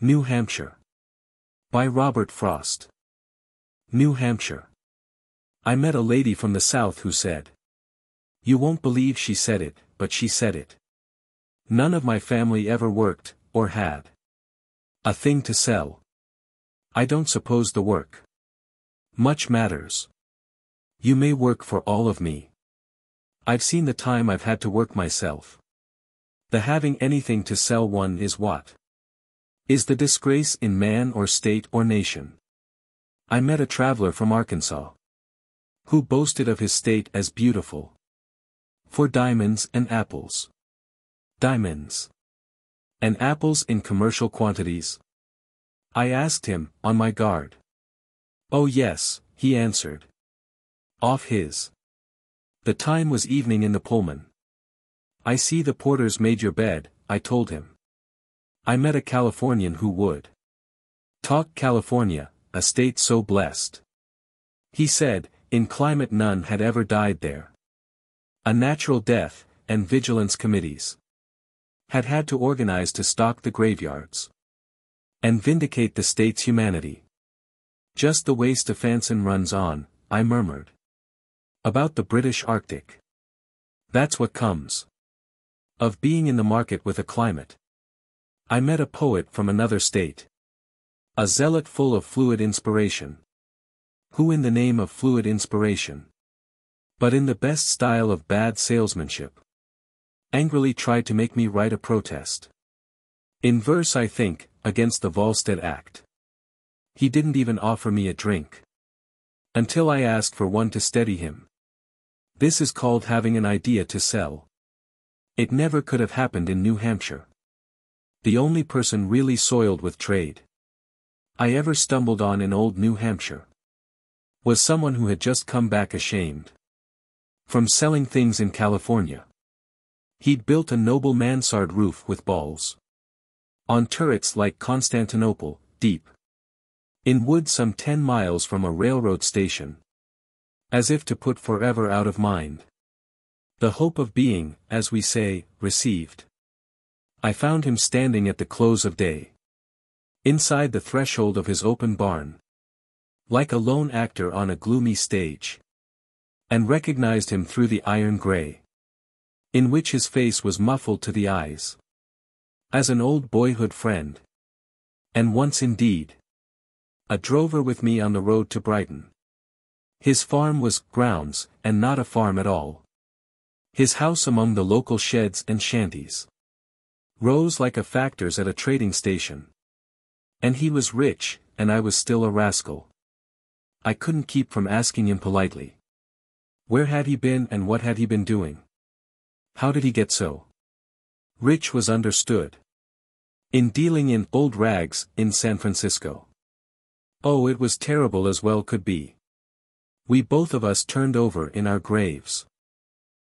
New Hampshire. By Robert Frost. New Hampshire. I met a lady from the South who said. You won't believe she said it, but she said it. None of my family ever worked, or had. A thing to sell. I don't suppose the work. Much matters. You may work for all of me. I've seen the time I've had to work myself. The having anything to sell one is what? Is the disgrace in man or state or nation? I met a traveler from Arkansas. Who boasted of his state as beautiful. For diamonds and apples. Diamonds. And apples in commercial quantities. I asked him, on my guard. Oh yes, he answered. Off his. The time was evening in the Pullman. I see the porters made your bed, I told him. I met a Californian who would. Talk California, a state so blessed. He said, in climate none had ever died there. A natural death, and vigilance committees. Had had to organize to stock the graveyards. And vindicate the state's humanity. Just the way Stefansson runs on, I murmured. About the British Arctic. That's what comes. Of being in the market with a climate. I met a poet from another state. A zealot full of fluid inspiration. Who in the name of fluid inspiration. But in the best style of bad salesmanship. Angrily tried to make me write a protest. In verse I think, against the Volstead Act. He didn't even offer me a drink. Until I asked for one to steady him. This is called having an idea to sell. It never could have happened in New Hampshire the only person really soiled with trade. I ever stumbled on in old New Hampshire. Was someone who had just come back ashamed. From selling things in California. He'd built a noble mansard roof with balls. On turrets like Constantinople, deep. In wood some ten miles from a railroad station. As if to put forever out of mind. The hope of being, as we say, received. I found him standing at the close of day. Inside the threshold of his open barn. Like a lone actor on a gloomy stage. And recognized him through the iron gray. In which his face was muffled to the eyes. As an old boyhood friend. And once indeed. A drover with me on the road to Brighton. His farm was grounds, and not a farm at all. His house among the local sheds and shanties rose like a factor's at a trading station. And he was rich, and I was still a rascal. I couldn't keep from asking him politely. Where had he been and what had he been doing? How did he get so? Rich was understood. In dealing in old rags in San Francisco. Oh it was terrible as well could be. We both of us turned over in our graves.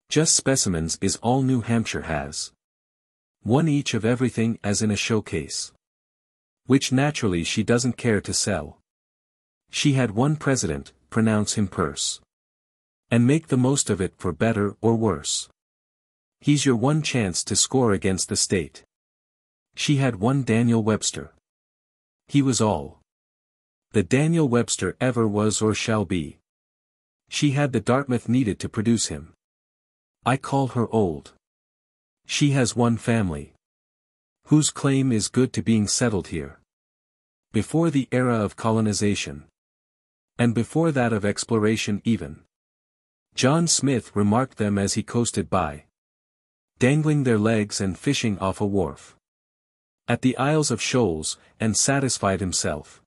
Just specimens is all New Hampshire has. One each of everything as in a showcase. Which naturally she doesn't care to sell. She had one president, pronounce him purse. And make the most of it for better or worse. He's your one chance to score against the state. She had one Daniel Webster. He was all. The Daniel Webster ever was or shall be. She had the Dartmouth needed to produce him. I call her old. She has one family. Whose claim is good to being settled here. Before the era of colonization. And before that of exploration even. John Smith remarked them as he coasted by. Dangling their legs and fishing off a wharf. At the Isles of Shoals, and satisfied himself.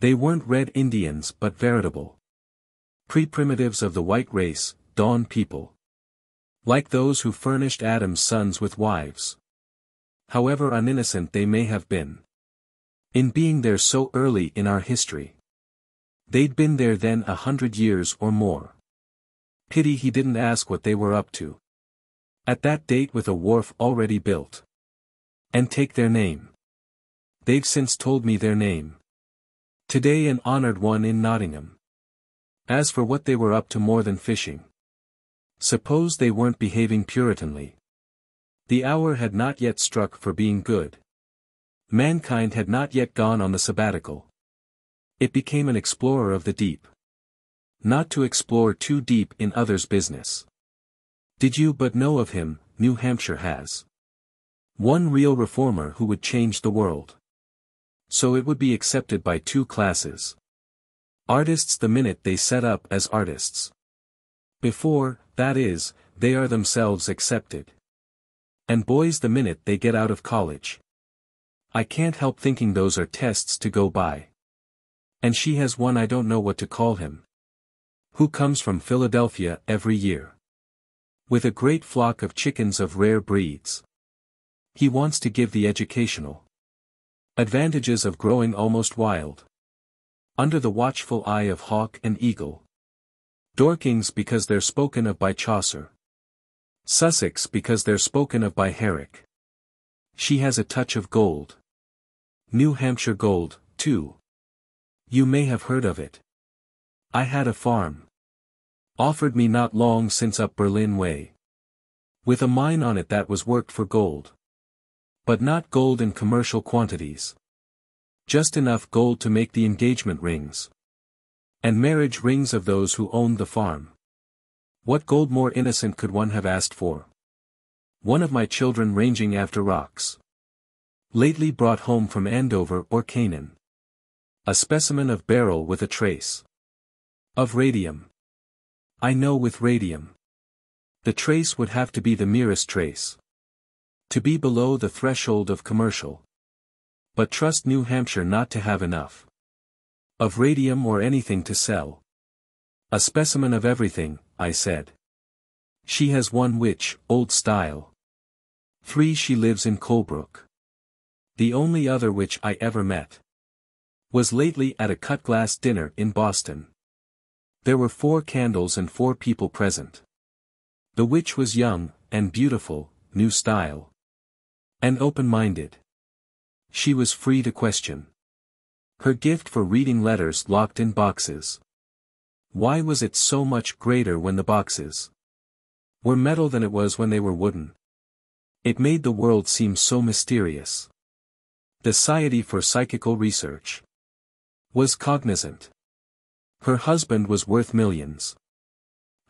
They weren't red Indians but veritable. Pre-primitives of the white race, dawn people. Like those who furnished Adam's sons with wives. However uninnocent they may have been. In being there so early in our history. They'd been there then a hundred years or more. Pity he didn't ask what they were up to. At that date with a wharf already built. And take their name. They've since told me their name. Today an honored one in Nottingham. As for what they were up to more than fishing. Suppose they weren't behaving puritanly. The hour had not yet struck for being good. Mankind had not yet gone on the sabbatical. It became an explorer of the deep. Not to explore too deep in others' business. Did you but know of him, New Hampshire has. One real reformer who would change the world. So it would be accepted by two classes. Artists the minute they set up as artists. Before, that is, they are themselves accepted. And boys the minute they get out of college. I can't help thinking those are tests to go by. And she has one I don't know what to call him. Who comes from Philadelphia every year. With a great flock of chickens of rare breeds. He wants to give the educational advantages of growing almost wild. Under the watchful eye of hawk and eagle. Dorkings because they're spoken of by Chaucer. Sussex because they're spoken of by Herrick. She has a touch of gold. New Hampshire gold, too. You may have heard of it. I had a farm. Offered me not long since up Berlin way. With a mine on it that was worked for gold. But not gold in commercial quantities. Just enough gold to make the engagement rings. And marriage rings of those who owned the farm. What gold more innocent could one have asked for? One of my children ranging after rocks. Lately brought home from Andover or Canaan. A specimen of beryl with a trace. Of radium. I know with radium. The trace would have to be the merest trace. To be below the threshold of commercial. But trust New Hampshire not to have enough. Of radium or anything to sell. A specimen of everything, I said. She has one witch, old style. Three she lives in Colebrook. The only other witch I ever met. Was lately at a cut-glass dinner in Boston. There were four candles and four people present. The witch was young, and beautiful, new style. And open-minded. She was free to question. Her gift for reading letters locked in boxes. Why was it so much greater when the boxes were metal than it was when they were wooden? It made the world seem so mysterious. The Society for Psychical Research was cognizant. Her husband was worth millions.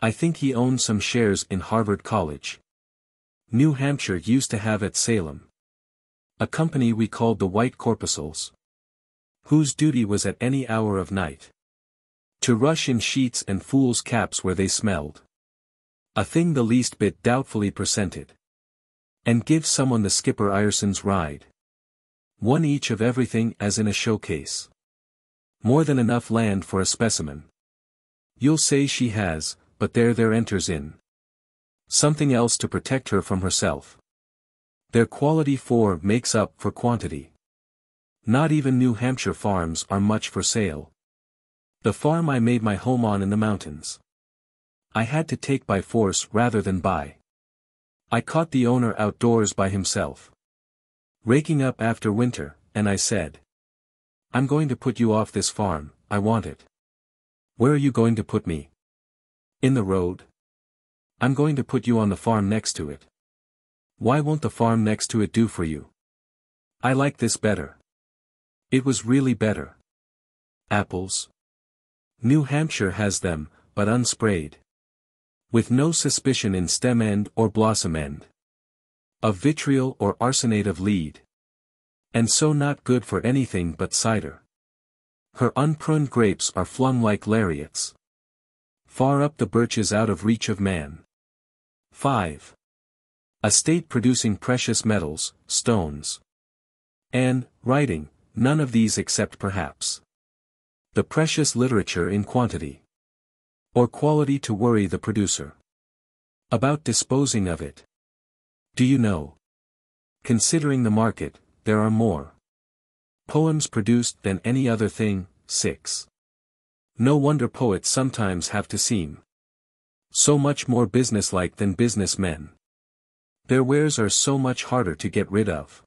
I think he owned some shares in Harvard College. New Hampshire used to have at Salem. A company we called the White Corpuscles. Whose duty was at any hour of night. To rush in sheets and fools' caps where they smelled. A thing the least bit doubtfully presented. And give someone the skipper Ireson's ride. One each of everything as in a showcase. More than enough land for a specimen. You'll say she has, but there there enters in. Something else to protect her from herself. Their quality for makes up for quantity. Not even New Hampshire farms are much for sale. The farm I made my home on in the mountains. I had to take by force rather than buy. I caught the owner outdoors by himself. Raking up after winter, and I said. I'm going to put you off this farm, I want it. Where are you going to put me? In the road. I'm going to put you on the farm next to it. Why won't the farm next to it do for you? I like this better. It was really better. Apples. New Hampshire has them, but unsprayed. With no suspicion in stem end or blossom end. Of vitriol or arsenate of lead. And so not good for anything but cider. Her unpruned grapes are flung like lariats. Far up the birches out of reach of man. 5. A state producing precious metals, stones. And, writing, none of these except perhaps. The precious literature in quantity. Or quality to worry the producer. About disposing of it. Do you know? Considering the market, there are more. Poems produced than any other thing, 6. No wonder poets sometimes have to seem so much more businesslike than businessmen. Their wares are so much harder to get rid of.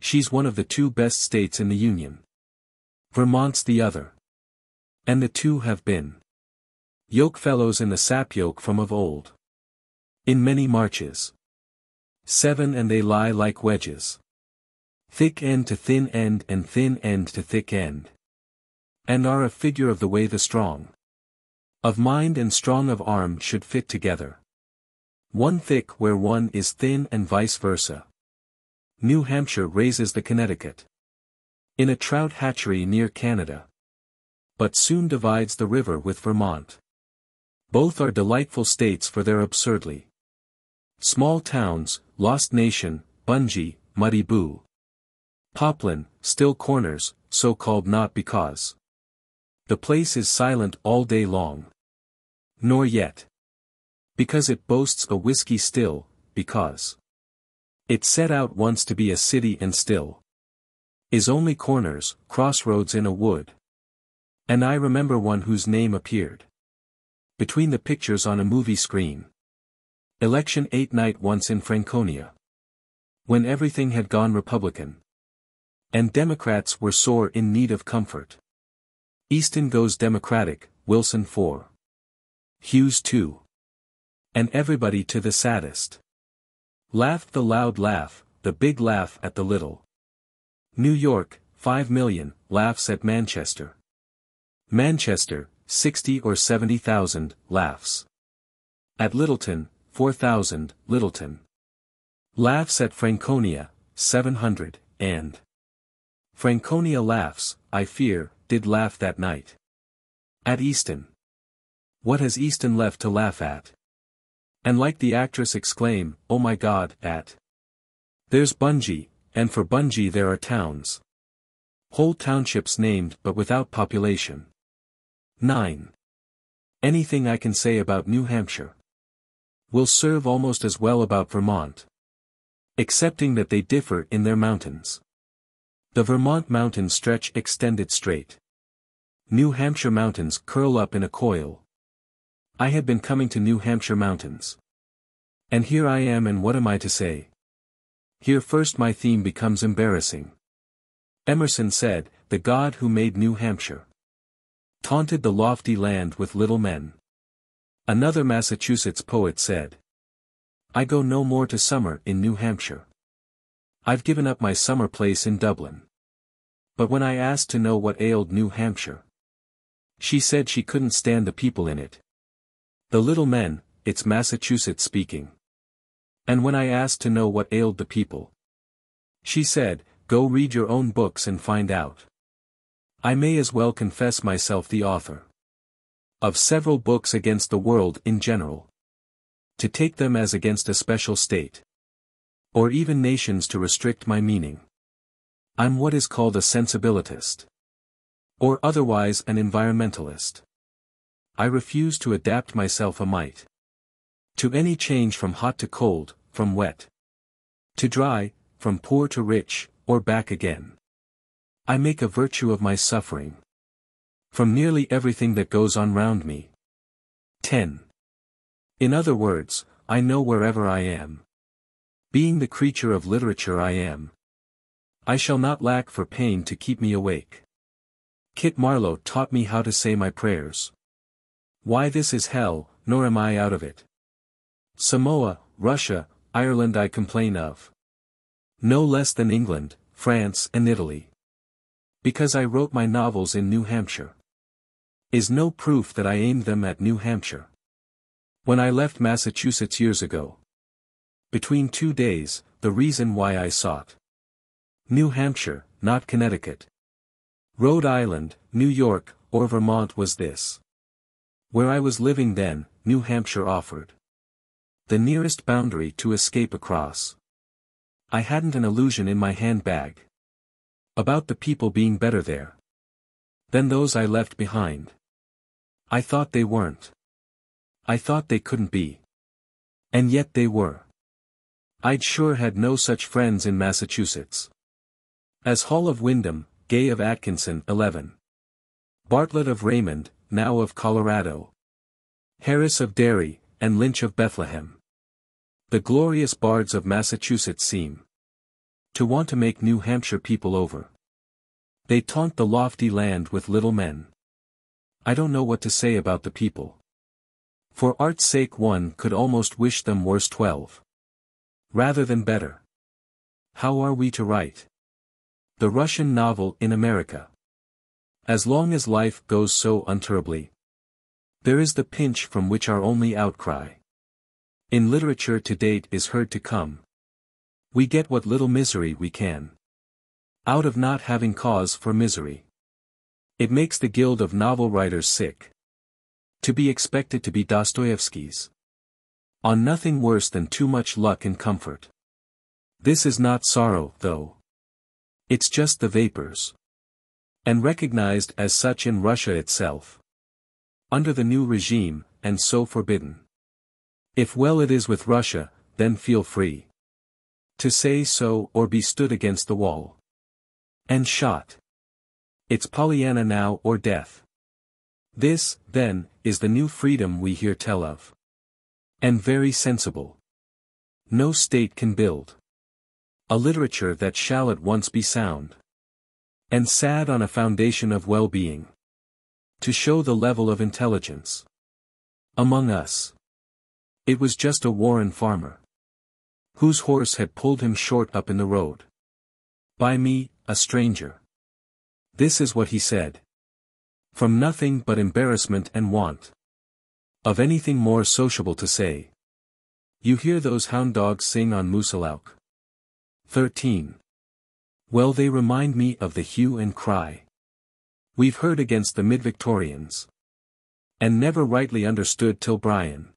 She's one of the two best states in the Union. Vermont's the other. And the two have been yoke fellows in the sap yoke from of old. In many marches. Seven and they lie like wedges. Thick end to thin end and thin end to thick end. And are a figure of the way the strong. Of mind and strong of arm should fit together. One thick where one is thin and vice versa. New Hampshire raises the Connecticut. In a trout hatchery near Canada. But soon divides the river with Vermont. Both are delightful states for their absurdly. Small towns, Lost Nation, Bungey, Muddy Boo. Poplin, Still Corners, so called not because. The place is silent all day long. Nor yet. Because it boasts a whiskey still, because. It set out once to be a city and still. Is only corners, crossroads in a wood. And I remember one whose name appeared. Between the pictures on a movie screen. Election 8 night once in Franconia. When everything had gone Republican. And Democrats were sore in need of comfort. Easton goes Democratic, Wilson 4. Hughes 2. And everybody to the saddest. Laughed the loud laugh, the big laugh at the little. New York, 5 million, laughs at Manchester. Manchester, 60 or 70,000, laughs. At Littleton, 4,000, Littleton. Laughs at Franconia, 700, and. Franconia laughs, I fear, did laugh that night. At Easton. What has Easton left to laugh at? And like the actress exclaim, oh my god, at. There's Bungey, and for Bungey there are towns. Whole townships named but without population. 9. Anything I can say about New Hampshire will serve almost as well about Vermont. Excepting that they differ in their mountains. The Vermont mountains stretch extended straight. New Hampshire mountains curl up in a coil. I had been coming to New Hampshire mountains. And here I am and what am I to say? Here first my theme becomes embarrassing. Emerson said, the God who made New Hampshire taunted the lofty land with little men. Another Massachusetts poet said, I go no more to summer in New Hampshire. I've given up my summer place in Dublin. But when I asked to know what ailed New Hampshire, she said she couldn't stand the people in it. The little men, it's Massachusetts speaking. And when I asked to know what ailed the people, she said, go read your own books and find out. I may as well confess myself the author of several books against the world in general. To take them as against a special state or even nations to restrict my meaning. I'm what is called a sensibilitist. Or otherwise an environmentalist. I refuse to adapt myself a mite. To any change from hot to cold, from wet to dry, from poor to rich, or back again. I make a virtue of my suffering. From nearly everything that goes on round me. 10. In other words, I know wherever I am. Being the creature of literature I am. I shall not lack for pain to keep me awake. Kit Marlowe taught me how to say my prayers. Why this is hell, nor am I out of it. Samoa, Russia, Ireland I complain of. No less than England, France and Italy. Because I wrote my novels in New Hampshire. Is no proof that I aimed them at New Hampshire. When I left Massachusetts years ago, between two days, the reason why I sought. New Hampshire, not Connecticut. Rhode Island, New York, or Vermont was this. Where I was living then, New Hampshire offered. The nearest boundary to escape across. I hadn't an illusion in my handbag. About the people being better there. Than those I left behind. I thought they weren't. I thought they couldn't be. And yet they were. I'd sure had no such friends in Massachusetts. As Hall of Windham, Gay of Atkinson 11. Bartlett of Raymond, now of Colorado. Harris of Derry, and Lynch of Bethlehem. The glorious bards of Massachusetts seem to want to make New Hampshire people over. They taunt the lofty land with little men. I don't know what to say about the people. For art's sake one could almost wish them worse twelve. Rather than better. How are we to write? The Russian novel in America. As long as life goes so unterribly. There is the pinch from which our only outcry. In literature to date is heard to come. We get what little misery we can. Out of not having cause for misery. It makes the guild of novel writers sick. To be expected to be Dostoevsky's. On nothing worse than too much luck and comfort. This is not sorrow, though. It's just the vapors. And recognized as such in Russia itself. Under the new regime, and so forbidden. If well it is with Russia, then feel free. To say so or be stood against the wall. And shot. It's Pollyanna now or death. This, then, is the new freedom we hear tell of. And very sensible. No state can build. A literature that shall at once be sound. And sad on a foundation of well-being. To show the level of intelligence. Among us. It was just a Warren farmer. Whose horse had pulled him short up in the road. By me, a stranger. This is what he said. From nothing but embarrassment and want. Of anything more sociable to say. You hear those hound dogs sing on Moosilauke. 13. Well they remind me of the hue and cry. We've heard against the mid-Victorians. And never rightly understood till Bryan.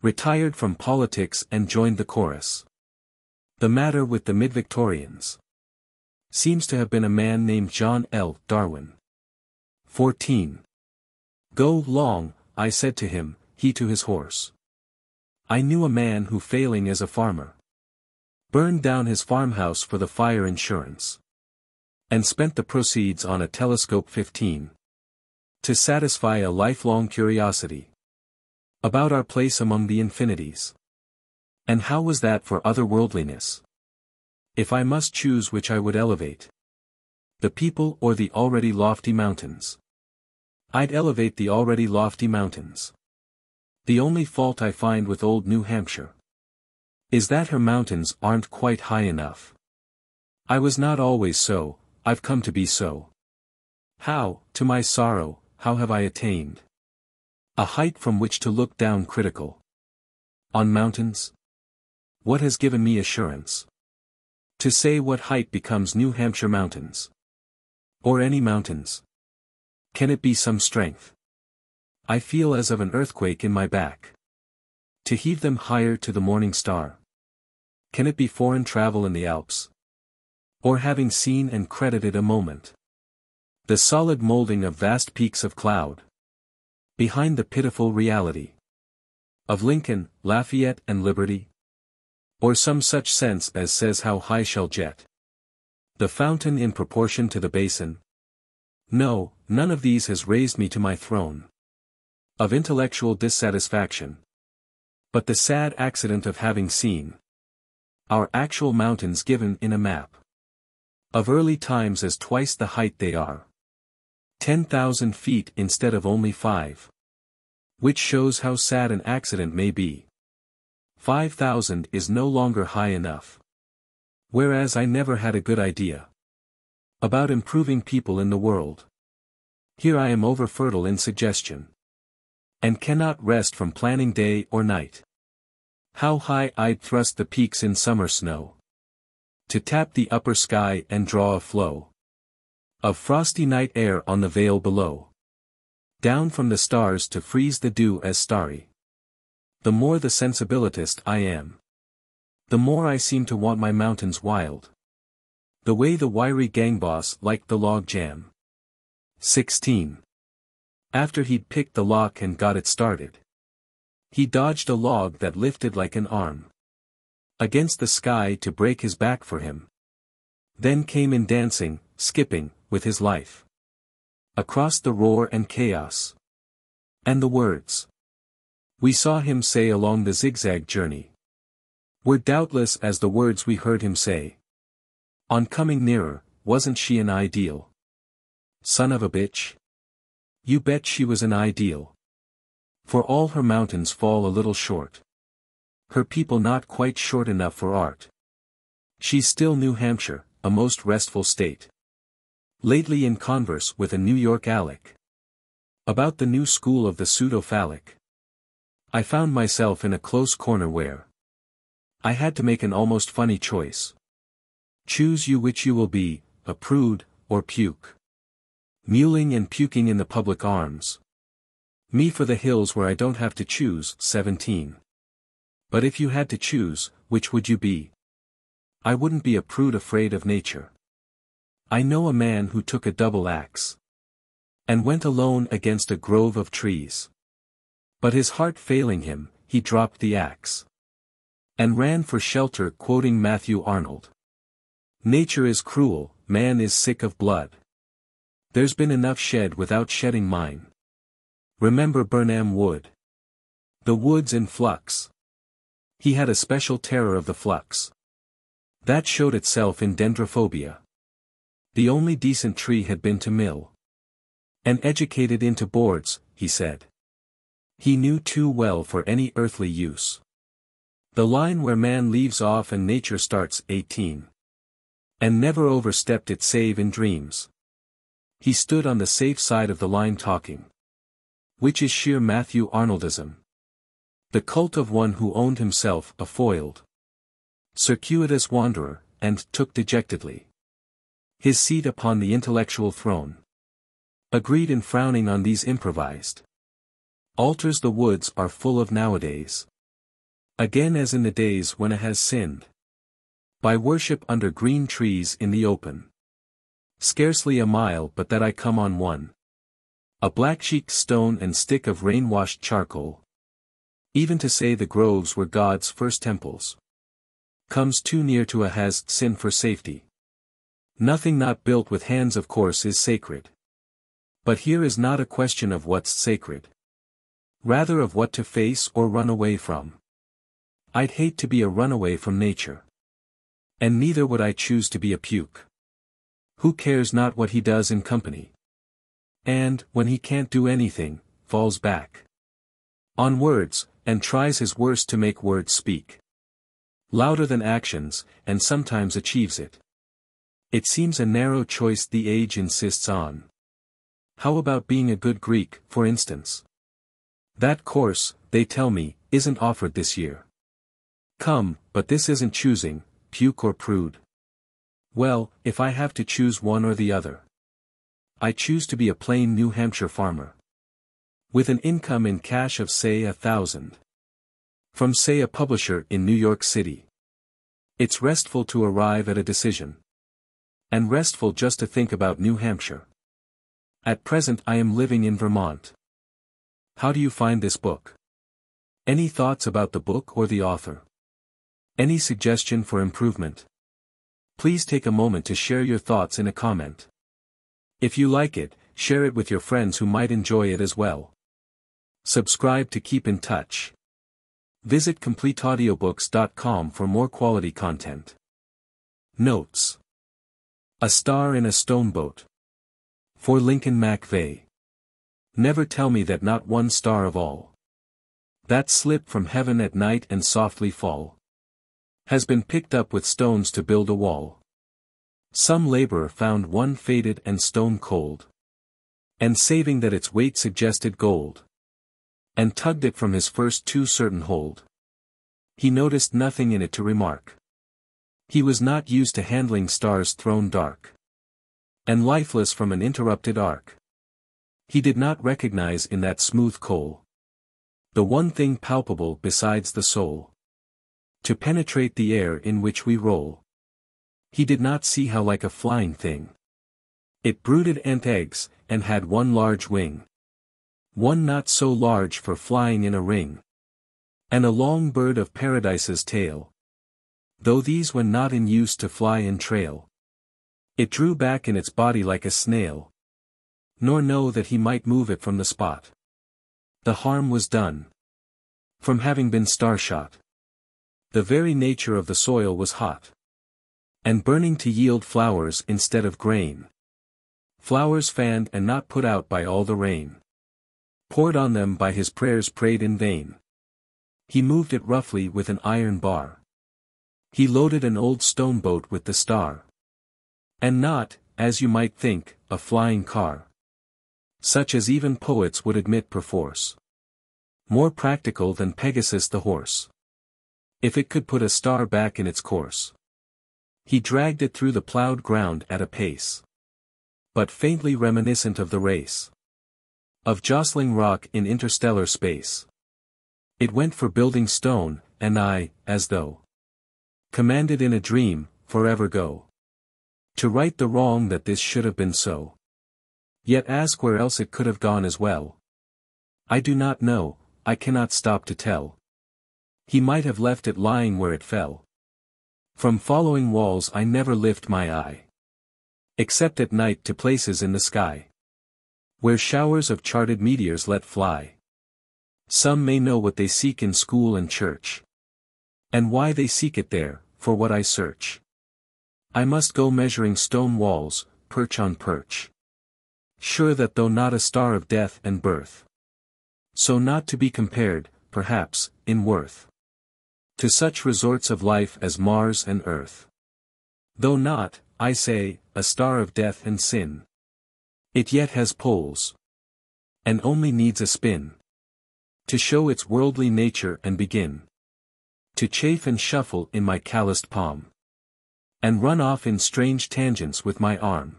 Retired from politics and joined the chorus. The matter with the mid-Victorians. Seems to have been a man named John L. Darwin. 14. Go long, I said to him, he to his horse. I knew a man who failing as a farmer. Burned down his farmhouse for the fire insurance. And spent the proceeds on a telescope 15. To satisfy a lifelong curiosity. About our place among the infinities. And how was that for otherworldliness? If I must choose which I would elevate. The people or the already lofty mountains. I'd elevate the already lofty mountains. The only fault I find with old New Hampshire. Is that her mountains aren't quite high enough. I was not always so, I've come to be so. How, to my sorrow, how have I attained? A height from which to look down critical. On mountains? What has given me assurance? To say what height becomes New Hampshire mountains. Or any mountains. Can it be some strength? I feel as of an earthquake in my back. To heave them higher to the morning star. Can it be foreign travel in the Alps? Or having seen and credited a moment? The solid molding of vast peaks of cloud. Behind the pitiful reality. Of Lincoln, Lafayette and Liberty? Or some such sense as says how high shall jet. The fountain in proportion to the basin? No, none of these has raised me to my throne. Of intellectual dissatisfaction. But the sad accident of having seen, our actual mountains given in a map. Of early times as twice the height they are. 10,000 feet instead of only 5. Which shows how sad an accident may be. 5,000 is no longer high enough. Whereas I never had a good idea. About improving people in the world. Here I am over fertile in suggestion. And cannot rest from planning day or night. How high I'd thrust the peaks in summer snow. To tap the upper sky and draw a flow. Of frosty night air on the vale below. Down from the stars to freeze the dew as starry. The more the sensibilitist I am. The more I seem to want my mountains wild. The way the wiry gang boss liked the log jam. 16. After he'd picked the lock and got it started. He dodged a log that lifted like an arm. Against the sky to break his back for him. Then came in dancing, skipping, with his life. Across the roar and chaos. And the words. We saw him say along the zigzag journey. Were doubtless as the words we heard him say. On coming nearer, wasn't she an ideal? Son of a bitch? You bet she was an ideal. For all her mountains fall a little short. Her people not quite short enough for art. She's still New Hampshire, a most restful state. Lately in converse with a New York Alec. About the new school of the pseudo-phallic. I found myself in a close corner where I had to make an almost funny choice. Choose you which you will be, a prude, or puke. Mewling and puking in the public arms. Me for the hills where I don't have to choose, 17. But if you had to choose, which would you be? I wouldn't be a prude afraid of nature. I know a man who took a double axe. And went alone against a grove of trees. But his heart failing him, he dropped the axe. And ran for shelter quoting Matthew Arnold. Nature is cruel, man is sick of blood. There's been enough shed without shedding mine. Remember Birnam Wood. The woods in flux. He had a special terror of the flux. That showed itself in dendrophobia. The only decent tree had been to mill. And educated into boards, he said. He knew too well for any earthly use. The line where man leaves off and nature starts 18. And never overstepped it save in dreams. He stood on the safe side of the line talking. Which is sheer Matthew Arnoldism. The cult of one who owned himself a foiled. Circuitous wanderer, and took dejectedly. His seat upon the intellectual throne. Agreed in frowning on these improvised. Altars the woods are full of nowadays. Again as in the days when Ahaz sinned. By worship under green trees in the open. Scarcely a mile but that I come on one. A black-cheeked stone and stick of rain-washed charcoal. Even to say the groves were God's first temples. Comes too near to Ahaz sin for safety. Nothing not built with hands of course is sacred. But here is not a question of what's sacred. Rather of what to face or run away from. I'd hate to be a runaway from nature. And neither would I choose to be a puke. Who cares not what he does in company? And, when he can't do anything, falls back. On words, and tries his worst to make words speak. Louder than actions, and sometimes achieves it. It seems a narrow choice the age insists on. How about being a good Greek, for instance? That course, they tell me, isn't offered this year. Come, but this isn't choosing, puke or prude. Well, if I have to choose one or the other. I choose to be a plain New Hampshire farmer. With an income in cash of say a thousand. From say a publisher in New York City. It's restful to arrive at a decision. And restful just to think about New Hampshire. At present I am living in Vermont. How do you find this book? Any thoughts about the book or the author? Any suggestion for improvement? Please take a moment to share your thoughts in a comment. If you like it, share it with your friends who might enjoy it as well. Subscribe to keep in touch. Visit CompleteAudiobooks.com for more quality content. Notes. A Star in a Stone Boat. For Lincoln MacVeagh. Never tell me that not one star of all. That slip from heaven at night and softly fall. Has been picked up with stones to build a wall. Some laborer found one faded and stone cold. And saving that its weight suggested gold. And tugged it from his first too certain hold. He noticed nothing in it to remark. He was not used to handling stars thrown dark and lifeless from an interrupted arc. He did not recognize in that smooth coal. The one thing palpable besides the soul. To penetrate the air in which we roll. He did not see how like a flying thing. It brooded ant eggs, and had one large wing. One not so large for flying in a ring. And a long bird of paradise's tail. Though these when not in use to fly and trail. It drew back in its body like a snail. Nor know that he might move it from the spot. The harm was done. From having been starshot. The very nature of the soil was hot. And burning to yield flowers instead of grain. Flowers fanned and not put out by all the rain. Poured on them by his prayers prayed in vain. He moved it roughly with an iron bar. He loaded an old stone boat with the star. And not, as you might think, a flying car. Such as even poets would admit perforce. More practical than Pegasus the horse. If it could put a star back in its course. He dragged it through the plowed ground at a pace. But faintly reminiscent of the race. Of jostling rock in interstellar space. It went for building stone, and I, as though commanded in a dream, forever go. To right the wrong that this should have been so. Yet ask where else it could have gone as well. I do not know, I cannot stop to tell. He might have left it lying where it fell. From following walls I never lift my eye. Except at night to places in the sky. Where showers of charted meteors let fly. Some may know what they seek in school and church. And why they seek it there, for what I search. I must go measuring stone walls, perch on perch. Sure that though not a star of death and birth. So not to be compared, perhaps, in worth. To such resorts of life as Mars and Earth. Though not, I say, a star of death and sin. It yet has poles. And only needs a spin. To show its worldly nature and begin. To chafe and shuffle in my calloused palm. And run off in strange tangents with my arm.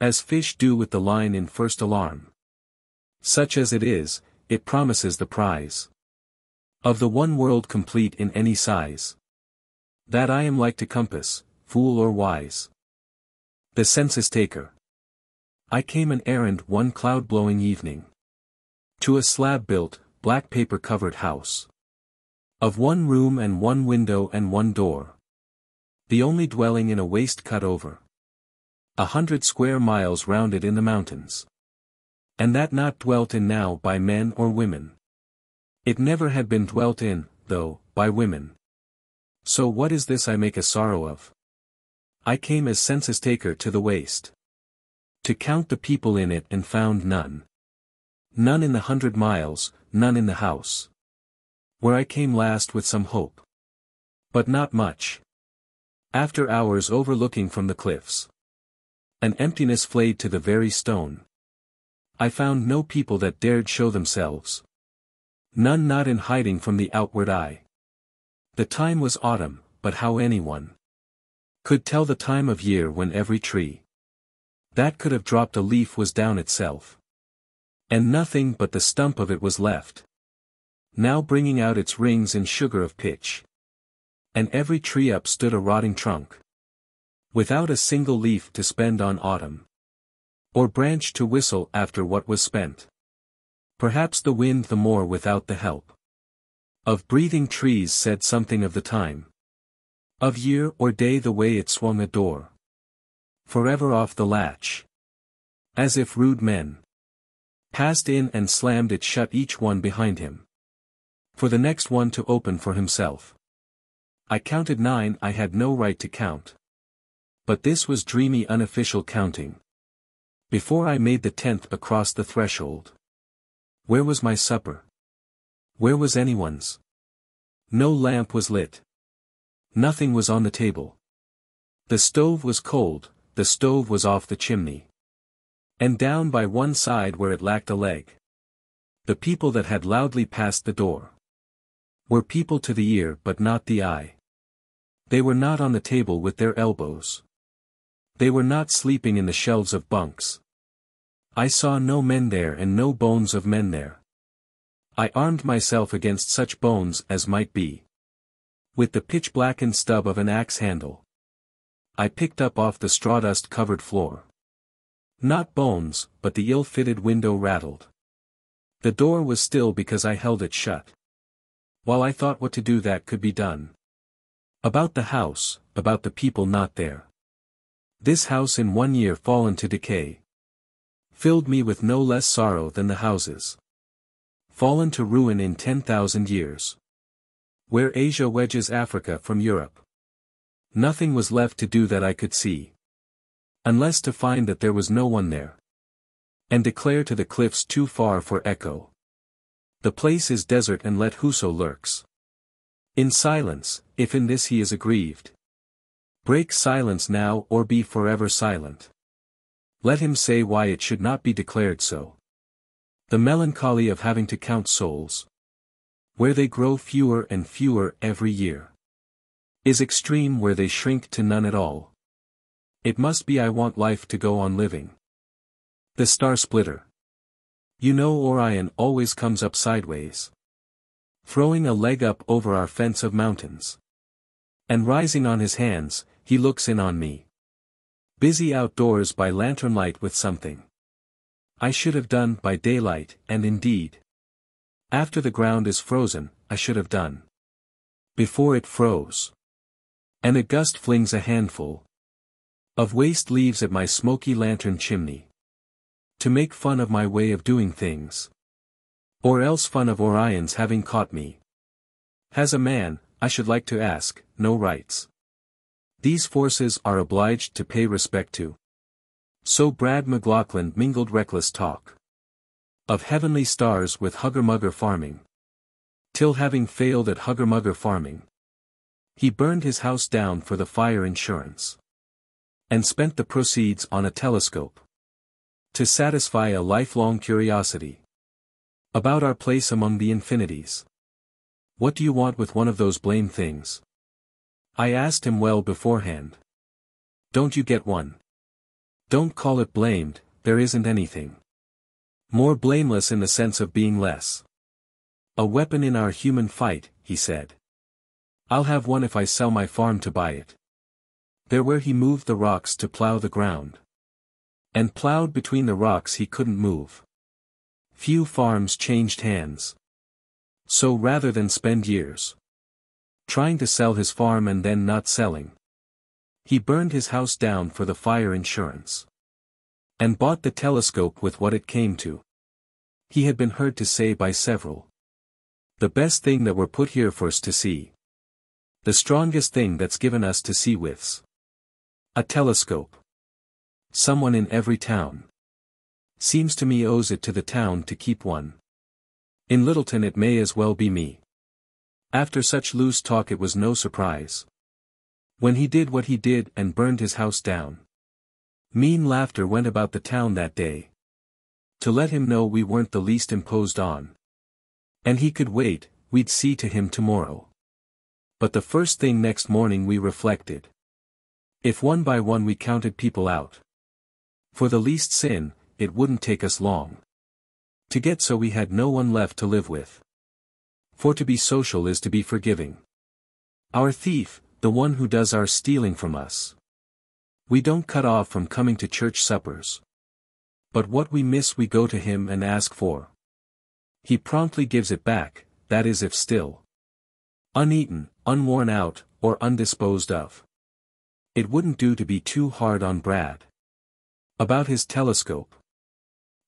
As fish do with the line in first alarm. Such as it is, it promises the prize. Of the one world complete in any size. That I am like to compass, fool or wise. The census taker. I came an errand one cloud-blowing evening. To a slab-built, black paper-covered house. Of one room and one window and one door. The only dwelling in a waste cut over. A hundred square miles rounded in the mountains. And that not dwelt in now by men or women. It never had been dwelt in, though, by women. So what is this I make a sorrow of? I came as census taker to the waste. To count the people in it and found none. None in the hundred miles, none in the house. Where I came last with some hope. But not much. After hours overlooking from the cliffs. An emptiness flayed to the very stone. I found no people that dared show themselves. None not in hiding from the outward eye. The time was autumn, but how anyone could tell the time of year when every tree that could have dropped a leaf was down itself. And nothing but the stump of it was left. Now bringing out its rings and sugar of pitch. And every tree up stood a rotting trunk. Without a single leaf to spend on autumn. Or branch to whistle after what was spent. Perhaps the wind the more without the help. Of breathing trees said something of the time. Of year or day the way it swung a door. Forever off the latch. As if rude men. Passed in and slammed it shut each one behind him. For the next one to open for himself. I counted nine I had no right to count. But this was dreamy unofficial counting. Before I made the tenth across the threshold. Where was my supper? Where was anyone's? No lamp was lit. Nothing was on the table. The stove was cold, the stove was off the chimney. And down by one side where it lacked a leg. The people that had loudly passed the door. Were people to the ear but not the eye. They were not on the table with their elbows. They were not sleeping in the shelves of bunks. I saw no men there and no bones of men there. I armed myself against such bones as might be. With the pitch-blackened stub of an axe handle. I picked up off the sawdust-covered floor. Not bones, but the ill-fitted window rattled. The door was still because I held it shut. While I thought what to do that could be done. About the house, about the people not there. This house in one year fallen to decay, filled me with no less sorrow than the houses. Fallen to ruin in 10,000 years. Where Asia wedges Africa from Europe. Nothing was left to do that I could see. Unless to find that there was no one there. And declare to the cliffs too far for echo. The place is desert and let whoso lurks. In silence, if in this he is aggrieved. Break silence now or be forever silent. Let him say why it should not be declared so. The melancholy of having to count souls. Where they grow fewer and fewer every year. Is extreme where they shrink to none at all. It must be I want life to go on living. The Star Splitter. You know Orion always comes up sideways. Throwing a leg up over our fence of mountains. And rising on his hands, he looks in on me. Busy outdoors by lantern light with something. I should have done by daylight, and indeed. After the ground is frozen, I should have done. Before it froze. And a gust flings a handful, of waste leaves at my smoky lantern chimney. To make fun of my way of doing things. Or else fun of Orion's having caught me. Has a man, I should like to ask, no rights? These forces are obliged to pay respect to. So Brad McLaughlin mingled reckless talk. Of heavenly stars with hugger-mugger farming. Till having failed at hugger-mugger farming. He burned his house down for the fire insurance. And spent the proceeds on a telescope. To satisfy a lifelong curiosity. About our place among the infinities. What do you want with one of those blame things? I asked him well beforehand. Don't you get one? Don't call it blamed, there isn't anything. More blameless in the sense of being less. A weapon in our human fight, he said. I'll have one if I sell my farm to buy it. There where he moved the rocks to plow the ground. And plowed between the rocks he couldn't move. Few farms changed hands. So rather than spend years trying to sell his farm and then not selling, he burned his house down for the fire insurance. And bought the telescope with what it came to. He had been heard to say by several. The best thing that we're put here for us to see. The strongest thing that's given us to see with's. A telescope. Someone in every town. Seems to me owes it to the town to keep one. In Littleton it may as well be me. After such loose talk it was no surprise. When he did what he did and burned his house down. Mean laughter went about the town that day. To let him know we weren't the least imposed on. And he could wait, we'd see to him tomorrow. But the first thing next morning we reflected. If one by one we counted people out. For the least sin, it wouldn't take us long. To get so we had no one left to live with. For to be social is to be forgiving. Our thief, the one who does our stealing from us. We don't cut off from coming to church suppers. But what we miss we go to him and ask for. He promptly gives it back, that is if still. Uneaten, unworn out, or undisposed of. It wouldn't do to be too hard on Brad. About his telescope.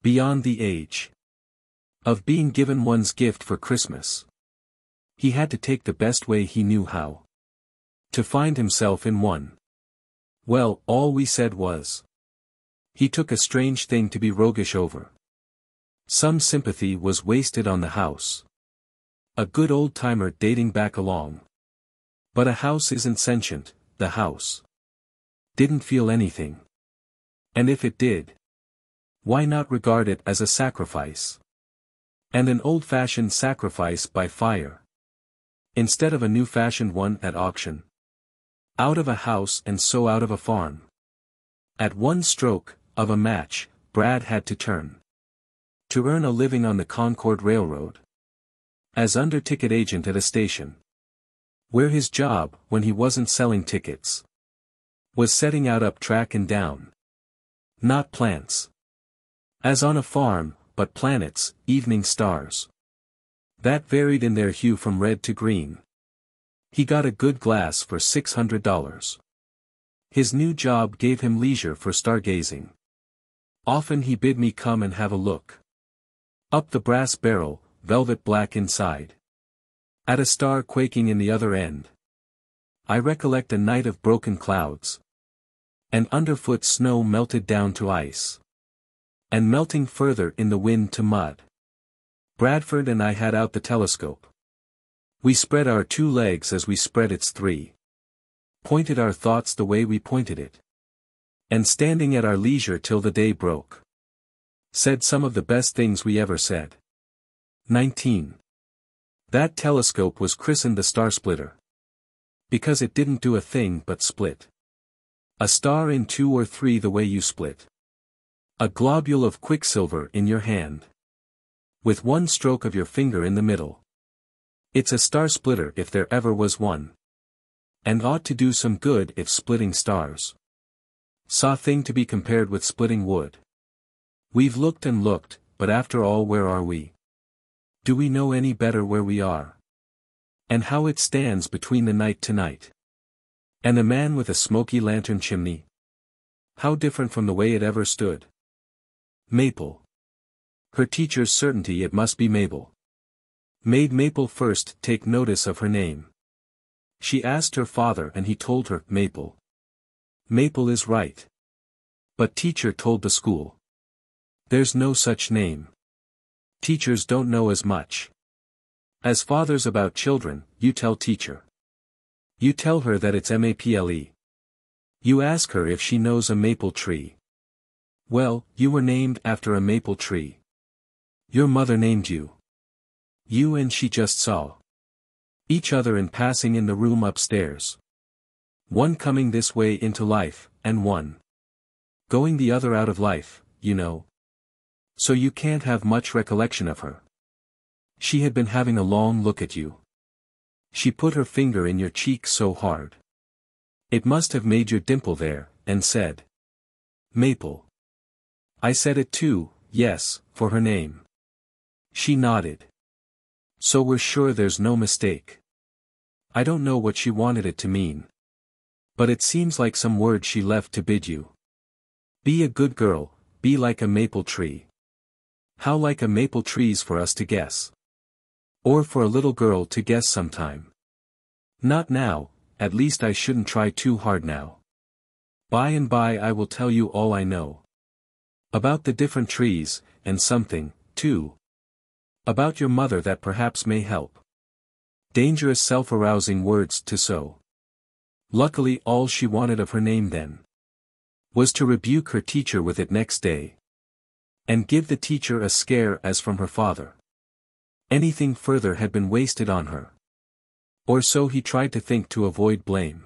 Beyond the age. Of being given one's gift for Christmas. He had to take the best way he knew how. To find himself in one. Well, all we said was. He took a strange thing to be roguish over. Some sympathy was wasted on the house. A good old timer dating back along. But a house isn't sentient, the house didn't feel anything. And if it did, why not regard it as a sacrifice? And an old-fashioned sacrifice by fire. Instead of a new-fashioned one at auction. Out of a house and so out of a farm. At one stroke, of a match, Brad had to turn. To earn a living on the Concord Railroad. As under-ticket agent at a station. Where his job, when he wasn't selling tickets, was setting out up track and down. Not plants. As on a farm, but planets, evening stars. That varied in their hue from red to green. He got a good glass for $600. His new job gave him leisure for stargazing. Often he bid me come and have a look. Up the brass barrel, velvet black inside. At a star quaking in the other end. I recollect a night of broken clouds, and underfoot snow melted down to ice. And melting further in the wind to mud. Bradford and I had out the telescope. We spread our two legs as we spread its three. Pointed our thoughts the way we pointed it. And standing at our leisure till the day broke. Said some of the best things we ever said. 19. That telescope was christened the Star Splitter. Because it didn't do a thing but split. A star in two or three the way you split. A globule of quicksilver in your hand. With one stroke of your finger in the middle. It's a star splitter if there ever was one. And ought to do some good if splitting stars. Saw thing to be compared with splitting wood. We've looked and looked, but after all where are we? Do we know any better where we are? And how it stands between the night to night? And the man with a smoky lantern chimney? How different from the way it ever stood? Maple. Her teacher's certainty it must be Mabel. Made Maple first take notice of her name. She asked her father and he told her, Maple. Maple is right. But teacher told the school. There's no such name. Teachers don't know as much. As fathers about children, you tell teacher. You tell her that it's M-A-P-L-E. You ask her if she knows a maple tree. Well, you were named after a maple tree. Your mother named you. You and she just saw. Each other in passing in the room upstairs. One coming this way into life, and one. Going the other out of life, you know. So you can't have much recollection of her. She had been having a long look at you. She put her finger in your cheek so hard. It must have made your dimple there, and said. Maple. I said it too, yes, for her name. She nodded. So we're sure there's no mistake. I don't know what she wanted it to mean. But it seems like some word she left to bid you. Be a good girl, be like a maple tree. How like a maple tree's for us to guess. Or for a little girl to guess sometime. Not now, at least I shouldn't try too hard now. By and by I will tell you all I know. About the different trees, and something, too. About your mother that perhaps may help. Dangerous self-arousing words to sow. Luckily all she wanted of her name then. Was to rebuke her teacher with it next day. And give the teacher a scare as from her father. Anything further had been wasted on her. Or so he tried to think to avoid blame.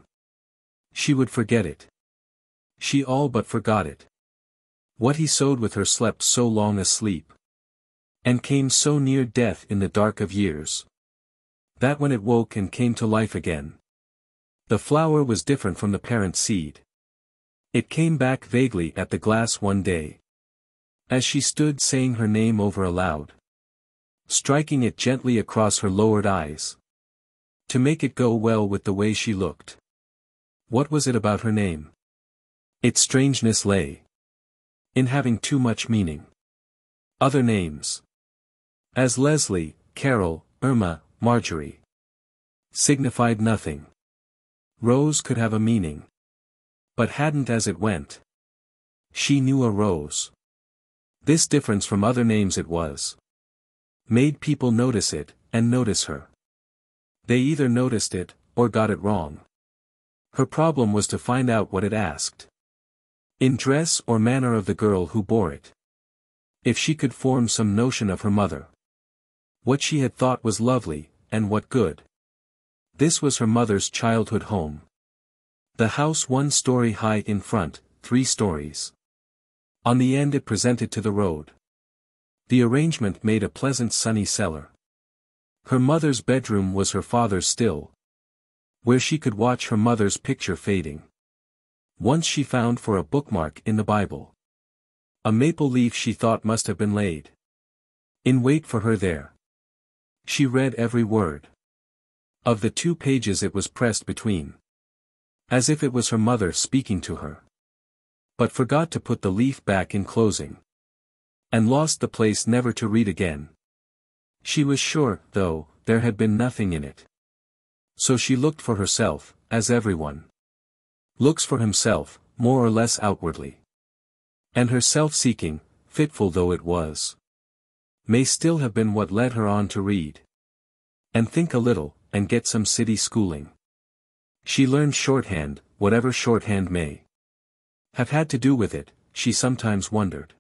She would forget it. She all but forgot it. What he sowed with her slept so long asleep. And came so near death in the dark of years. That when it woke and came to life again. The flower was different from the parent seed. It came back vaguely at the glass one day. As she stood saying her name over aloud striking it gently across her lowered eyes. To make it go well with the way she looked. What was it about her name? Its strangeness lay in having too much meaning. Other names. As Leslie, Carol, Irma, Marjorie. Signified nothing. Rose could have a meaning. But hadn't as it went. She knew a rose. This difference from other names it was. Made people notice it, and notice her. They either noticed it, or got it wrong. Her problem was to find out what it asked. In dress or manner of the girl who bore it. If she could form some notion of her mother. What she had thought was lovely, and what good. This was her mother's childhood home. The house one story high in front, three stories. On the end it presented to the road. The arrangement made a pleasant sunny cellar. Her mother's bedroom was her father's still. Where she could watch her mother's picture fading. Once she found for a bookmark in the Bible. A maple leaf she thought must have been laid. In wait for her there. She read every word. Of the two pages it was pressed between. As if it was her mother speaking to her. But forgot to put the leaf back in closing. And lost the place never to read again. She was sure, though, there had been nothing in it. So she looked for herself, as everyone looks for himself, more or less outwardly. And her self-seeking, fitful though it was, may still have been what led her on to read. And think a little, and get some city schooling. She learned shorthand, whatever shorthand may have had to do with it, she sometimes wondered.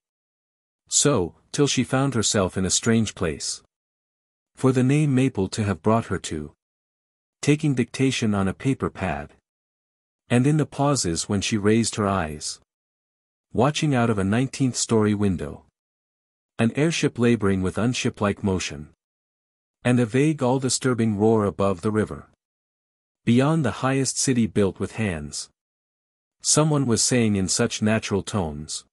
So, till she found herself in a strange place. For the name Maple to have brought her to. Taking dictation on a paper pad. And in the pauses when she raised her eyes. Watching out of a 19th-story window. An airship laboring with unship-like motion. And a vague all-disturbing roar above the river. Beyond the highest city built with hands. Someone was saying in such natural tones.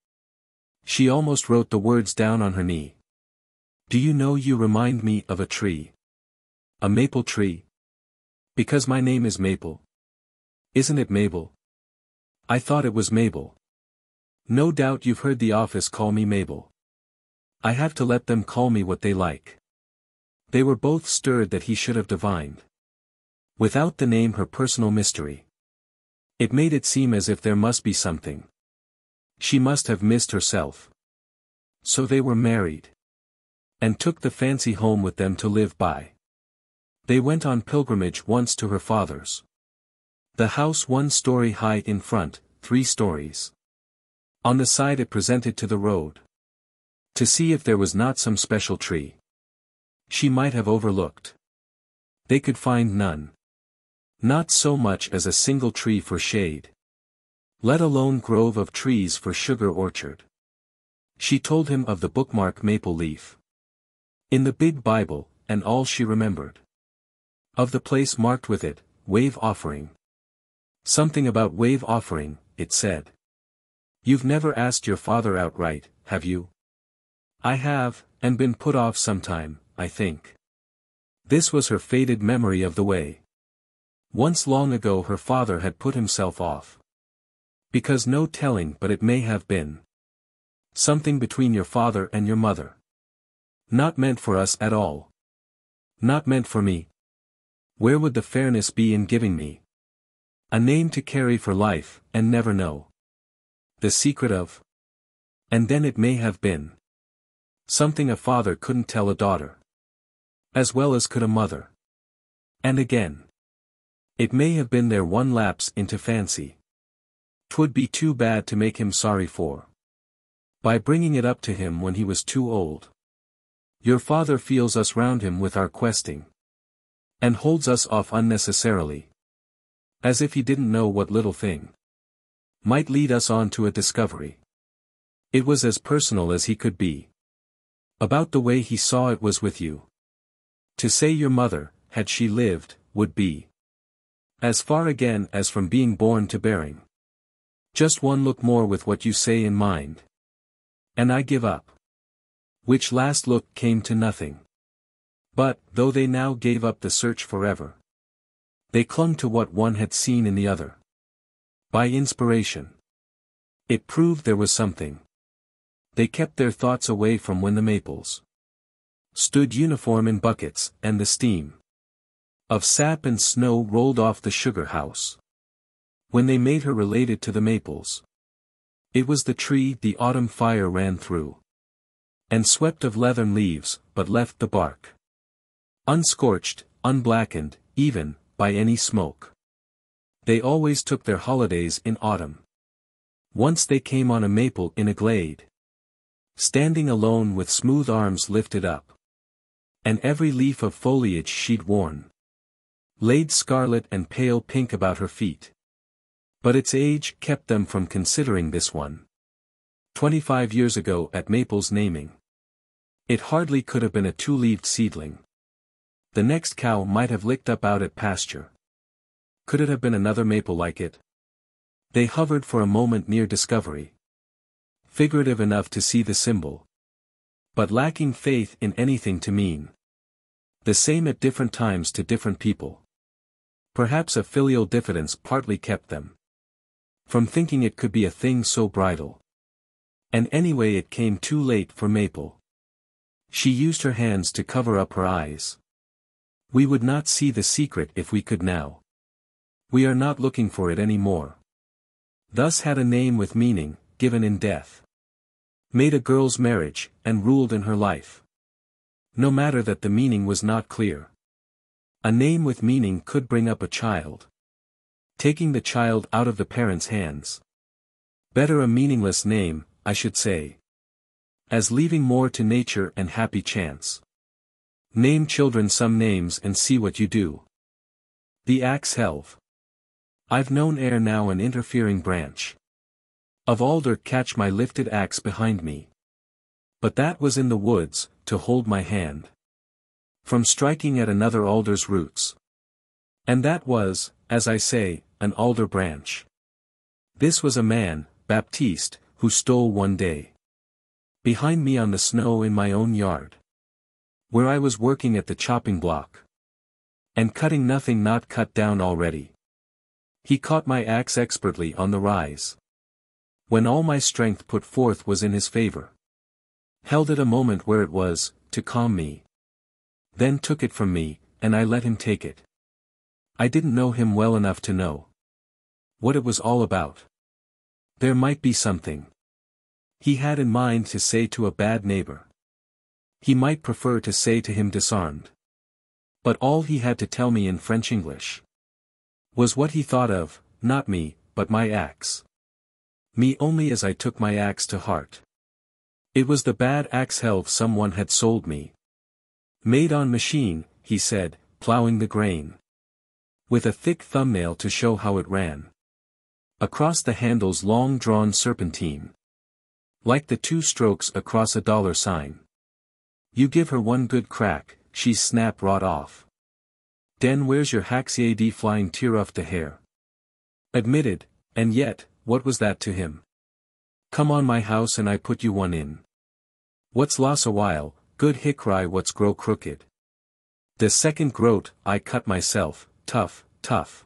She almost wrote the words down on her knee. Do you know you remind me of a tree? A maple tree? Because my name is Maple. Isn't it Mabel? I thought it was Mabel. No doubt you've heard the office call me Mabel. I have to let them call me what they like. They were both stirred that he should have divined. Without the name her personal mystery. It made it seem as if there must be something. She must have missed herself. So they were married. And took the fancy home with them to live by. They went on pilgrimage once to her father's. The house one story high in front, three stories. On the side it presented to the road to see if there was not some special tree. She might have overlooked. They could find none. Not so much as a single tree for shade. Let alone grove of trees for sugar orchard. She told him of the bookmark maple leaf. In the big Bible, and all she remembered. Of the place marked with it, wave offering. Something about wave offering, it said. You've never asked your father outright, have you? I have, and been put off some time, I think. This was her faded memory of the way. Once long ago her father had put himself off. Because no telling but it may have been. Something between your father and your mother. Not meant for us at all. Not meant for me. Where would the fairness be in giving me? A name to carry for life, and never know. The secret of. And then it may have been. Something a father couldn't tell a daughter. As well as could a mother. And again. It may have been their one lapse into fancy. Twould be too bad to make him sorry for. By bringing it up to him when he was too old. Your father feels us round him with our questing. And holds us off unnecessarily. As if he didn't know what little thing. Might lead us on to a discovery. It was as personal as he could be. About the way he saw it was with you. To say your mother, had she lived, would be. As far again as from being born to bearing. Just one look more with what you say in mind. And I give up. Which last look came to nothing. But, though they now gave up the search forever. They clung to what one had seen in the other. By inspiration. It proved there was something. They kept their thoughts away from when the maples stood uniform in buckets, and the steam of sap and snow rolled off the sugar house. When they made her related to the maples. It was the tree the autumn fire ran through. And swept of leathern leaves, but left the bark. Unscorched, unblackened, even, by any smoke. They always took their holidays in autumn. Once they came on a maple in a glade standing alone with smooth arms lifted up. And every leaf of foliage she'd worn. Laid scarlet and pale pink about her feet. But its age kept them from considering this one. Twenty-five years ago at Maple's naming. It hardly could have been a two-leaved seedling. The next cow might have licked up out at pasture. Could it have been another maple like it? They hovered for a moment near discovery figurative enough to see the symbol. But lacking faith in anything to mean. The same at different times to different people. Perhaps a filial diffidence partly kept them. From thinking it could be a thing so bridal. And anyway it came too late for Maple. She used her hands to cover up her eyes. We would not see the secret if we could now. We are not looking for it any more. Thus had a name with meaning, given in death. Made a girl's marriage, and ruled in her life. No matter that the meaning was not clear. A name with meaning could bring up a child. Taking the child out of the parents' hands. Better a meaningless name, I should say. As leaving more to nature and happy chance. Name children some names and see what you do. The axe helve. I've known ere now an interfering branch. Of alder catch my lifted axe behind me. But that was in the woods, to hold my hand. From striking at another alder's roots. And that was, as I say, an alder branch. This was a man, Baptiste, who stole one day. Behind me on the snow in my own yard. Where I was working at the chopping block. And cutting nothing not cut down already. He caught my axe expertly on the rise. When all my strength put forth was in his favor. Held it a moment where it was, to calm me. Then took it from me, and I let him take it. I didn't know him well enough to know. What it was all about. There might be something. He had in mind to say to a bad neighbor. He might prefer to say to him disarmed. But all he had to tell me in French English. Was what he thought of, not me, but my axe. Me only as I took my axe to heart. It was the bad axe helve someone had sold me. Made on machine, he said, plowing the grain. With a thick thumbnail to show how it ran. Across the handle's long-drawn serpentine. Like the two strokes across a dollar sign. You give her one good crack, she's snap rot off. Den where's your haxiad flying tear off the hair? Admitted, and yet, what was that to him? Come on my house and I put you one in. What's loss a while, good hickry what's grow crooked. The second groat, I cut myself, tough, tough.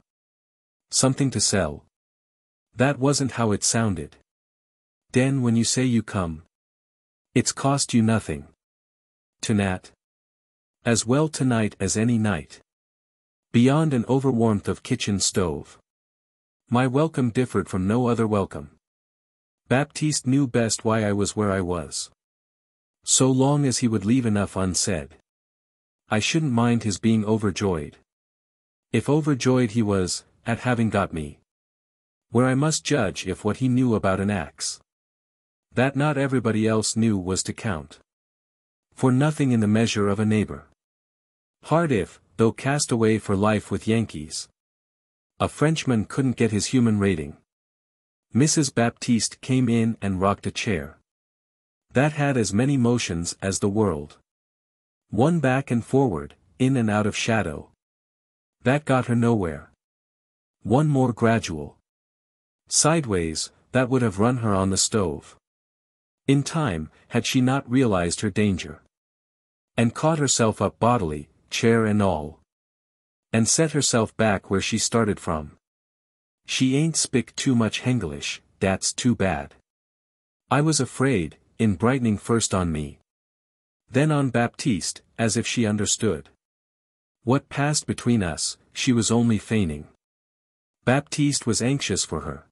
Something to sell. That wasn't how it sounded. Den when you say you come. It's cost you nothing. To Nat. As well tonight as any night. Beyond an overwarmth of kitchen stove. My welcome differed from no other welcome. Baptiste knew best why I was where I was. So long as he would leave enough unsaid. I shouldn't mind his being overjoyed. If overjoyed he was, at having got me. Where I must judge if what he knew about an axe. That not everybody else knew was to count. For nothing in the measure of a neighbor. Hard if, though cast away for life with Yankees. A Frenchman couldn't get his human rating. Mrs. Baptiste came in and rocked a chair. That had as many motions as the world. One back and forward, in and out of shadow. That got her nowhere. One more gradual. Sideways, that would have run her on the stove. In time, had she not realized her danger. And caught herself up bodily, chair and all. And set herself back where she started from. She ain't spick too much Hengelish, that's too bad. I was afraid, in brightening first on me. Then on Baptiste, as if she understood. What passed between us, she was only feigning. Baptiste was anxious for her.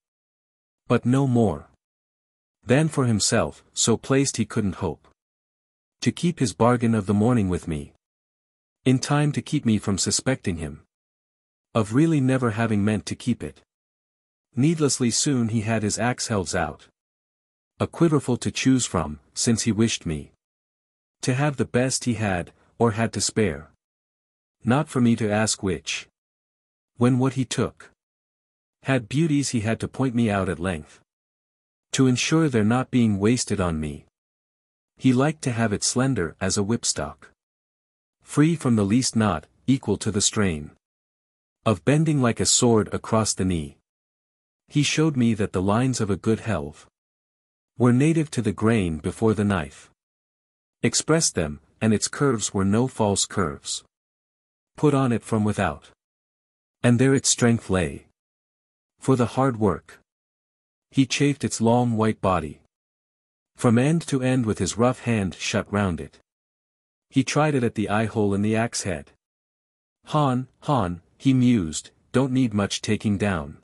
But no more. Than for himself, so placed he couldn't hope. To keep his bargain of the morning with me. In time to keep me from suspecting him. Of really never having meant to keep it. Needlessly soon he had his axe helves out. A quiverful to choose from, since he wished me. To have the best he had, or had to spare. Not for me to ask which. When what he took. Had beauties he had to point me out at length. To ensure their not being wasted on me. He liked to have it slender as a whipstock. Free from the least knot, equal to the strain. Of bending like a sword across the knee. He showed me that the lines of a good helve were native to the grain before the knife. Expressed them, and its curves were no false curves. Put on it from without. And there its strength lay. For the hard work. He chafed its long white body. From end to end with his rough hand shut round it. He tried it at the eye hole in the axe head. Han, Han, he mused, don't need much taking down.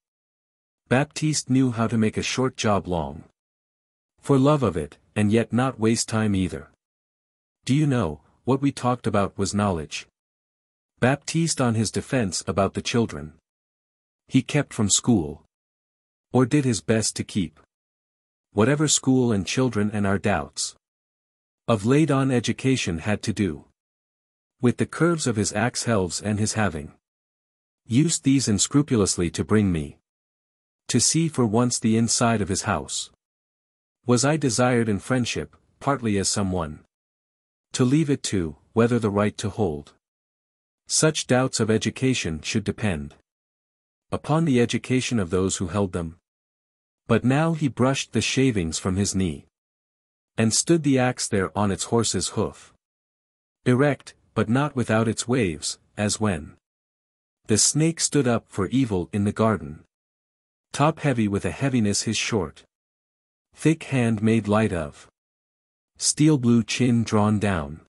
Baptiste knew how to make a short job long. For love of it, and yet not waste time either. Do you know, what we talked about was knowledge. Baptiste on his defense about the children. He kept from school. Or did his best to keep. Whatever school and children and our doubts. Of laid on education had to do. With the curves of his axe helves and his having. Used these unscrupulously to bring me. To see for once the inside of his house. Was I desired in friendship, partly as someone. To leave it to, whether the right to hold. Such doubts of education should depend. Upon the education of those who held them. But now he brushed the shavings from his knee. And stood the axe there on its horse's hoof. Erect, but not without its waves, as when. The snake stood up for evil in the garden. Top heavy with a heaviness his short. Thick hand made light of. Steel blue chin drawn down.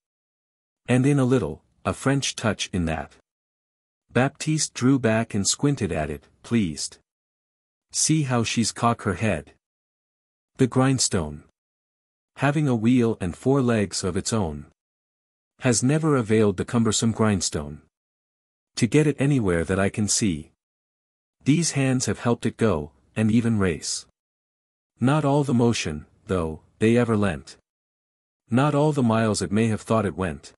And in a little, a French touch in that. Baptiste drew back and squinted at it, pleased. See how she's cock her head. The grindstone. Having a wheel and four legs of its own. Has never availed the cumbersome grindstone. To get it anywhere that I can see. These hands have helped it go, and even race. Not all the motion, though, they ever lent. Not all the miles it may have thought it went.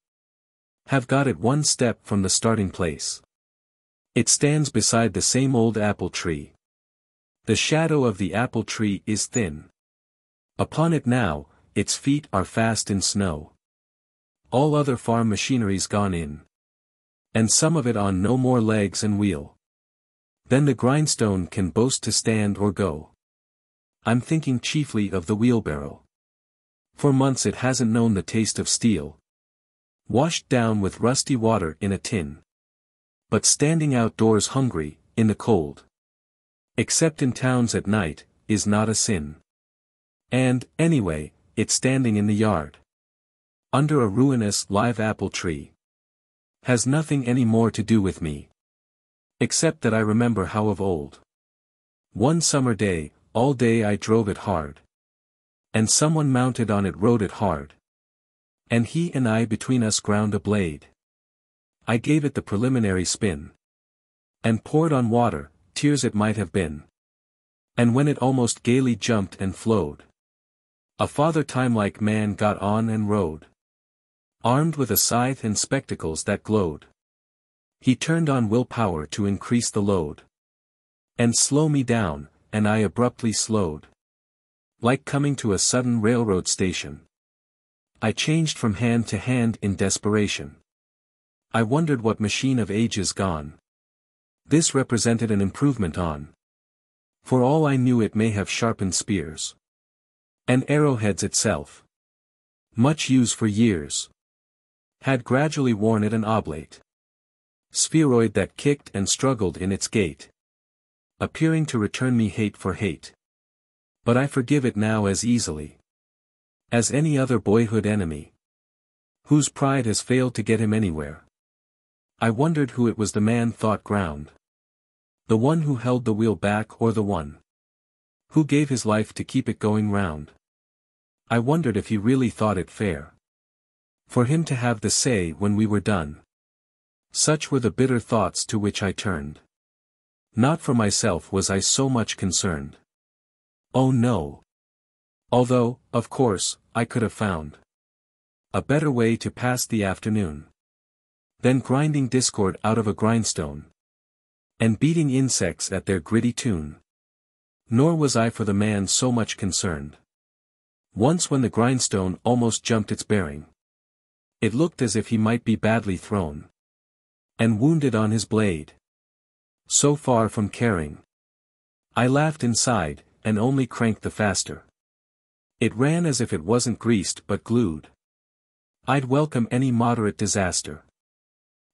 Have got it one step from the starting place. It stands beside the same old apple tree. The shadow of the apple tree is thin. Upon it now, its feet are fast in snow. All other farm machinery's gone in. And some of it on no more legs and wheel. Then the grindstone can boast to stand or go. I'm thinking chiefly of the wheelbarrow. For months it hasn't known the taste of steel. Washed down with rusty water in a tin. But standing outdoors hungry, in the cold. Except in towns at night, is not a sin. And, anyway, it's standing in the yard. Under a ruinous live apple tree. Has nothing any more to do with me. Except that I remember how of old. One summer day, all day I drove it hard. And someone mounted on it rode it hard. And he and I between us ground a blade. I gave it the preliminary spin. And poured on water, tears it might have been. And when it almost gaily jumped and flowed. A father time-like man got on and rode. Armed with a scythe and spectacles that glowed. He turned on willpower to increase the load. And slow me down, and I abruptly slowed. Like coming to a sudden railroad station. I changed from hand to hand in desperation. I wondered what machine of ages gone. This represented an improvement on. For all I knew it may have sharpened spears. And arrowheads itself. Much use for years. Had gradually worn it an oblate. Spheroid that kicked and struggled in its gait appearing to return me hate for hate. But I forgive it now as easily. As any other boyhood enemy. Whose pride has failed to get him anywhere. I wondered who it was the man thought ground. The one who held the wheel back or the one. Who gave his life to keep it going round. I wondered if he really thought it fair. For him to have the say when we were done. Such were the bitter thoughts to which I turned. Not for myself was I so much concerned. Oh no. Although, of course, I could have found a better way to pass the afternoon than grinding discord out of a grindstone and beating insects at their gritty tune. Nor was I for the man so much concerned. Once when the grindstone almost jumped its bearing. It looked as if he might be badly thrown. And wounded on his blade so far from caring. I laughed inside, and only cranked the faster. It ran as if it wasn't greased but glued. I'd welcome any moderate disaster.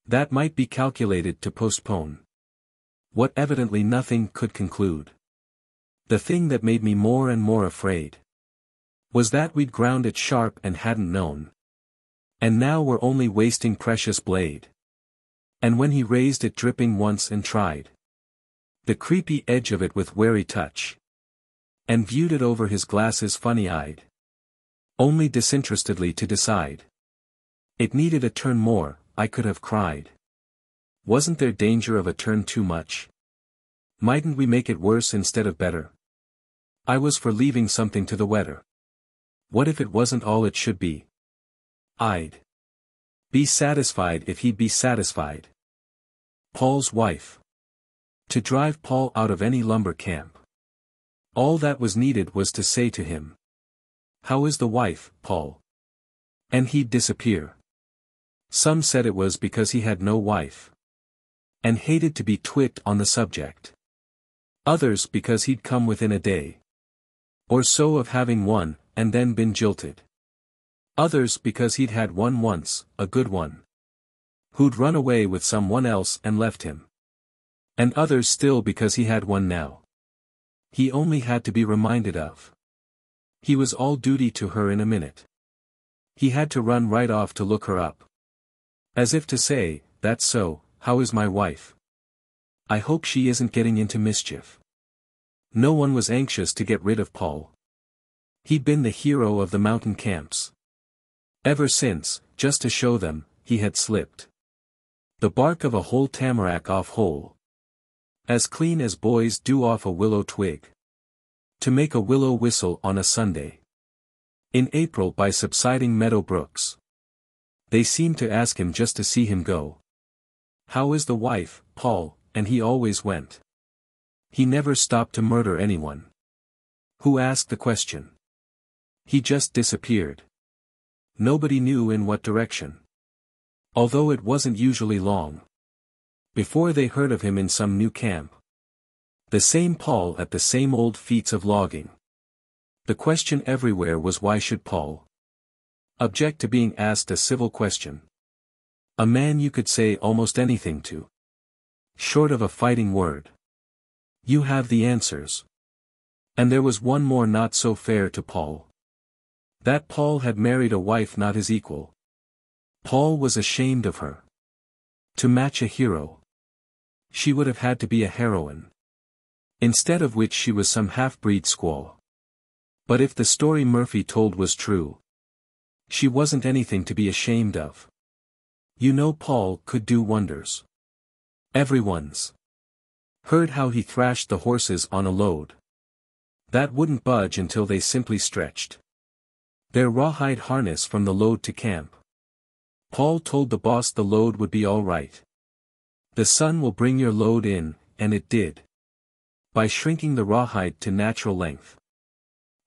That might be calculated to postpone. What evidently nothing could conclude. The thing that made me more and more afraid. Was that we'd ground it sharp and hadn't known. And now we're only wasting precious blade. And when he raised it dripping once and tried. The creepy edge of it with wary touch. And viewed it over his glasses funny-eyed. Only disinterestedly to decide. It needed a turn more, I could have cried. Wasn't there danger of a turn too much? Mightn't we make it worse instead of better? I was for leaving something to the whetter. What if it wasn't all it should be? I'd be satisfied if he'd be satisfied. Paul's wife. To drive Paul out of any lumber camp. All that was needed was to say to him. How is the wife, Paul? And he'd disappear. Some said it was because he had no wife. And hated to be twicked on the subject. Others because he'd come within a day. Or so of having one, and then been jilted. Others because he'd had one once, a good one. Who'd run away with someone else and left him. And others still because he had one now. He only had to be reminded of. He was all duty to her in a minute. He had to run right off to look her up. As if to say, that's so, how is my wife? I hope she isn't getting into mischief. No one was anxious to get rid of Paul. He'd been the hero of the mountain camps. Ever since, just to show them, he had slipped. The bark of a whole tamarack off whole. As clean as boys do off a willow twig. To make a willow whistle on a Sunday. In April by subsiding meadow brooks. They seemed to ask him just to see him go. How is the wife, Paul, and he always went. He never stopped to murder anyone. Who asked the question? He just disappeared. Nobody knew in what direction. Although it wasn't usually long. Before they heard of him in some new camp. The same Paul at the same old feats of logging. The question everywhere was why should Paul object to being asked a civil question? A man you could say almost anything to. Short of a fighting word. You have the answers. And there was one more not so fair to Paul. That Paul had married a wife not his equal. Paul was ashamed of her. To match a hero. She would have had to be a heroine. Instead of which she was some half-breed squaw. But if the story Murphy told was true. She wasn't anything to be ashamed of. You know Paul could do wonders. Everyone's. Heard how he thrashed the horses on a load. That wouldn't budge until they simply stretched. Their rawhide harness from the load to camp. Paul told the boss the load would be all right. The sun will bring your load in, and it did. By shrinking the rawhide to natural length.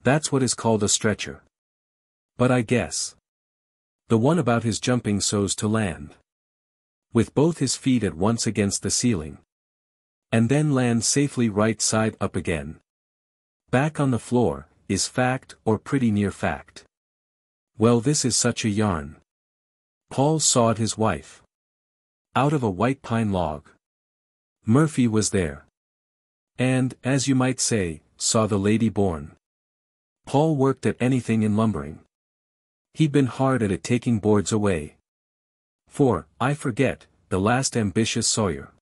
That's what is called a stretcher. But I guess. The one about his jumping so's to land. With both his feet at once against the ceiling. And then land safely right side up again. Back on the floor, is fact or pretty near fact. Well this is such a yarn. Paul sawed his wife. Out of a white pine log. Murphy was there. And, as you might say, saw the lady born. Paul worked at anything in lumbering. He'd been hard at it taking boards away. For, I forget, the last ambitious sawyer.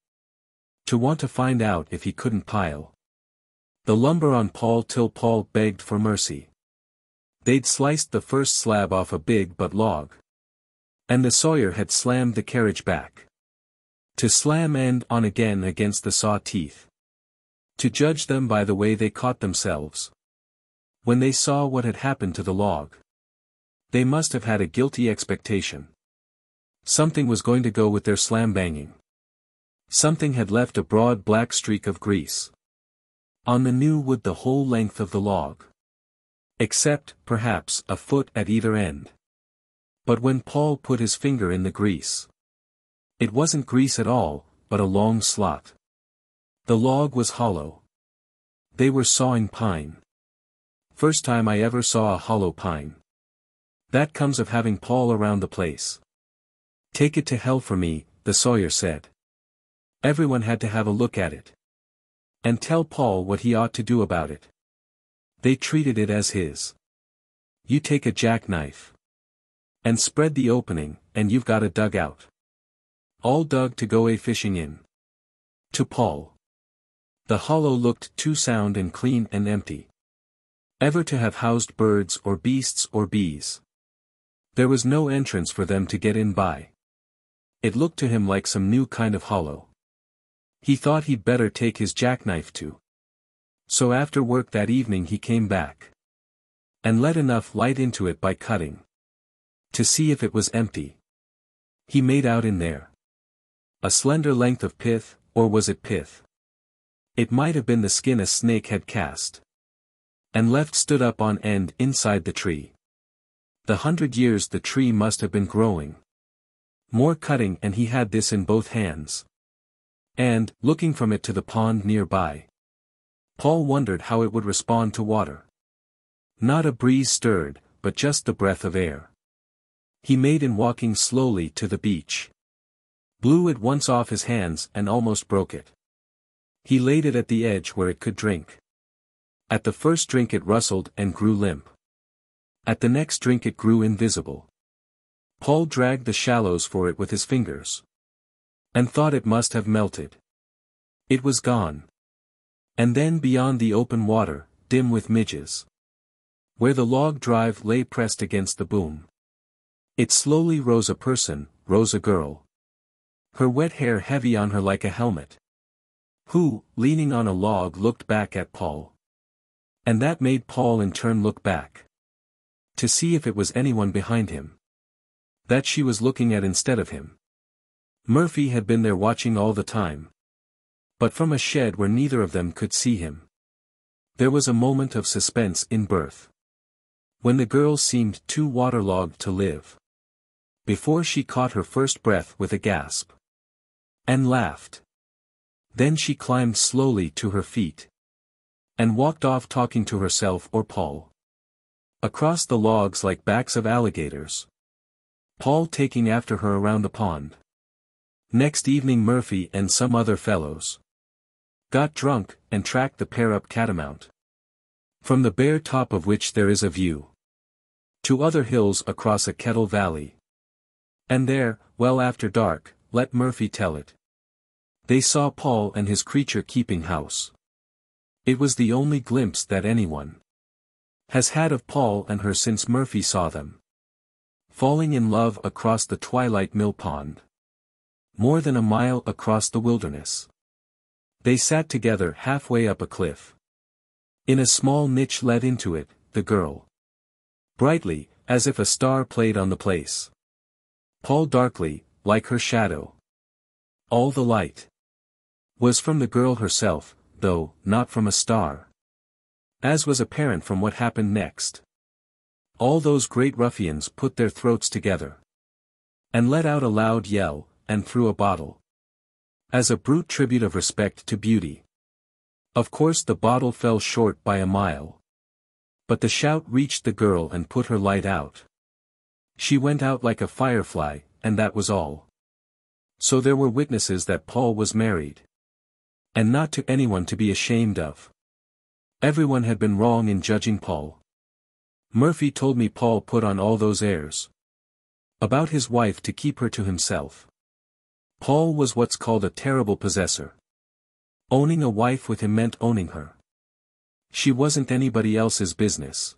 To want to find out if he couldn't pile. The lumber on Paul till Paul begged for mercy. They'd sliced the first slab off a big butt log. And the sawyer had slammed the carriage back. To slam end on again against the saw teeth. To judge them by the way they caught themselves. When they saw what had happened to the log. They must have had a guilty expectation. Something was going to go with their slam banging. Something had left a broad black streak of grease. On the new wood the whole length of the log. Except, perhaps, a foot at either end. But when Paul put his finger in the grease. It wasn't grease at all, but a long slot. The log was hollow. They were sawing pine. First time I ever saw a hollow pine. That comes of having Paul around the place. Take it to hell for me, the sawyer said. Everyone had to have a look at it. And tell Paul what he ought to do about it. They treated it as his. You take a jackknife. And spread the opening, and you've got a dugout. All dug to go a fishing in. To Paul. The hollow looked too sound and clean and empty. Ever to have housed birds or beasts or bees. There was no entrance for them to get in by. It looked to him like some new kind of hollow. He thought he'd better take his jackknife to. So after work that evening he came back. And let enough light into it by cutting. To see if it was empty. He made out in there. A slender length of pith, or was it pith? It might have been the skin a snake had cast. And left stood up on end inside the tree. The hundred years the tree must have been growing. More cutting and he had this in both hands. And, looking from it to the pond nearby. Paul wondered how it would respond to water. Not a breeze stirred, but just the breath of air. He made in walking slowly to the beach. Blew it once off his hands and almost broke it. He laid it at the edge where it could drink. At the first drink it rustled and grew limp. At the next drink it grew invisible. Paul dragged the shallows for it with his fingers. And thought it must have melted. It was gone. And then beyond the open water, dim with midges. Where the log drive lay pressed against the boom. It slowly rose a person, rose a girl. Her wet hair heavy on her like a helmet. Who, leaning on a log looked back at Paul. And that made Paul in turn look back. To see if it was anyone behind him. That she was looking at instead of him. Murphy had been there watching all the time. But from a shed where neither of them could see him. There was a moment of suspense in birth. When the girl seemed too waterlogged to live. Before she caught her first breath with a gasp. And laughed. Then she climbed slowly to her feet. And walked off talking to herself or Paul. Across the logs like backs of alligators. Paul taking after her around the pond. Next evening Murphy and some other fellows. Got drunk, and tracked the pair up Catamount. From the bare top of which there is a view. To other hills across a kettle valley. And there, well after dark, let Murphy tell it. They saw Paul and his creature keeping house. It was the only glimpse that anyone has had of Paul and her since Murphy saw them. Falling in love across the twilight mill pond. More than a mile across the wilderness. They sat together halfway up a cliff. In a small niche let into it, the girl. Brightly, as if a star played on the place. Paul darkly, like her shadow. All the light was from the girl herself, though, not from a star. As was apparent from what happened next. All those great ruffians put their throats together. And let out a loud yell, and threw a bottle. As a brute tribute of respect to beauty. Of course the bottle fell short by a mile. But the shout reached the girl and put her light out. She went out like a firefly, and that was all. So there were witnesses that Paul was married. And not to anyone to be ashamed of. Everyone had been wrong in judging Paul. Murphy told me Paul put on all those airs. About his wife to keep her to himself. Paul was what's called a terrible possessor. Owning a wife with him meant owning her. She wasn't anybody else's business.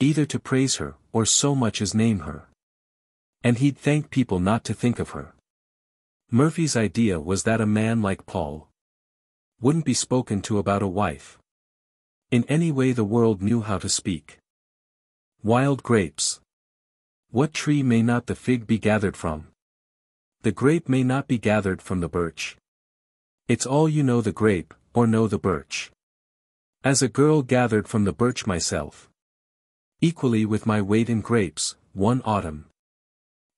Either to praise her, or so much as name her. And he'd thank people not to think of her. Murphy's idea was that a man like Paul wouldn't be spoken to about a wife. In any way the world knew how to speak. Wild grapes. What tree may not the fig be gathered from? The grape may not be gathered from the birch. It's all you know the grape, or know the birch. As a girl gathered from the birch myself. Equally with my weight in grapes, one autumn.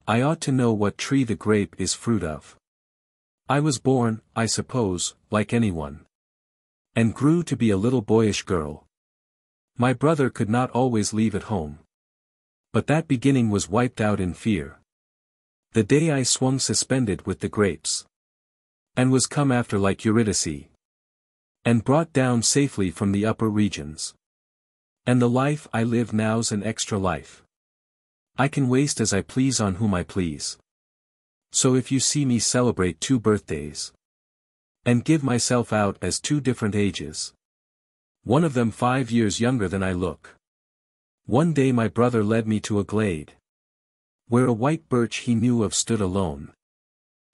I ought to know what tree the grape is fruit of. I was born, I suppose, like anyone and grew to be a little boyish girl. My brother could not always leave at home. But that beginning was wiped out in fear. The day I swung suspended with the grapes. And was come after like Eurydice. And brought down safely from the upper regions. And the life I live now's an extra life. I can waste as I please on whom I please. So if you see me celebrate two birthdays, and give myself out as two different ages. One of them five years younger than I look. One day my brother led me to a glade. Where a white birch he knew of stood alone.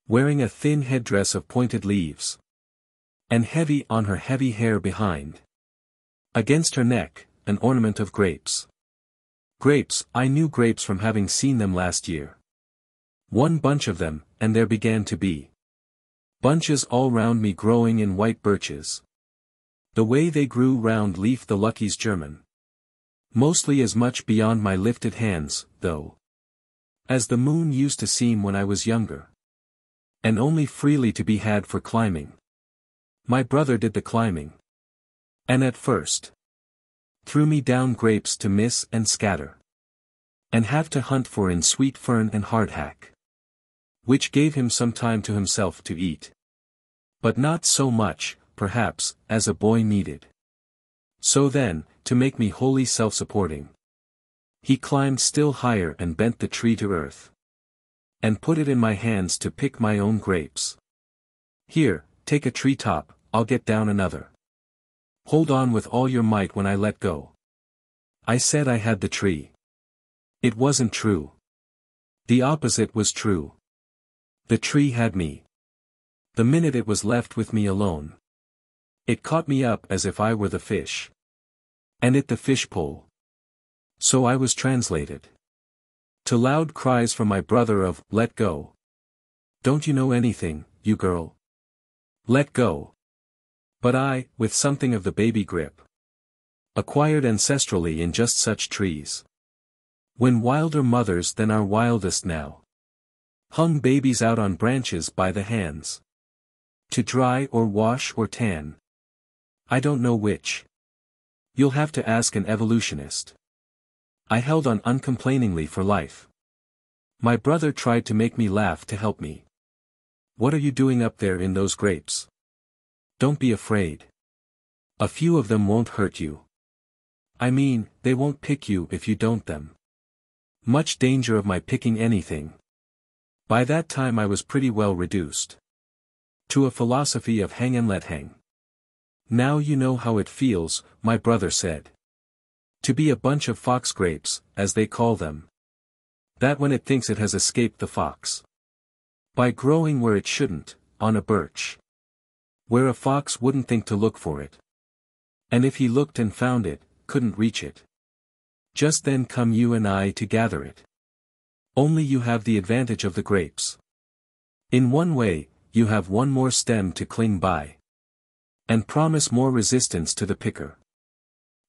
Wearing a thin headdress of pointed leaves. And heavy on her heavy hair behind. Against her neck, an ornament of grapes. Grapes, I knew grapes from having seen them last year. One bunch of them, and there began to be. Bunches all round me growing in white birches. The way they grew round Leif the Lucky's German. Mostly as much beyond my lifted hands, though. As the moon used to seem when I was younger. And only freely to be had for climbing. My brother did the climbing. And at first. Threw me down grapes to miss and scatter. And have to hunt for in sweet fern and hardhack. Which gave him some time to himself to eat. But not so much, perhaps, as a boy needed. So then, to make me wholly self-supporting. He climbed still higher and bent the tree to earth. And put it in my hands to pick my own grapes. Here, take a tree top, I'll get down another. Hold on with all your might when I let go. I said I had the tree. It wasn't true. The opposite was true. The tree had me. The minute it was left with me alone. It caught me up as if I were the fish. And it the fishpole. So I was translated. To loud cries from my brother of, let go. Don't you know anything, you girl? Let go. But I, with something of the baby grip. Acquired ancestrally in just such trees. When wilder mothers than our wildest now. Hung babies out on branches by the hands. To dry or wash or tan. I don't know which. You'll have to ask an evolutionist. I held on uncomplainingly for life. My brother tried to make me laugh to help me. What are you doing up there in those grapes? Don't be afraid. A few of them won't hurt you. I mean, they won't pick you if you don't them. Much danger of my picking anything. By that time I was pretty well reduced. To a philosophy of hang and let hang. Now you know how it feels, my brother said. To be a bunch of fox grapes, as they call them. That when it thinks it has escaped the fox. By growing where it shouldn't, on a birch. Where a fox wouldn't think to look for it. And if he looked and found it, couldn't reach it. Just then come you and I to gather it. Only you have the advantage of the grapes. In one way, you have one more stem to cling by. And promise more resistance to the picker.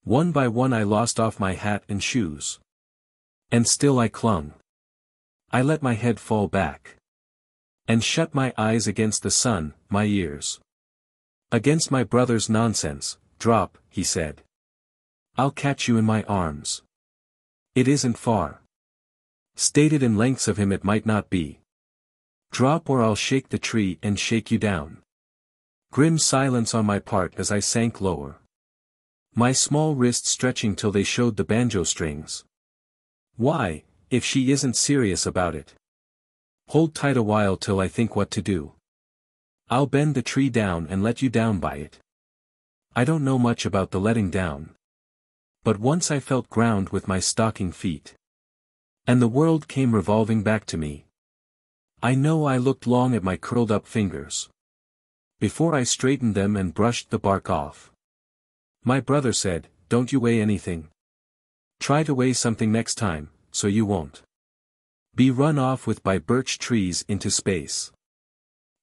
One by one I lost off my hat and shoes. And still I clung. I let my head fall back. And shut my eyes against the sun, my ears. Against my brother's nonsense, drop, he said. I'll catch you in my arms. It isn't far. Stated in lengths of him it might not be. Drop or I'll shake the tree and shake you down. Grim silence on my part as I sank lower. My small wrists stretching till they showed the banjo strings. Why, if she isn't serious about it. Hold tight a while till I think what to do. I'll bend the tree down and let you down by it. I don't know much about the letting down. But once I felt ground with my stocking feet. And the world came revolving back to me. I know I looked long at my curled up fingers. Before I straightened them and brushed the bark off. My brother said, don't you weigh anything. Try to weigh something next time, so you won't. Be run off with by birch trees into space.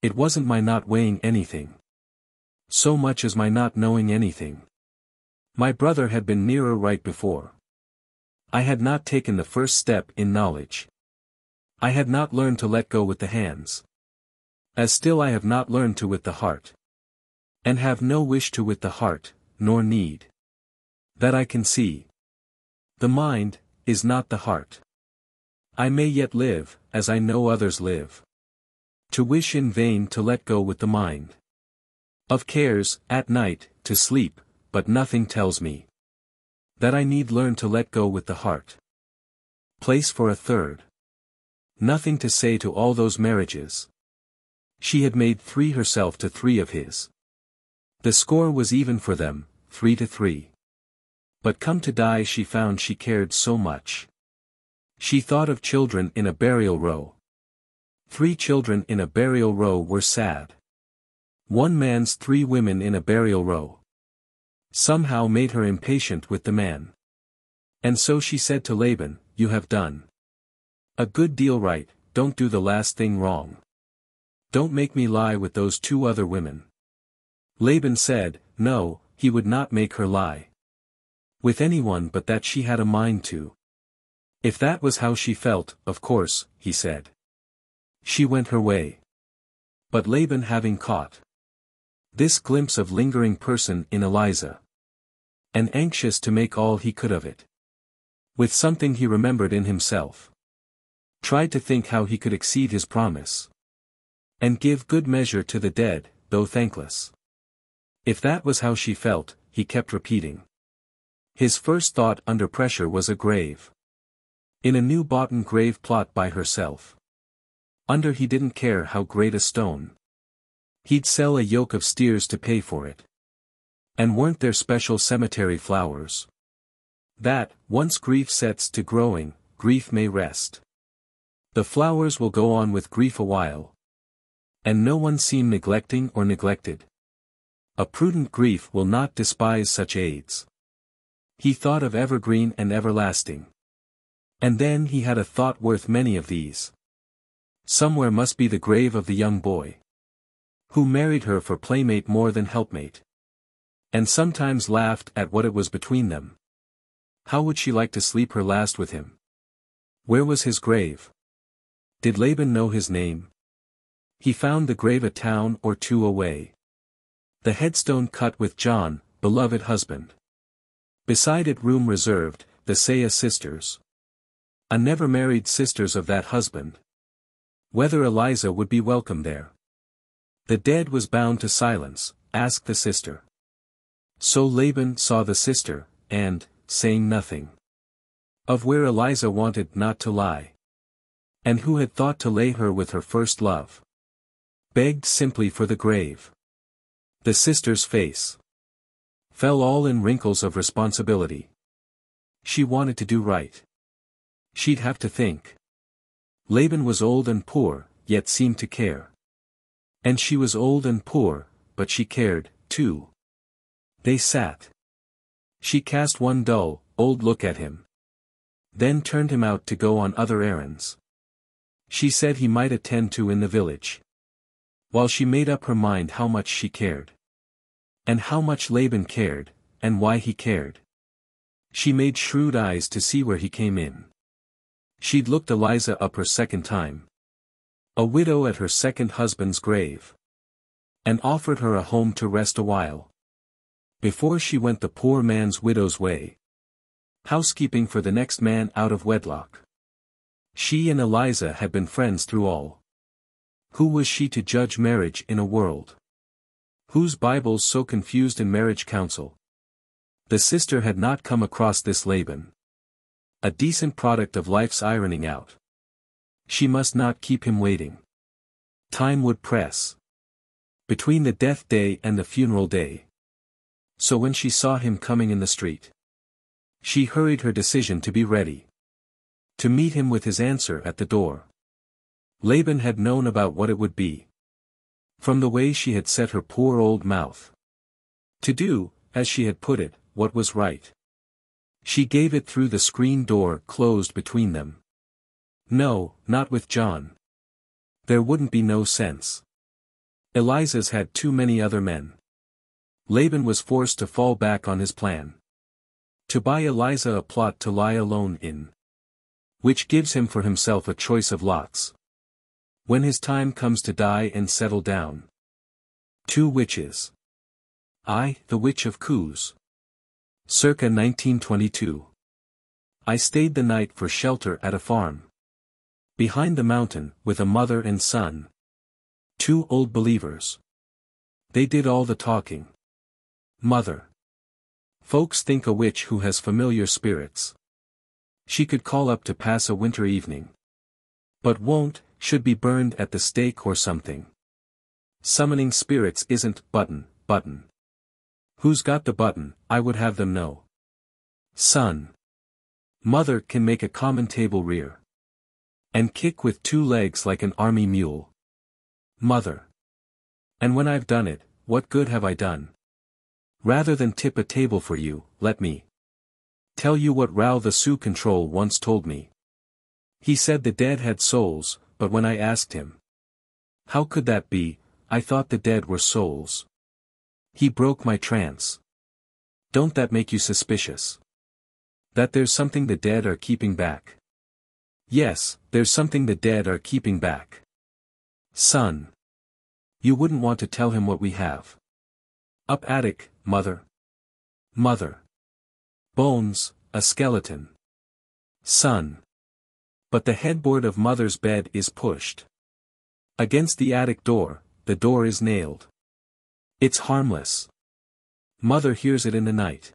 It wasn't my not weighing anything. So much as my not knowing anything. My brother had been nearer right before. I had not taken the first step in knowledge. I had not learned to let go with the hands. As still I have not learned to with the heart. And have no wish to with the heart, nor need. That I can see. The mind, is not the heart. I may yet live, as I know others live. To wish in vain to let go with the mind. Of cares, at night, to sleep, but nothing tells me. That I need learn to let go with the heart. Place for a third. Nothing to say to all those marriages. She had made three herself to three of his. The score was even for them, three to three. But come to die she found she cared so much. She thought of children in a burial row. Three children in a burial row were sad. One man's three women in a burial row. Somehow made her impatient with the man. And so she said to Laban, You have done. A good deal right, don't do the last thing wrong. Don't make me lie with those two other women. Laban said, No, he would not make her lie. With anyone but that she had a mind to. If that was how she felt, of course, he said. She went her way. But Laban having caught this glimpse of lingering person in Eliza. And anxious to make all he could of it. With something he remembered in himself. Tried to think how he could exceed his promise. And give good measure to the dead, though thankless. If that was how she felt, he kept repeating. His first thought under pressure was a grave. In a new boughten grave plot by herself. Under he didn't care how great a stone. He'd sell a yoke of steers to pay for it. And weren't there special cemetery flowers? That, once grief sets to growing, grief may rest. The flowers will go on with grief a while. And no one seem neglecting or neglected. A prudent grief will not despise such aids. He thought of evergreen and everlasting. And then he had a thought worth many of these. Somewhere must be the grave of the young boy. Who married her for playmate more than helpmate. And sometimes laughed at what it was between them. How would she like to sleep her last with him? Where was his grave? Did Laban know his name? He found the grave a town or two away. The headstone cut with John, beloved husband. Beside it room reserved, the Saya sisters. A never married sisters of that husband. Whether Eliza would be welcome there. The dead was bound to silence, asked the sister. So Laban saw the sister, and, saying nothing. Of where Eliza wanted not to lie. And who had thought to lay her with her first love. Begged simply for the grave. The sister's face fell all in wrinkles of responsibility. She wanted to do right. She'd have to think. Laban was old and poor, yet seemed to care. And she was old and poor, but she cared, too. They sat. She cast one dull, old look at him. Then turned him out to go on other errands. She said he might attend to in the village. While she made up her mind how much she cared. And how much Laban cared, and why he cared. She made shrewd eyes to see where he came in. She'd looked Eliza up her second time. A widow at her second husband's grave. And offered her a home to rest a while. Before she went the poor man's widow's way. Housekeeping for the next man out of wedlock. She and Eliza had been friends through all. Who was she to judge marriage in a world? Whose Bibles so confused in marriage counsel? The sister had not come across this Laban. A decent product of life's ironing out. She must not keep him waiting. Time would press. Between the death day and the funeral day. So when she saw him coming in the street. She hurried her decision to be ready. To meet him with his answer at the door. Laban had known about what it would be. From the way she had set her poor old mouth. To do, as she had put it, what was right. She gave it through the screen door closed between them. No, not with John. There wouldn't be no sense. Eliza's had too many other men. Laban was forced to fall back on his plan. To buy Eliza a plot to lie alone in. Which gives him for himself a choice of lots when his time comes to die and settle down. Two Witches. I, the Witch of Coos. Circa 1922. I stayed the night for shelter at a farm. Behind the mountain, with a mother and son. Two old believers. They did all the talking. Mother. Folks think a witch who has familiar spirits. She could call up to pass a winter evening. But won't, should be burned at the stake or something. Summoning spirits isn't button, button. Who's got the button, I would have them know. Son. Mother can make a common table rear. And kick with two legs like an army mule. Mother. And when I've done it, what good have I done? Rather than tip a table for you, let me tell you what Ralle the Sioux control once told me. He said the dead had souls, but when I asked him, how could that be, I thought the dead were souls. He broke my trance. Don't that make you suspicious? That there's something the dead are keeping back. Yes, there's something the dead are keeping back. Son. You wouldn't want to tell him what we have. Up attic, mother. Mother. Bones, a skeleton. Son. But the headboard of mother's bed is pushed. Against the attic door, the door is nailed. It's harmless. Mother hears it in the night.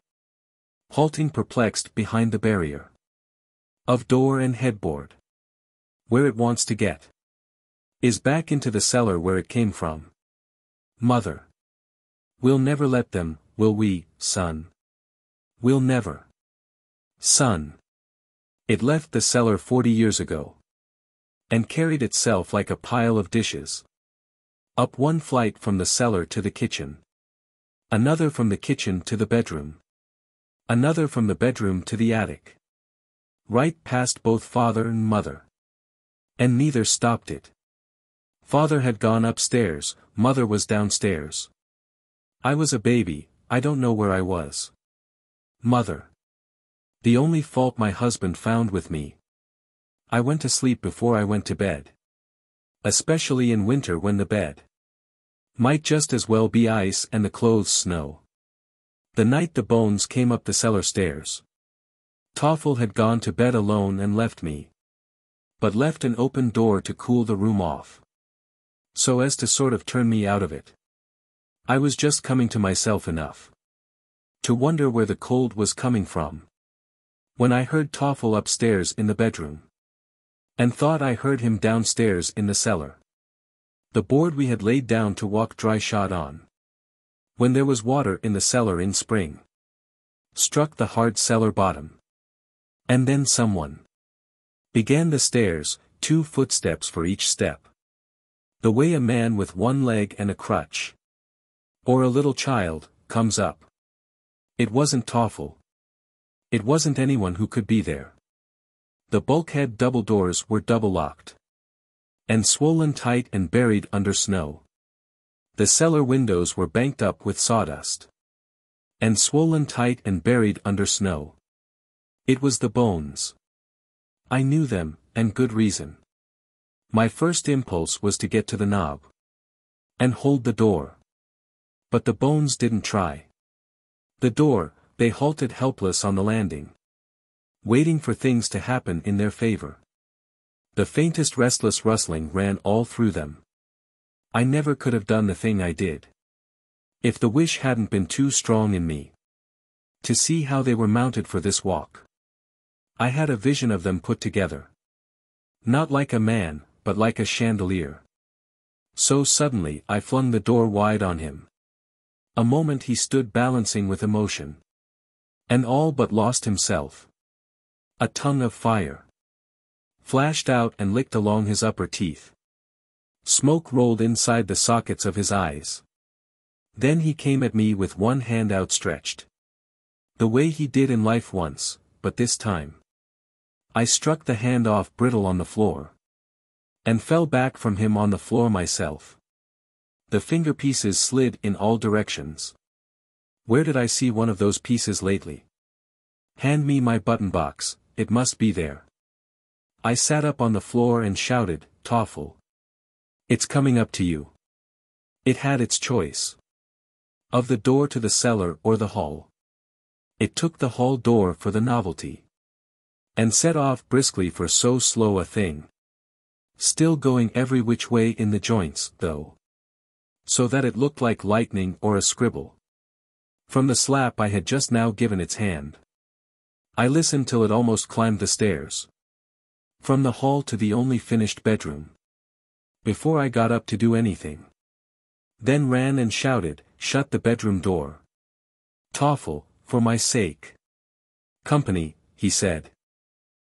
Halting perplexed behind the barrier. Of door and headboard. Where it wants to get. Is back into the cellar where it came from. Mother. We'll never let them, will we, son? We'll never. Son. It left the cellar forty years ago. And carried itself like a pile of dishes. Up one flight from the cellar to the kitchen. Another from the kitchen to the bedroom. Another from the bedroom to the attic. Right past both father and mother. And neither stopped it. Father had gone upstairs, mother was downstairs. I was a baby, I don't know where I was. Mother. The only fault my husband found with me. I went to sleep before I went to bed. Especially in winter when the bed might just as well be ice and the clothes snow. The night the bones came up the cellar stairs. Toffile had gone to bed alone and left me. But left an open door to cool the room off. So as to sort of turn me out of it. I was just coming to myself enough. To wonder where the cold was coming from. When I heard Toffile upstairs in the bedroom. And thought I heard him downstairs in the cellar. The board we had laid down to walk dry shod on. When there was water in the cellar in spring. Struck the hard cellar bottom. And then someone. Began the stairs, two footsteps for each step. The way a man with one leg and a crutch. Or a little child, comes up. It wasn't Toffile. It wasn't anyone who could be there. The bulkhead double doors were double locked. And swollen tight and buried under snow. The cellar windows were banked up with sawdust. And swollen tight and buried under snow. It was the bones. I knew them, and good reason. My first impulse was to get to the knob. And hold the door. But the bones didn't try. The door, they halted helpless on the landing. Waiting for things to happen in their favor. The faintest restless rustling ran all through them. I never could have done the thing I did. If the wish hadn't been too strong in me. To see how they were mounted for this walk. I had a vision of them put together. Not like a man, but like a chandelier. So suddenly I flung the door wide on him. A moment he stood balancing with emotion. And all but lost himself. A tongue of fire. Flashed out and licked along his upper teeth. Smoke rolled inside the sockets of his eyes. Then he came at me with one hand outstretched. The way he did in life once, but this time. I struck the hand off brittle on the floor. And fell back from him on the floor myself. The finger pieces slid in all directions. Where did I see one of those pieces lately? Hand me my button box, it must be there. I sat up on the floor and shouted, Toffile. It's coming up to you. It had its choice. Of the door to the cellar or the hall. It took the hall door for the novelty. And set off briskly for so slow a thing. Still going every which way in the joints, though. So that it looked like lightning or a scribble. From the slap I had just now given its hand. I listened till it almost climbed the stairs. From the hall to the only finished bedroom before I got up to do anything. Then ran and shouted, shut the bedroom door. Toffile, for my sake. Company, he said.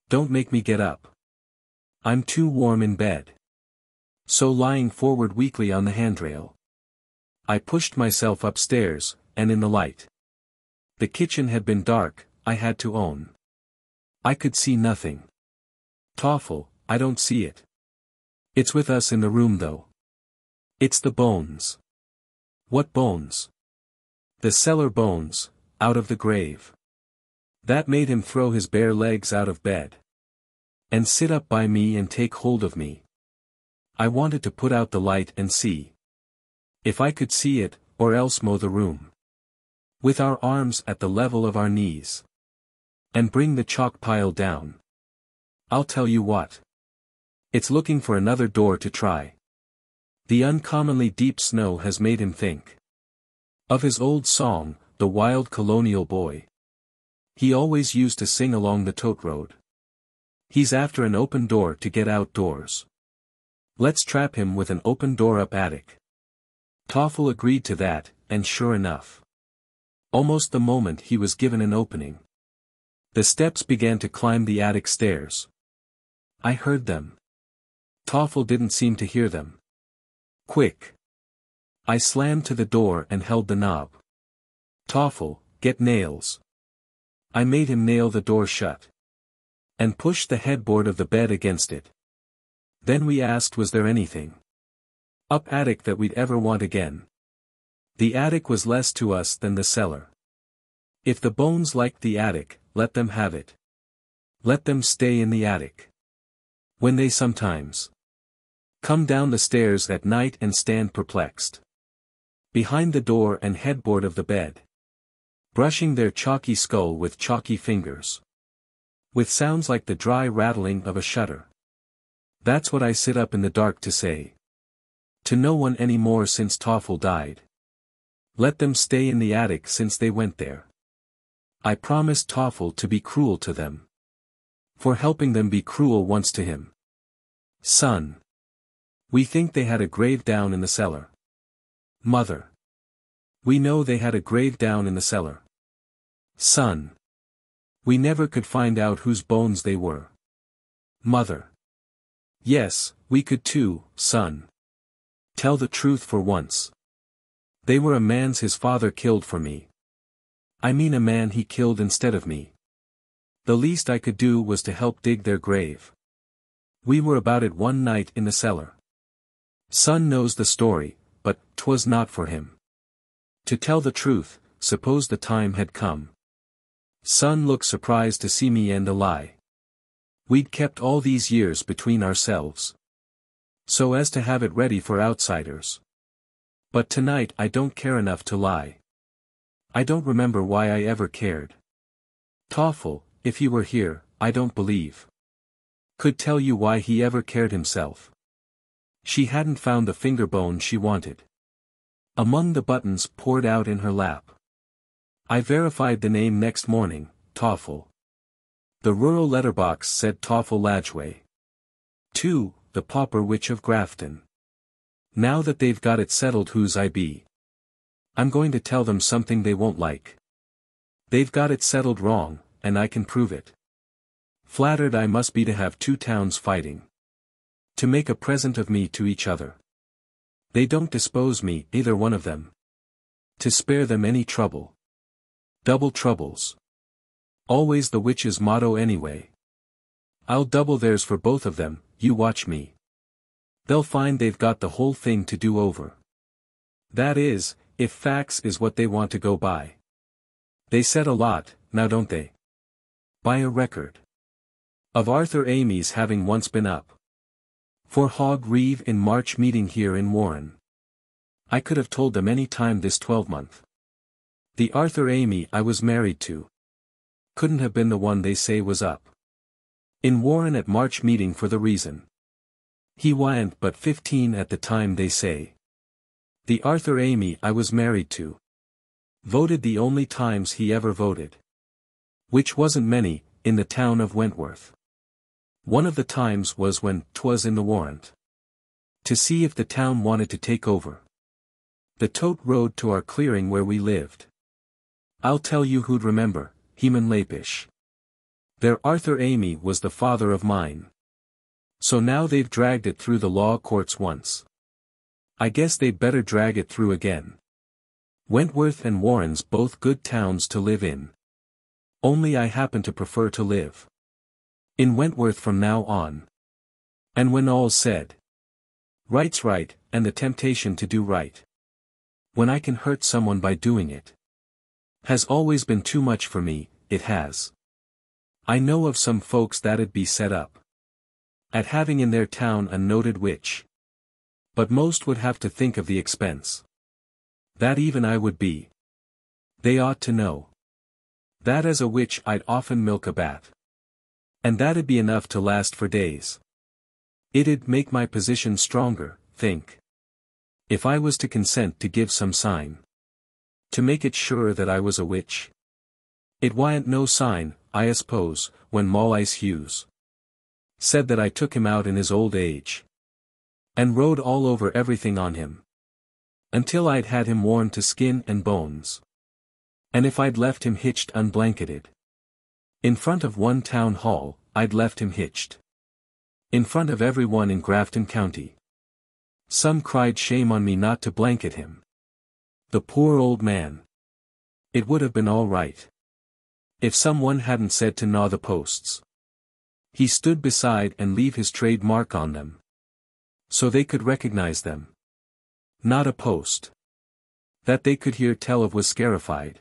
Don't make me get up. I'm too warm in bed. So lying forward weakly on the handrail. I pushed myself upstairs, and in the light. The kitchen had been dark, I had to own. I could see nothing. Toffile, I don't see it. It's with us in the room though. It's the bones. What bones? The cellar bones, out of the grave. That made him throw his bare legs out of bed. And sit up by me and take hold of me. I wanted to put out the light and see. If I could see it, or else mow the room. With our arms at the level of our knees. And bring the chalk pile down. I'll tell you what. It's looking for another door to try. The uncommonly deep snow has made him think. Of his old song, The Wild Colonial Boy. He always used to sing along the tote road. He's after an open door to get outdoors. Let's trap him with an open door up attic. Toffile agreed to that, and sure enough. Almost the moment he was given an opening. The steps began to climb the attic stairs. I heard them. Toffile didn't seem to hear them. Quick. I slammed to the door and held the knob. Toffile, get nails. I made him nail the door shut. And pushed the headboard of the bed against it. Then we asked was there anything up attic that we'd ever want again. The attic was less to us than the cellar. If the bones liked the attic, let them have it. Let them stay in the attic. When they sometimes come down the stairs at night and stand perplexed. Behind the door and headboard of the bed. Brushing their chalky skull with chalky fingers. With sounds like the dry rattling of a shutter. That's what I sit up in the dark to say. To no one any more since Toffile died. Let them stay in the attic since they went there. I promised Toffile to be cruel to them for helping them be cruel once to him. Son. We think they had a grave down in the cellar. Mother. We know they had a grave down in the cellar. Son. We never could find out whose bones they were. Mother. Yes, we could too, son. Tell the truth for once. They were a man's his father killed for me. I mean a man he killed instead of me. The least I could do was to help dig their grave. We were about it one night in the cellar. Son knows the story, but 'twas not for him. To tell the truth, suppose the time had come. Son looked surprised to see me end a lie. We'd kept all these years between ourselves. So as to have it ready for outsiders. But tonight I don't care enough to lie. I don't remember why I ever cared. Toffile, if he were here, I don't believe. Could tell you why he ever cared himself. She hadn't found the finger bone she wanted. Among the buttons poured out in her lap. I verified the name next morning, Toffile. The rural letterbox said Toffile Lajway. 2. The Pauper Witch of Grafton. Now that they've got it settled whose I be. I'm going to tell them something they won't like. They've got it settled wrong, and I can prove it. Flattered I must be to have two towns fighting. To make a present of me to each other. They don't dispose me, either one of them. To spare them any trouble. Double troubles. Always the witch's motto anyway. I'll double theirs for both of them, you watch me. They'll find they've got the whole thing to do over. That is, if facts is what they want to go by. They said a lot, now don't they? By a record. Of Arthur Amy's having once been up. For Hog Reeve in March meeting here in Warren. I could have told them any time this twelvemonth. The Arthur Amy I was married to. Couldn't have been the one they say was up. In Warren at March meeting for the reason. He wa'n't but fifteen at the time they say. The Arthur Amy I was married to. Voted the only times he ever voted which wasn't many, in the town of Wentworth. One of the times was when 'twas in the warrant. To see if the town wanted to take over. The tote road to our clearing where we lived. I'll tell you who'd remember, Heman Lapish. Their Arthur Amy was the father of mine. So now they've dragged it through the law courts once. I guess they'd better drag it through again. Wentworth and Warren's both good towns to live in. Only I happen to prefer to live in Wentworth from now on. And when all's said, right's right, and the temptation to do right. When I can hurt someone by doing it. Has always been too much for me, it has. I know of some folks that'd be set up. At having in their town a noted witch. But most would have to think of the expense. That even I would be. They ought to know. That as a witch I'd often milk a bat. And that'd be enough to last for days. It'd make my position stronger, think. If I was to consent to give some sign. To make it sure that I was a witch. It wa'n't no sign, I suppose, when Ice Huse said that I took him out in his old age. And rode all over everything on him. Until I'd had him worn to skin and bones. And if I'd left him hitched unblanketed. In front of one town hall, I'd left him hitched. In front of everyone in Grafton County. Some cried shame on me not to blanket him. The poor old man. It would have been all right. If someone hadn't said to gnaw the posts. He stood beside and leave his trademark on them. So they could recognize them. Not a post. That they could hear tell of was scarified.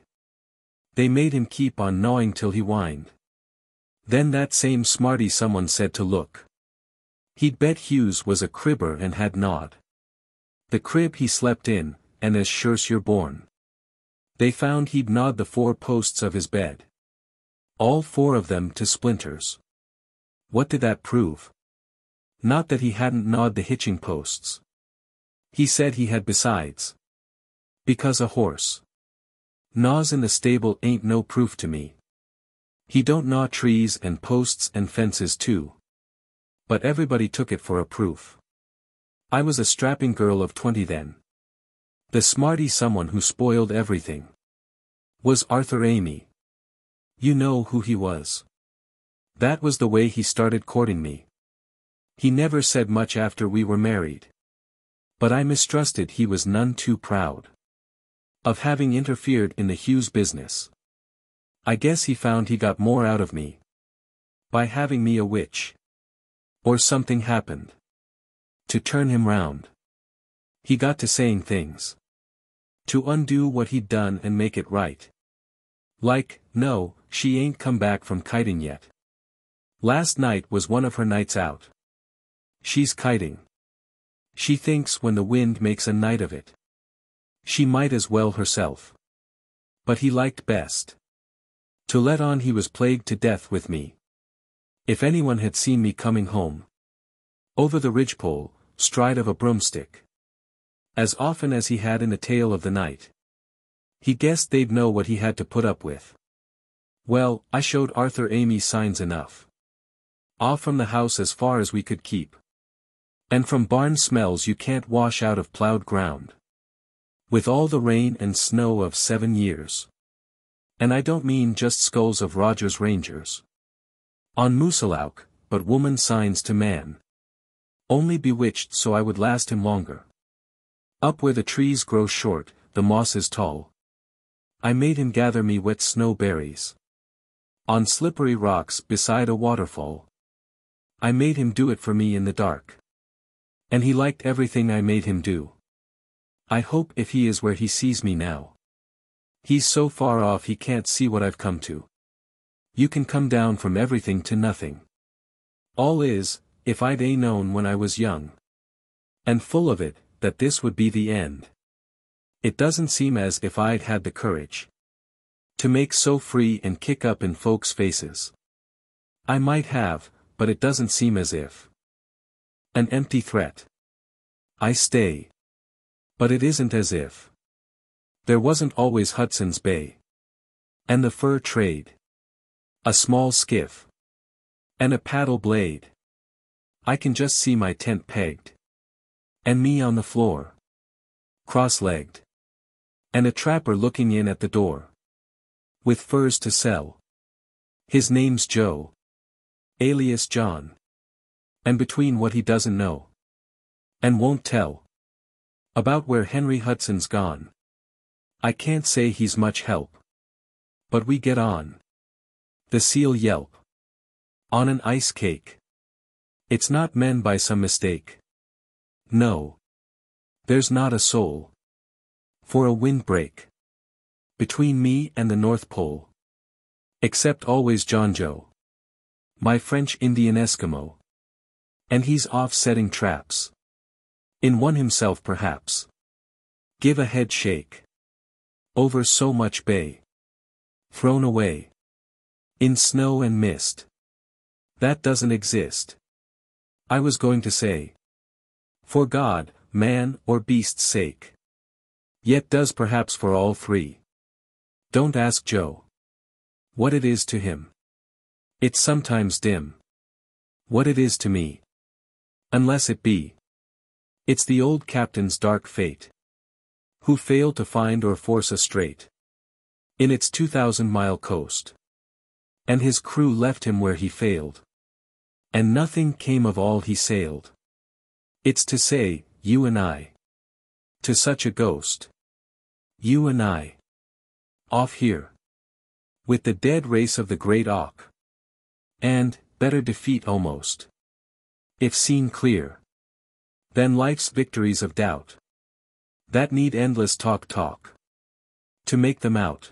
They made him keep on gnawing till he whined. Then that same smarty someone said to look. He'd bet Huse was a cribber and had gnawed. The crib he slept in, and as sure's you're born. They found he'd gnawed the four posts of his bed. All four of them to splinters. What did that prove? Not that he hadn't gnawed the hitching posts. He said he had besides. Because a horse. Gnaws in the stable ain't no proof to me. He don't gnaw trees and posts and fences too. But everybody took it for a proof. I was a strapping girl of twenty then. The smarty someone who spoiled everything. Was Arthur Amy. You know who he was. That was the way he started courting me. He never said much after we were married. But I mistrusted he was none too proud. Of having interfered in the Huse business. I guess he found he got more out of me. By having me a witch. Or something happened. To turn him round. He got to saying things. To undo what he'd done and make it right. Like, no, she ain't come back from kiting yet. Last night was one of her nights out. She's kiting. She thinks when the wind makes a night of it. She might as well herself. But he liked best. To let on he was plagued to death with me. If anyone had seen me coming home. Over the ridgepole, stride of a broomstick. As often as he had in the tail of the night. He guessed they'd know what he had to put up with. Well, I showed Arthur Amy signs enough. Off from the house as far as we could keep. And from barn smells you can't wash out of plowed ground. With all the rain and snow of seven years. And I don't mean just skulls of Rogers Rangers. On Moosilauke, but woman signs to man. Only bewitched so I would last him longer. Up where the trees grow short, the moss is tall. I made him gather me wet snow berries. On slippery rocks beside a waterfall. I made him do it for me in the dark. And he liked everything I made him do. I hope if he is where he sees me now. He's so far off he can't see what I've come to. You can come down from everything to nothing. All is, if I'd a known when I was young. And full of it, that this would be the end. It doesn't seem as if I'd had the courage. To make so free and kick up in folks' faces. I might have, but it doesn't seem as if. An empty threat. I stay. But it isn't as if. There wasn't always Hudson's Bay. And the fur trade. A small skiff. And a paddle blade. I can just see my tent pegged. And me on the floor. Cross-legged. And a trapper looking in at the door. With furs to sell. His name's Joe. Alias John. And between what he doesn't know. And won't tell. About where Henry Hudson's gone. I can't say he's much help. But we get on. The seal yelp. On an ice cake. It's not men by some mistake. No. There's not a soul. For a windbreak. Between me and the North Pole. Except always John Joe. My French Indian Eskimo. And he's off setting traps. In one himself perhaps. Give a head shake. Over so much bay. Thrown away. In snow and mist. That doesn't exist. I was going to say. For God, man or beast's sake. Yet does perhaps for all three. Don't ask Joe. What it is to him. It's sometimes dim. What it is to me. Unless it be. It's the old captain's dark fate. Who failed to find or force a strait. In its 2,000 mile coast. And his crew left him where he failed. And nothing came of all he sailed. It's to say, you and I. To such a ghost. You and I. Off here. With the dead race of the great auk. And, better defeat almost. If seen clear. Than life's victories of doubt. That need endless talk talk. To make them out.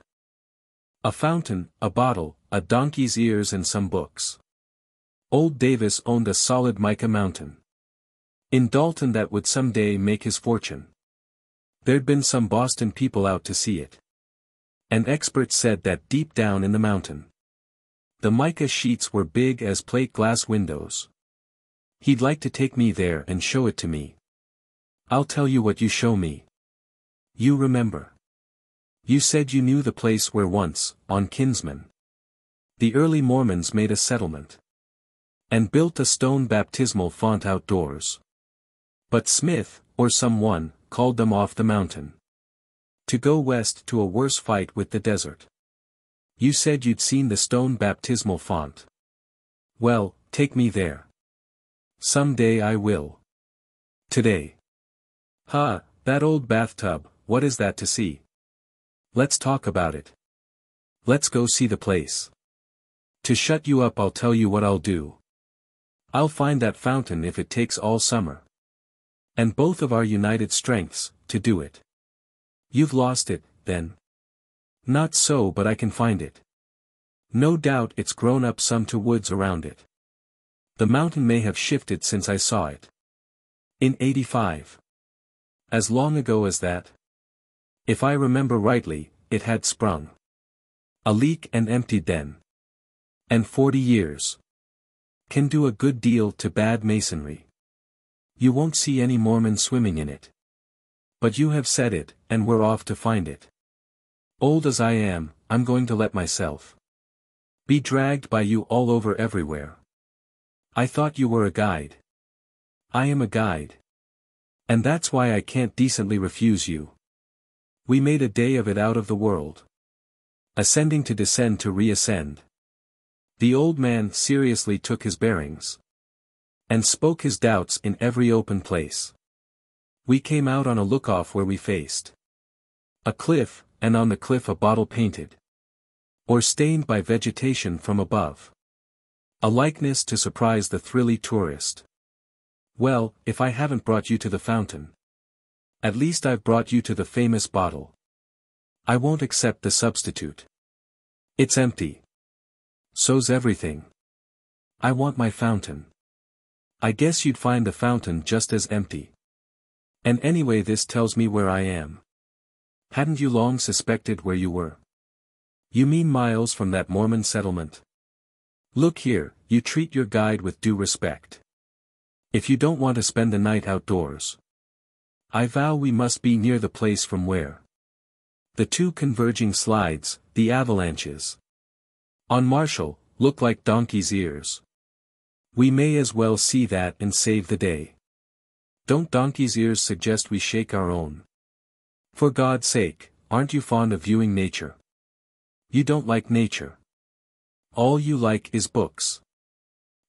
A fountain, a bottle, a donkey's ears and some books. Old Davis owned a solid mica mountain. In Dalton that would someday make his fortune. There'd been some Boston people out to see it. And experts said that deep down in the mountain. The mica sheets were big as plate glass windows. He'd like to take me there and show it to me. I'll tell you what you show me. You remember. You said you knew the place where once, on Kinsman. The early Mormons made a settlement. And built a stone baptismal font outdoors. But Smith, or someone, called them off the mountain. To go west to a worse fight with the desert. You said you'd seen the stone baptismal font. Well, take me there. Some day I will. Today. Ha, that old bathtub, what is that to see? Let's talk about it. Let's go see the place. To shut you up I'll tell you what I'll do. I'll find that fountain if it takes all summer. And both of our united strengths, to do it. You've lost it, then. Not so but I can find it. No doubt it's grown up some to woods around it. The mountain may have shifted since I saw it. In 85. As long ago as that? If I remember rightly, it had sprung. A leak and emptied then. And 40 years. Can do a good deal to bad masonry. You won't see any Mormon swimming in it. But you have said it, and we're off to find it. Old as I am, I'm going to let myself be dragged by you all over everywhere. I thought you were a guide. I am a guide. And that's why I can't decently refuse you. We made a day of it out of the world. Ascending to descend to reascend. The old man seriously took his bearings. And spoke his doubts in every open place. We came out on a look-off where we faced a cliff, and on the cliff a bottle painted or stained by vegetation from above. A likeness to surprise the thrilly tourist. Well, if I haven't brought you to the fountain. At least I've brought you to the famous bottle. I won't accept the substitute. It's empty. So's everything. I want my fountain. I guess you'd find the fountain just as empty. And anyway this tells me where I am. Hadn't you long suspected where you were? You mean miles from that Mormon settlement? Look here, you treat your guide with due respect. If you don't want to spend the night outdoors. I vow we must be near the place from where. The two converging slides, the avalanches. On Marshall, look like donkey's ears. We may as well see that and save the day. Don't donkey's ears suggest we shake our own? For God's sake, aren't you fond of viewing nature? You don't like nature. All you like is books.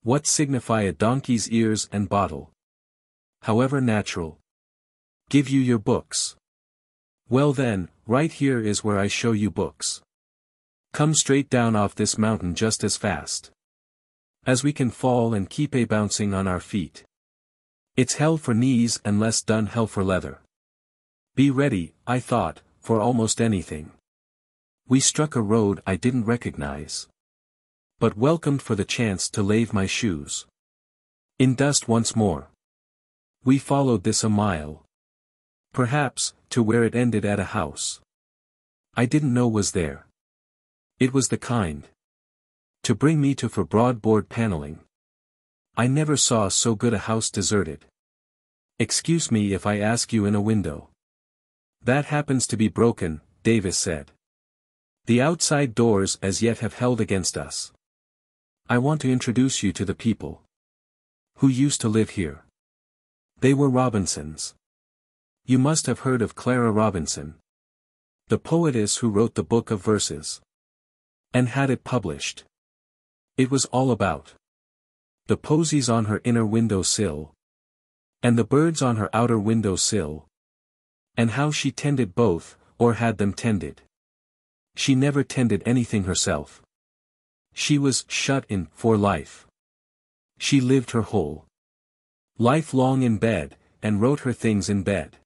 What signify a donkey's ears and bottle? However natural. Give you your books. Well then, right here is where I show you books. Come straight down off this mountain just as fast. As we can fall and keep a bouncing on our feet. It's hell for knees and less done hell for leather. Be ready, I thought, for almost anything. We struck a road I didn't recognize. But welcomed for the chance to lave my shoes. In dust once more. We followed this a mile. Perhaps, to where it ended at a house. I didn't know was there. It was the kind. To bring me to for broadboard paneling. I never saw so good a house deserted. Excuse me if I ask you in a window. That happens to be broken, Davis said. The outside doors as yet have held against us. I want to introduce you to the people. Who used to live here. They were Robinsons. You must have heard of Clara Robinson. The poetess who wrote the book of verses. And had it published. It was all about. The posies on her inner window sill. And the birds on her outer window sill. And how she tended both, or had them tended. She never tended anything herself. She was shut in for life. She lived her whole life long in bed, and wrote her things in bed.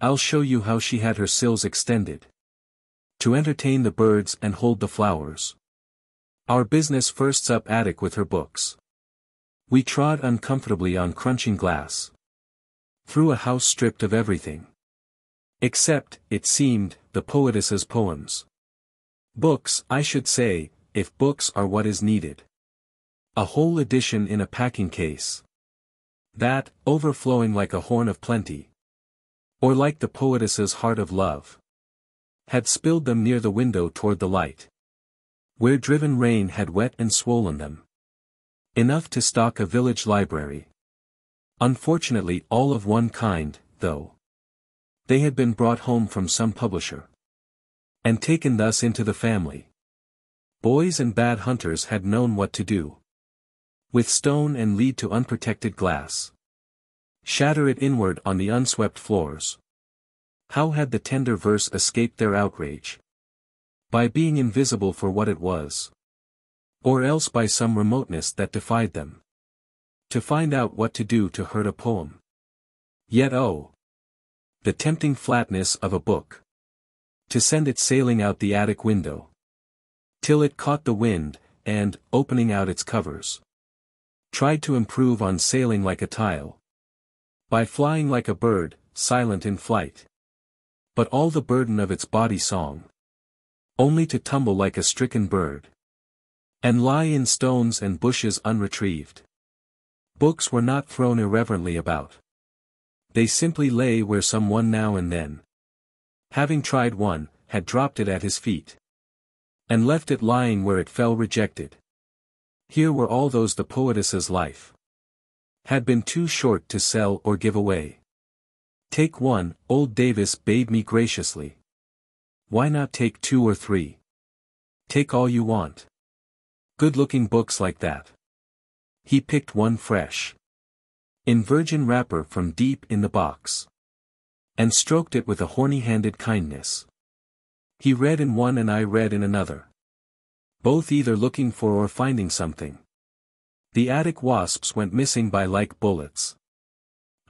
I'll show you how she had her sills extended to entertain the birds and hold the flowers. Our business firsts up attic with her books. We trod uncomfortably on crunching glass. Through a house stripped of everything. Except, it seemed, the poetess's poems. Books, I should say, if books are what is needed. A whole edition in a packing case. That, overflowing like a horn of plenty. Or like the poetess's heart of love had spilled them near the window toward the light. Where driven rain had wet and swollen them. Enough to stock a village library. Unfortunately all of one kind, though. They had been brought home from some publisher. And taken thus into the family. Boys and bad hunters had known what to do. With stone and lead to unprotected glass. Shatter it inward on the unswept floors. How had the tender verse escaped their outrage? By being invisible for what it was. Or else by some remoteness that defied them. To find out what to do to hurt a poem. Yet oh! The tempting flatness of a book. To send it sailing out the attic window. Till it caught the wind, and, opening out its covers. Tried to improve on sailing like a tile. By flying like a bird, silent in flight. But all the burden of its body song. Only to tumble like a stricken bird. And lie in stones and bushes unretrieved. Books were not thrown irreverently about. They simply lay where some one now and then. Having tried one, had dropped it at his feet. And left it lying where it fell rejected. Here were all those the poetess's life. Had been too short to sell or give away. Take one, old Davis bade me graciously. Why not take two or three? Take all you want. Good-looking books like that. He picked one fresh. In virgin wrapper from deep in the box. And stroked it with a horny-handed kindness. He read in one and I read in another. Both either looking for or finding something. The attic wasps went missing by like bullets.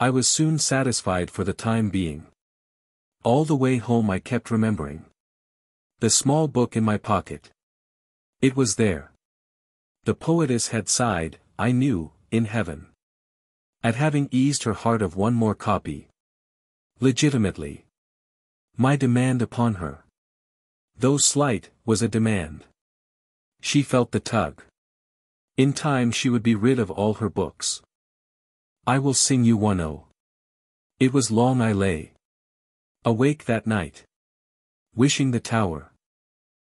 I was soon satisfied for the time being. All the way home I kept remembering. The small book in my pocket. It was there. The poetess had sighed, I knew, in heaven. At having eased her heart of one more copy. Legitimately. My demand upon her. Though slight, was a demand. She felt the tug. In time she would be rid of all her books. I will sing you one o. It was long I lay. Awake that night. Wishing the tower.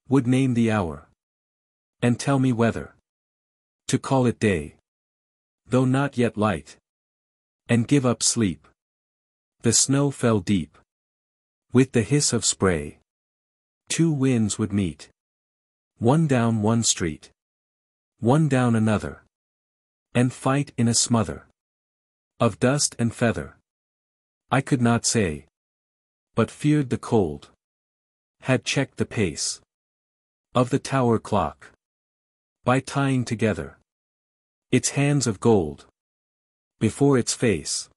Would name the hour. And tell me whether. To call it day. Though not yet light. And give up sleep. The snow fell deep. With the hiss of spray. Two winds would meet. One down one street. One down another. And fight in a smother. Of dust and feather. I could not say. But feared the cold. Had checked the pace. Of the tower clock. By tying together. Its hands of gold. Before its face.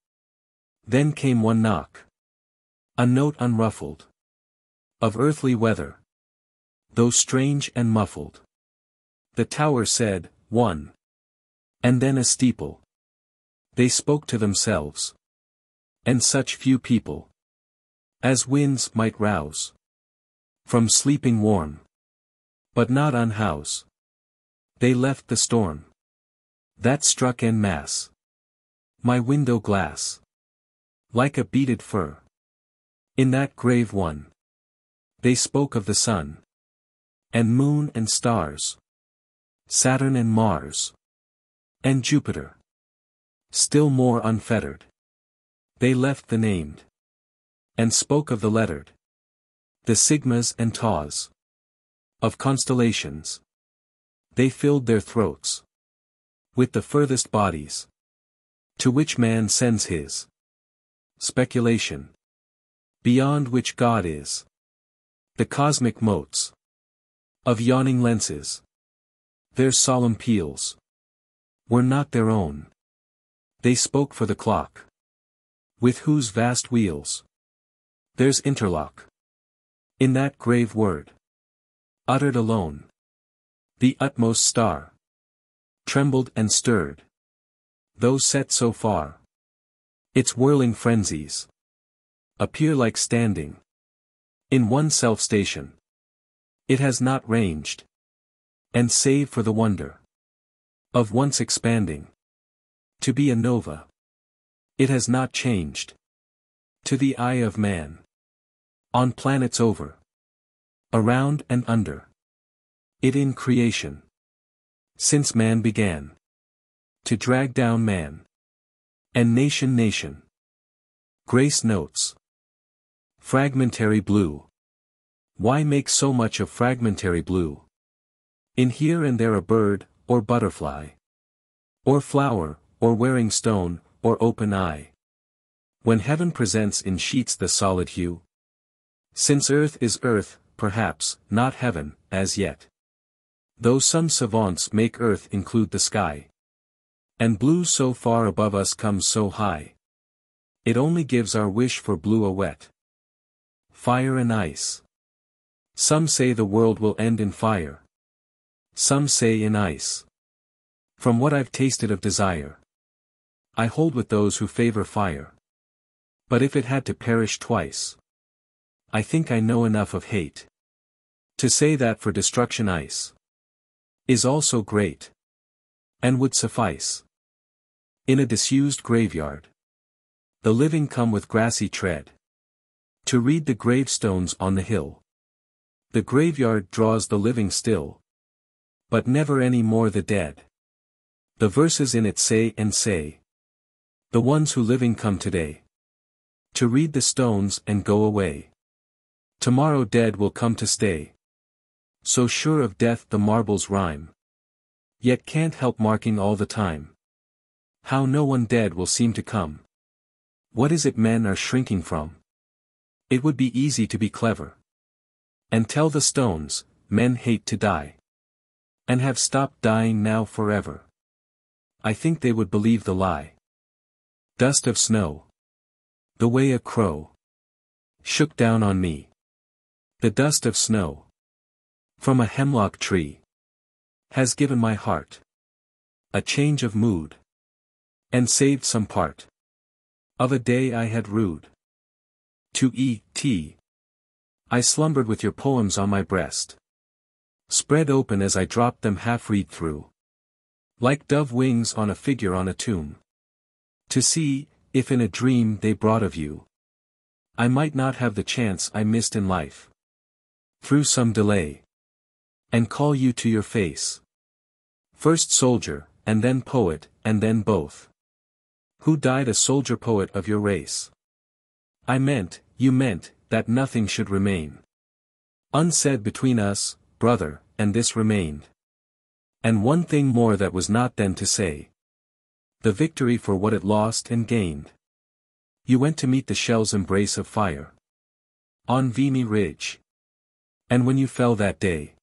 Then came one knock. A note unruffled. Of earthly weather. Though strange and muffled. The tower said, one. And then a steeple. They spoke to themselves. And such few people. As winds might rouse. From sleeping warm. But not unhouse. They left the storm. That struck en masse. My window glass. Like a beaded fur. In that grave one. They spoke of the sun. And moon and stars. Saturn and Mars. And Jupiter. Still more unfettered. They left the named. And spoke of the lettered. The sigmas and taus. Of constellations. They filled their throats. With the furthest bodies. To which man sends his. Speculation. Beyond which God is. The cosmic motes. Of yawning lenses. Their solemn peals. Were not their own. They spoke for the clock. With whose vast wheels. There's interlock. In that grave word. Uttered alone. The utmost star. Trembled and stirred. Though set so far. Its whirling frenzies. Appear like standing. In one self-station. It has not ranged. And save for the wonder. Of once expanding. To be a nova. It has not changed. To the eye of man. On planets over. Around and under. It in creation. Since man began. To drag down man. And nation nation. Grace notes. Fragmentary blue. Why make so much of fragmentary blue? In here and there a bird, or butterfly. Or flower, or wearing stone, or open eye. When heaven presents in sheets the solid hue. Since earth is earth, perhaps, not heaven, as yet. Though some savants make earth include the sky. And blue so far above us comes so high. It only gives our wish for blue a wet. Fire and ice. Some say the world will end in fire. Some say in ice. From what I've tasted of desire. I hold with those who favor fire. But if it had to perish twice. I think I know enough of hate. To say that for destruction ice. Is also great. And would suffice. In a disused graveyard. The living come with grassy tread. To read the gravestones on the hill. The graveyard draws the living still. But never any more the dead. The verses in it say and say. The ones who living come today. To read the stones and go away. Tomorrow dead will come to stay. So sure of death the marbles rhyme. Yet can't help marking all the time. How no one dead will seem to come. What is it men are shrinking from? It would be easy to be clever. And tell the stones, men hate to die. And have stopped dying now forever. I think they would believe the lie. Dust of snow. The way a crow. Shook down on me. The dust of snow. From a hemlock tree. Has given my heart. A change of mood. And saved some part. Of a day I had rued. To E. T. I slumbered with your poems on my breast. Spread open as I dropped them half read through. Like dove wings on a figure on a tomb. To see, if in a dream they brought of you. I might not have the chance I missed in life. Through some delay. And call you to your face. First soldier, and then poet, and then both. Who died a soldier poet of your race. I meant, you meant, that nothing should remain. Unsaid between us, brother, and this remained. And one thing more that was not then to say. The victory for what it lost and gained. You went to meet the shell's embrace of fire. On Vimy Ridge. And when you fell that day.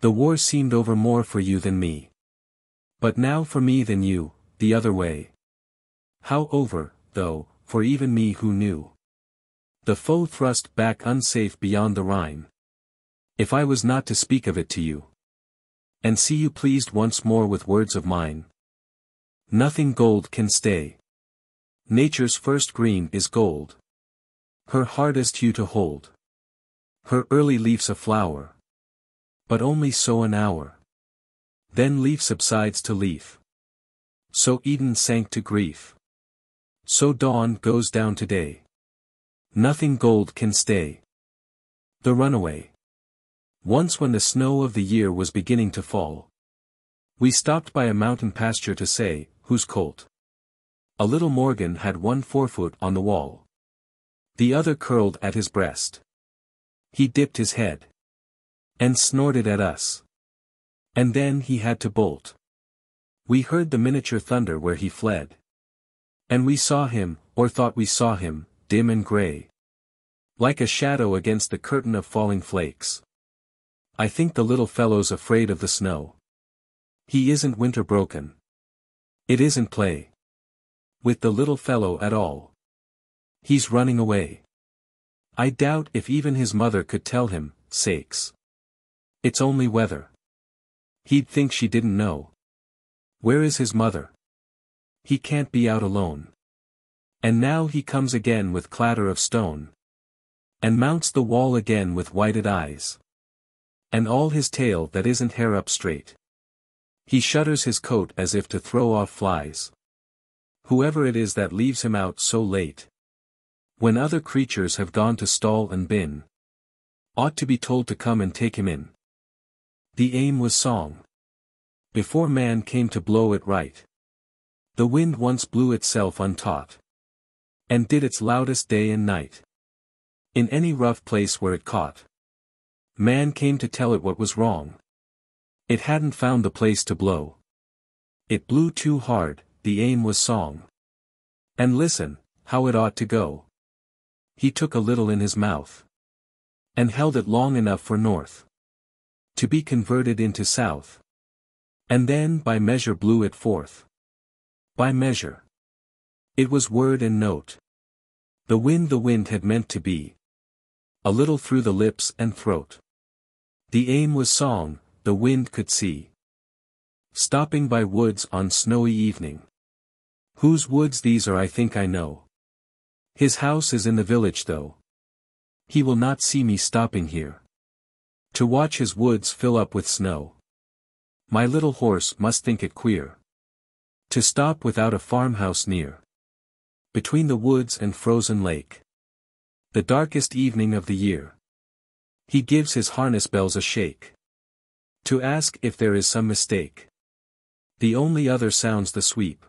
The war seemed over more for you than me. But now for me than you, the other way. How over, though, for even me who knew. The foe thrust back unsafe beyond the Rhine. If I was not to speak of it to you. And see you pleased once more with words of mine. Nothing gold can stay. Nature's first green is gold. Her hardest hue to hold. Her early leaf's a flower. But only so an hour. Then leaf subsides to leaf. So Eden sank to grief. So dawn goes down to day. Nothing gold can stay. The runaway. Once when the snow of the year was beginning to fall. We stopped by a mountain pasture to say, whose colt? A little Morgan had one forefoot on the wall. The other curled at his breast. He dipped his head. And snorted at us. And then he had to bolt. We heard the miniature thunder where he fled. And we saw him, or thought we saw him, dim and grey. Like a shadow against the curtain of falling flakes. I think the little fellow's afraid of the snow. He isn't winter broken. It isn't play. With the little fellow at all. He's running away. I doubt if even his mother could tell him, sakes. It's only weather. He'd think she didn't know. Where is his mother? He can't be out alone. And now he comes again with clatter of stone. And mounts the wall again with whited eyes. And all his tail that isn't hair up straight. He shudders his coat as if to throw off flies. Whoever it is that leaves him out so late. When other creatures have gone to stall and bin. Ought to be told to come and take him in. The aim was song. Before man came to blow it right. The wind once blew itself untaught. And did its loudest day and night. In any rough place where it caught. Man came to tell it what was wrong. It hadn't found the place to blow. It blew too hard, the aim was song. And listen, how it ought to go. He took a little in his mouth. And held it long enough for north. To be converted into south. And then by measure blew it forth. By measure. It was word and note. The wind the wind had meant to be. A little through the lips and throat. The aim was song, the wind could see. Stopping by woods on snowy evening. Whose woods these are I think I know. His house is in the village though. He will not see me stopping here. To watch his woods fill up with snow. My little horse must think it queer. To stop without a farmhouse near. Between the woods and frozen lake. The darkest evening of the year. He gives his harness bells a shake. To ask if there is some mistake. The only other sounds the sweep.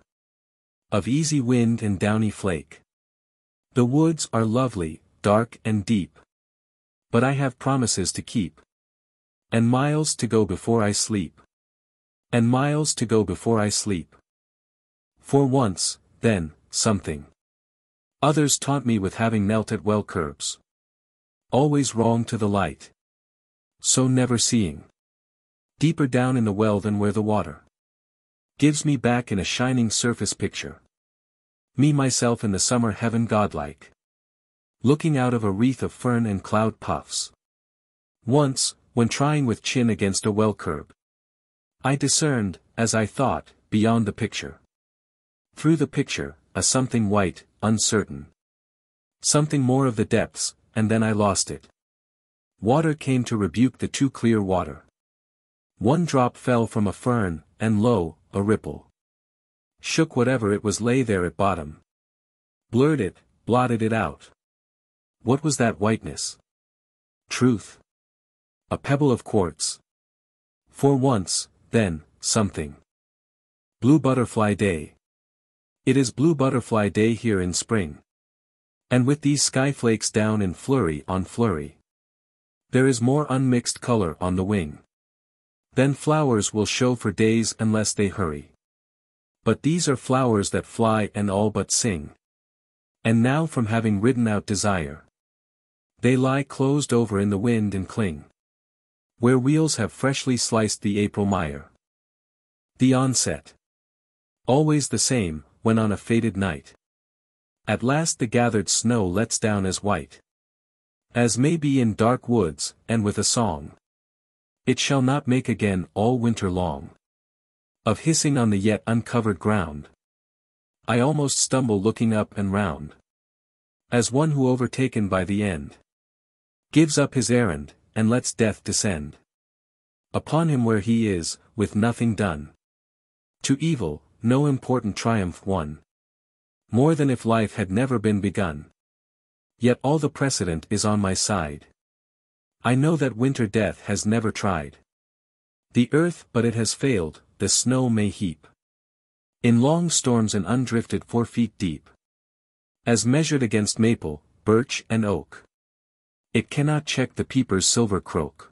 Of easy wind and downy flake. The woods are lovely, dark and deep. But I have promises to keep. And miles to go before I sleep. And miles to go before I sleep. For once, then, something. Others taunt me with having knelt at well curbs. Always wrong to the light. So never seeing. Deeper down in the well than where the water. Gives me back in a shining surface picture. Me myself in the summer heaven godlike. Looking out of a wreath of fern and cloud puffs. Once, when trying with chin against a well curb. I discerned, as I thought, beyond the picture. Through the picture, a something white, uncertain. Something more of the depths, and then I lost it. Water came to rebuke the too clear water. One drop fell from a fern, and lo, a ripple. Shook whatever it was lay there at bottom. Blurred it, blotted it out. What was that whiteness? Truth. A pebble of quartz. For once, then, something. Blue Butterfly Day. It is Blue Butterfly Day here in spring. And with these skyflakes down in flurry on flurry. There is more unmixed color on the wing. Then flowers will show for days unless they hurry. But these are flowers that fly and all but sing. And now from having ridden out desire. They lie closed over in the wind and cling. Where wheels have freshly sliced the April mire. The onset. Always the same, when on a faded night. At last the gathered snow lets down as white. As may be in dark woods, and with a song. It shall not make again all winter long. Of hissing on the yet uncovered ground. I almost stumble looking up and round. As one who overtaken by the end. Gives up his errand, and lets death descend. Upon him where he is, with nothing done. To evil, no important triumph won. More than if life had never been begun. Yet all the precedent is on my side. I know that winter death has never tried. The earth but it has failed, the snow may heap. In long storms and undrifted four feet deep. As measured against maple, birch and oak. It cannot check the peeper's silver croak.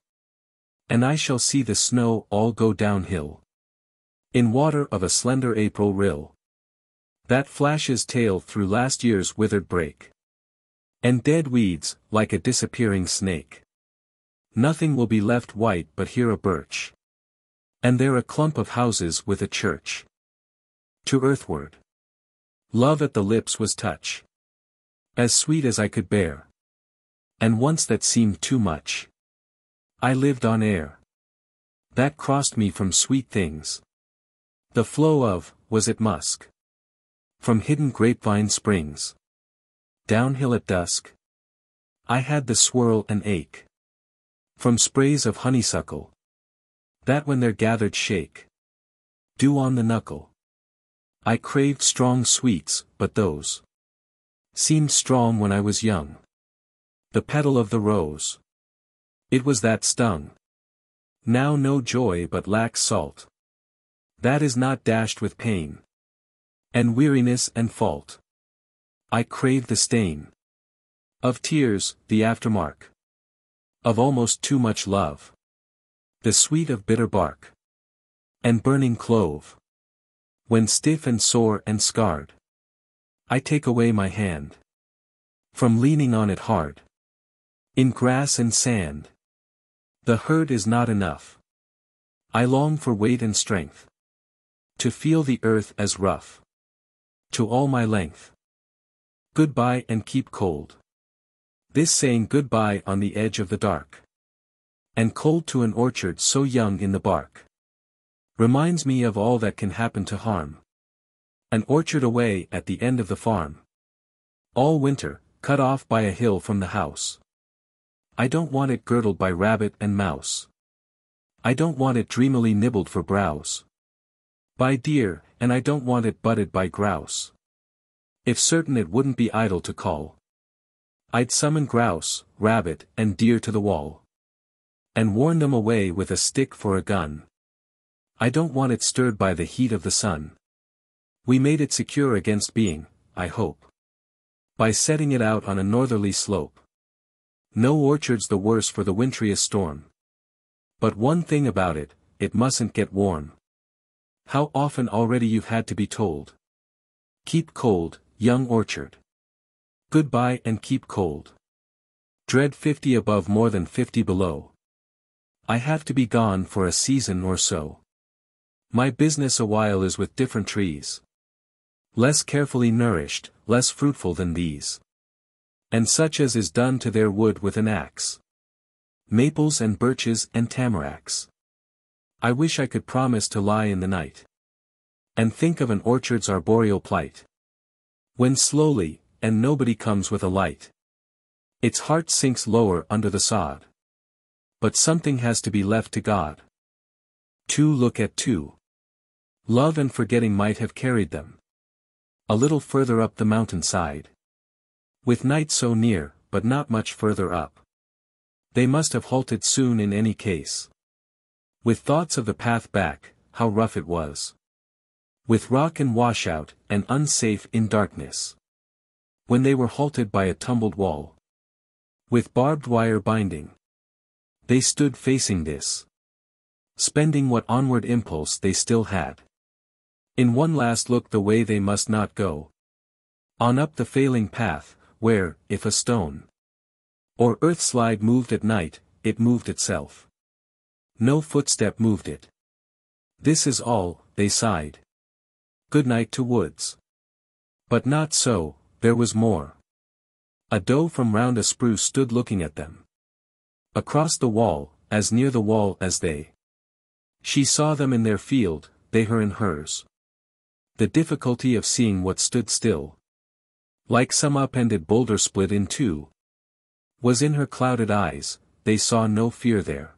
And I shall see the snow all go downhill. In water of a slender April rill. That flashes tail through last year's withered brake. And dead weeds, like a disappearing snake. Nothing will be left white but here a birch. And there a clump of houses with a church. To earthward. Love at the lips was touch. As sweet as I could bear. And once that seemed too much. I lived on air. That crossed me from sweet things. The flow of, was it musk? From hidden grapevine springs. Downhill at dusk. I had the swirl and ache. From sprays of honeysuckle. That when they're gathered shake. Dew on the knuckle. I craved strong sweets, but those. Seemed strong when I was young. The petal of the rose. It was that stung. Now no joy but lacks salt. That is not dashed with pain. And weariness and fault. I crave the stain. Of tears, the aftermark. Of almost too much love. The sweet of bitter bark. And burning clove. When stiff and sore and scarred. I take away my hand. From leaning on it hard. In grass and sand. The hurt is not enough. I long for weight and strength. To feel the earth as rough. To all my length. Goodbye and keep cold. This saying goodbye on the edge of the dark. And cold to an orchard so young in the bark. Reminds me of all that can happen to harm. An orchard away at the end of the farm. All winter, cut off by a hill from the house. I don't want it girdled by rabbit and mouse. I don't want it dreamily nibbled for browse. By deer, and I don't want it butted by grouse. If certain it wouldn't be idle to call. I'd summon grouse, rabbit, and deer to the wall. And warn them away with a stick for a gun. I don't want it stirred by the heat of the sun. We made it secure against being, I hope. By setting it out on a northerly slope. No orchard's the worse for the wintriest storm. But one thing about it, it mustn't get warm. How often already you've had to be told. Keep cold, young orchard. Goodbye and keep cold. Dread 50 above more than 50 below. I have to be gone for a season or so. My business a while is with different trees. Less carefully nourished, less fruitful than these. And such as is done to their wood with an axe. Maples and birches and tamaracks. I wish I could promise to lie in the night. And think of an orchard's arboreal plight. When slowly, and nobody comes with a light. Its heart sinks lower under the sod. But something has to be left to God. Two look at two. Love and forgetting might have carried them. A little further up the mountainside. With night so near, but not much further up. They must have halted soon in any case. With thoughts of the path back, how rough it was. With rock and washout, and unsafe in darkness when they were halted by a tumbled wall. With barbed wire binding. They stood facing this. Spending what onward impulse they still had. In one last look the way they must not go. On up the failing path, where, if a stone or earth slide moved at night, it moved itself. No footstep moved it. This is all, they sighed. Good night to woods. But not so, there was more. A doe from round a spruce stood looking at them. Across the wall, as near the wall as they. She saw them in their field, they her in hers. The difficulty of seeing what stood still. Like some upended boulder split in two. Was in her clouded eyes, they saw no fear there.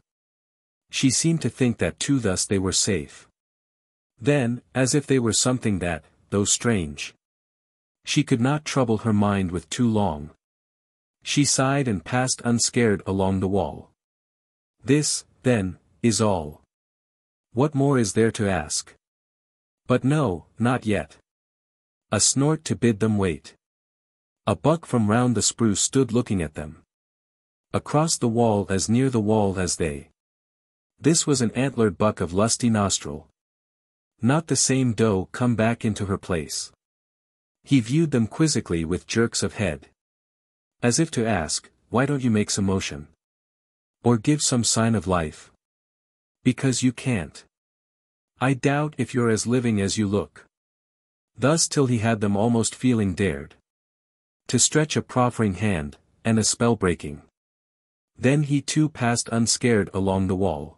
She seemed to think that too thus they were safe. Then, as if they were something that, though strange. She could not trouble her mind with too long. She sighed and passed unscared along the wall. This, then, is all. What more is there to ask? But no, not yet. A snort to bid them wait. A buck from round the spruce stood looking at them. Across the wall as near the wall as they. This was an antlered buck of lusty nostril. Not the same doe come back into her place. He viewed them quizzically with jerks of head. As if to ask, why don't you make some motion? Or give some sign of life? Because you can't. I doubt if you're as living as you look. Thus till he had them almost feeling dared. To stretch a proffering hand, and a spell breaking. Then he too passed unscared along the wall.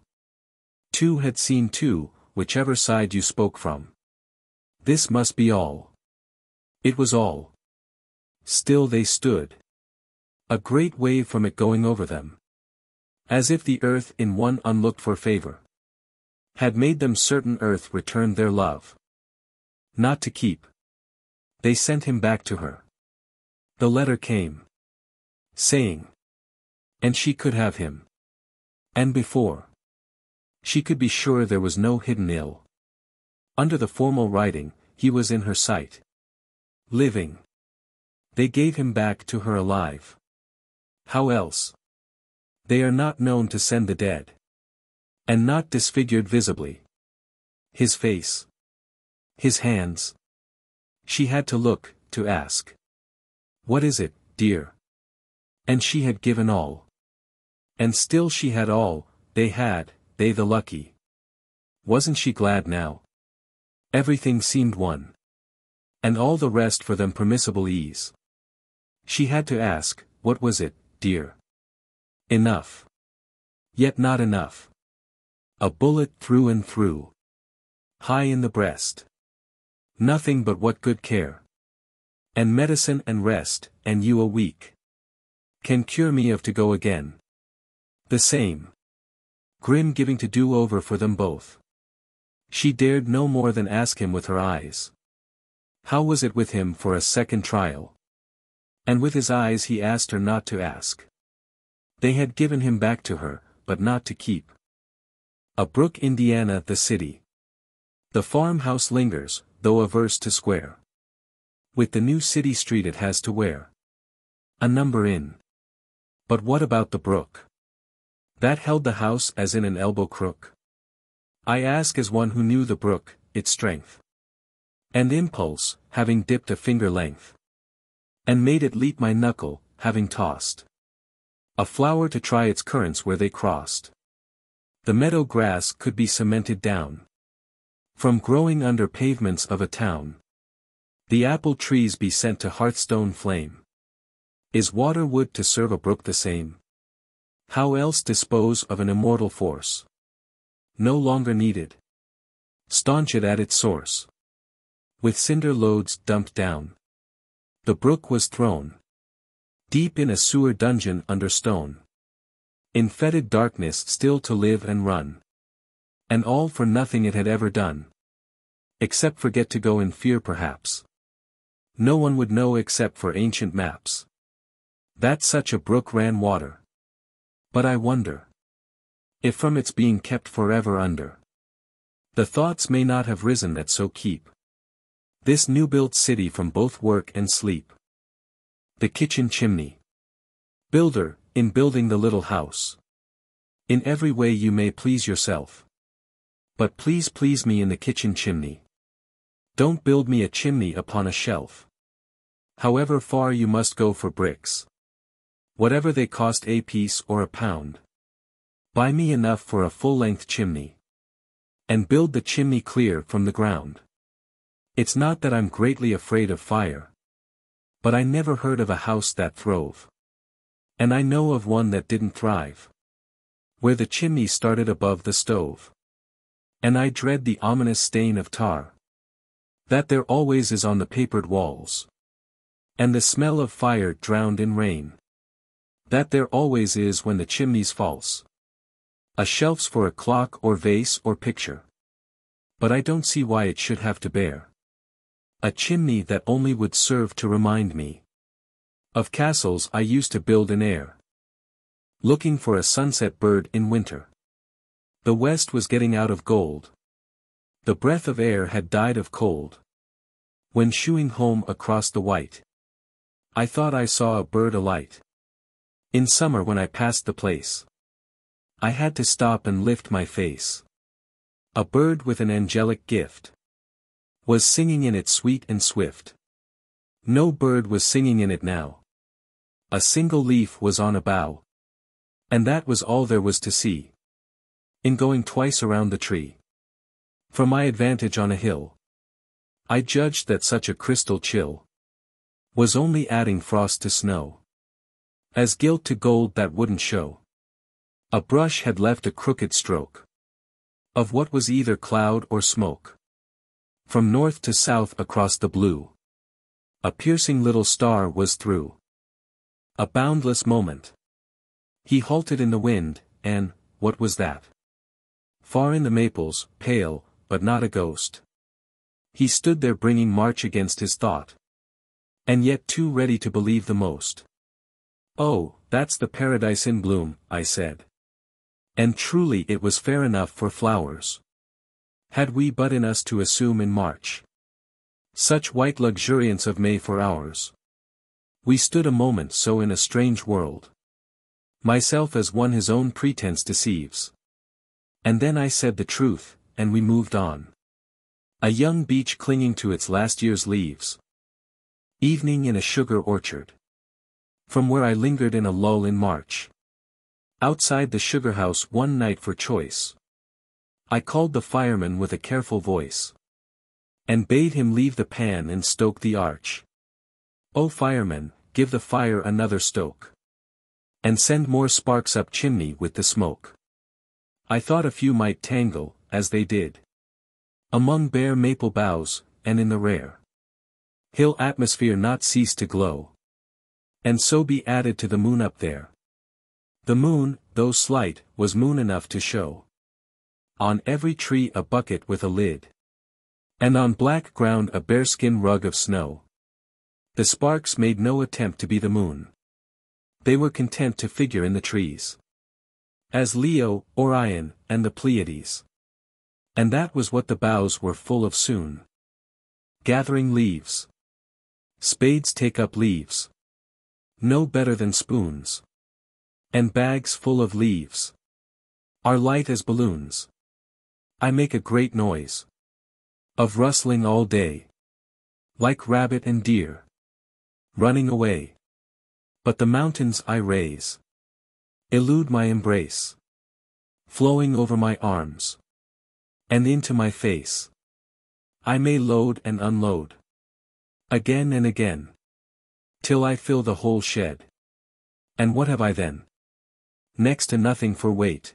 Two had seen two, whichever side you spoke from. This must be all. It was all. Still they stood. A great wave from it going over them. As if the earth in one unlooked for favor. Had made them certain earth returned their love. Not to keep. They sent him back to her. The letter came. Saying. And she could have him. And before. She could be sure there was no hidden ill. Under the formal writing, he was in her sight. Living. They gave him back to her alive. How else? They are not known to send the dead. And not disfigured visibly. His face. His hands. She had to look, to ask. What is it, dear? And she had given all. And still she had all, they had, they the lucky. Wasn't she glad now? Everything seemed won. And all the rest for them permissible ease. She had to ask, what was it, dear. Enough. Yet not enough. A bullet through and through. High in the breast. Nothing but what good care. And medicine and rest, and you a week. Can cure me of to go again. The same. Grim giving to do over for them both. She dared no more than ask him with her eyes. How was it with him for a second trial? And with his eyes he asked her not to ask. They had given him back to her, but not to keep. A Brook, Indiana, the city. The farmhouse lingers, though averse to square. With the new city street it has to wear. A number in. But what about the brook? That held the house as in an elbow crook. I ask as one who knew the brook, its strength. And impulse, having dipped a finger length. And made it leap my knuckle, having tossed. A flower to try its currents where they crossed. The meadow grass could be cemented down. From growing under pavements of a town. The apple trees be sent to hearthstone flame. Is water wood to serve a brook the same? How else dispose of an immortal force? No longer needed. Staunch it at its source. With cinder loads dumped down. The brook was thrown. Deep in a sewer dungeon under stone. In fetid darkness still to live and run. And all for nothing it had ever done. Except forget to go in fear perhaps. No one would know except for ancient maps. That such a brook ran water. But I wonder. If from its being kept forever under. The thoughts may not have risen that so keep. This new-built city from both work and sleep. The kitchen chimney. Builder, in building the little house. In every way you may please yourself. But please please me in the kitchen chimney. Don't build me a chimney upon a shelf. However far you must go for bricks. Whatever they cost a piece or a pound. Buy me enough for a full-length chimney. And build the chimney clear from the ground. It's not that I'm greatly afraid of fire. But I never heard of a house that throve. And I know of one that didn't thrive. Where the chimney started above the stove. And I dread the ominous stain of tar. That there always is on the papered walls. And the smell of fire drowned in rain. That there always is when the chimney's false. A shelf's for a clock or vase or picture. But I don't see why it should have to bear. A chimney that only would serve to remind me. Of castles I used to build in air. Looking for a sunset bird in winter. The west was getting out of gold. The breath of air had died of cold. When shoeing home across the white. I thought I saw a bird alight. In summer when I passed the place. I had to stop and lift my face. A bird with an angelic gift. Was singing in it sweet and swift. No bird was singing in it now. A single leaf was on a bough. And that was all there was to see. In going twice around the tree. From my advantage on a hill. I judged that such a crystal chill. Was only adding frost to snow. As gilt to gold that wouldn't show. A brush had left a crooked stroke. Of what was either cloud or smoke. From north to south across the blue. A piercing little star was through. A boundless moment. He halted in the wind, and, what was that? Far in the maples, pale, but not a ghost. He stood there bringing March against his thought. And yet too ready to believe the most. Oh, that's the paradise in bloom, I said. And truly it was fair enough for flowers. Had we but in us to assume in March. Such white luxuriance of May for ours. We stood a moment so in a strange world. Myself as one his own pretense deceives. And then I said the truth, and we moved on. A young beech clinging to its last year's leaves. Evening in a sugar orchard. From where I lingered in a lull in March. Outside the sugar house one night for choice. I called the fireman with a careful voice. And bade him leave the pan and stoke the arch. O fireman, give the fire another stoke. And send more sparks up chimney with the smoke. I thought a few might tangle, as they did. Among bare maple boughs, and in the rare hill atmosphere not cease to glow. And so be added to the moon up there. The moon, though slight, was moon enough to show. On every tree a bucket with a lid. And on black ground a bearskin rug of snow. The sparks made no attempt to be the moon. They were content to figure in the trees. As Leo, Orion, and the Pleiades. And that was what the boughs were full of soon. Gathering leaves. Spades take up leaves. No better than spoons. And bags full of leaves. Are light as balloons. I make a great noise. Of rustling all day. Like rabbit and deer running away. But the mountains I raise. Elude my embrace. Flowing over my arms. And into my face. I may load and unload. Again and again. Till I fill the whole shed. And what have I then? Next to nothing for weight.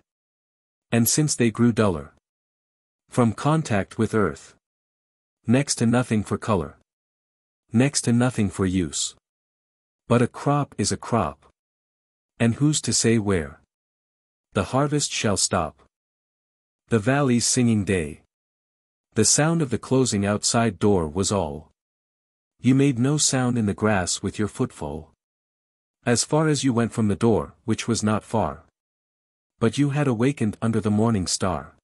And since they grew duller. From contact with earth. Next to nothing for color. Next to nothing for use. But a crop is a crop. And who's to say where? The harvest shall stop. The valley's singing day. The sound of the closing outside door was all. You made no sound in the grass with your footfall. As far as you went from the door, which was not far. But you had awakened under the morning star.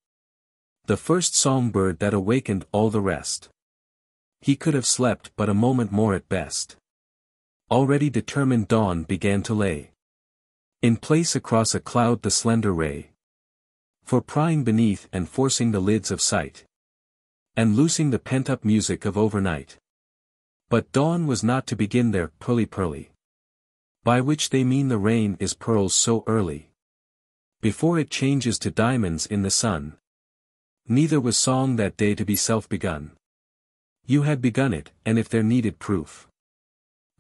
The first songbird that awakened all the rest. He could have slept but a moment more at best. Already determined dawn began to lay. In place across a cloud the slender ray. For prying beneath and forcing the lids of sight. And loosing the pent-up music of overnight. But dawn was not to begin there, pearly pearly. By which they mean the rain is pearls so early. Before it changes to diamonds in the sun. Neither was song that day to be self-begun. You had begun it, and if there needed proof.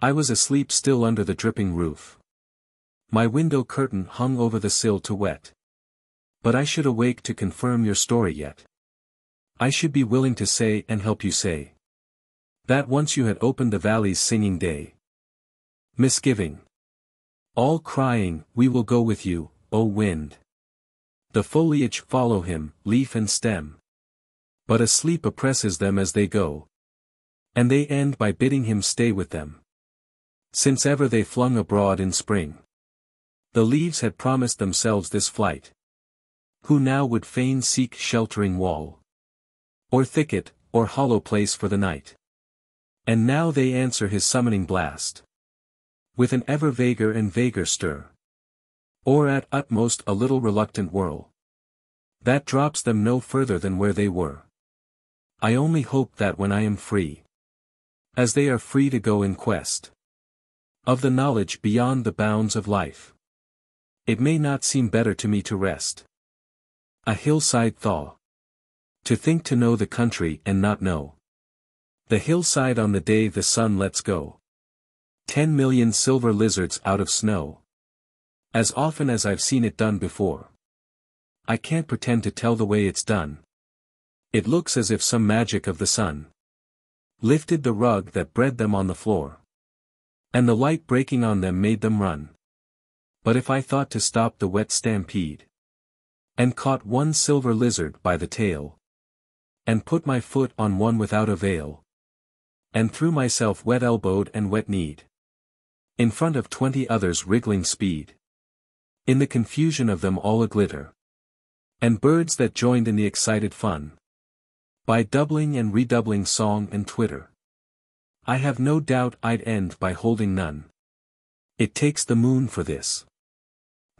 I was asleep still under the dripping roof. My window curtain hung over the sill to wet. But I should awake to confirm your story yet. I should be willing to say and help you say. That once you had opened the valley's singing day. Misgiving. All crying, we will go with you, O wind. The foliage follow him, leaf and stem. But a sleep oppresses them as they go. And they end by bidding him stay with them. Since ever they flung abroad in spring. The leaves had promised themselves this flight. Who now would fain seek sheltering wall. Or thicket, or hollow place for the night. And now they answer his summoning blast. With an ever vaguer and vaguer stir. Or at utmost a little reluctant whirl. That drops them no further than where they were. I only hope that when I am free. As they are free to go in quest. Of the knowledge beyond the bounds of life. It may not seem better to me to rest. A hillside thaw. To think to know the country and not know. The hillside on the day the sun lets go. Ten million silver lizards out of snow. As often as I've seen it done before. I can't pretend to tell the way it's done. It looks as if some magic of the sun. Lifted the rug that bred them on the floor. And the light breaking on them made them run. But if I thought to stop the wet stampede. And caught one silver lizard by the tail. And put my foot on one without a veil. And threw myself wet-elbowed and wet-kneed. In front of twenty others wriggling speed. In the confusion of them all a glitter. And birds that joined in the excited fun. By doubling and redoubling song and twitter. I have no doubt I'd end by holding none. It takes the moon for this.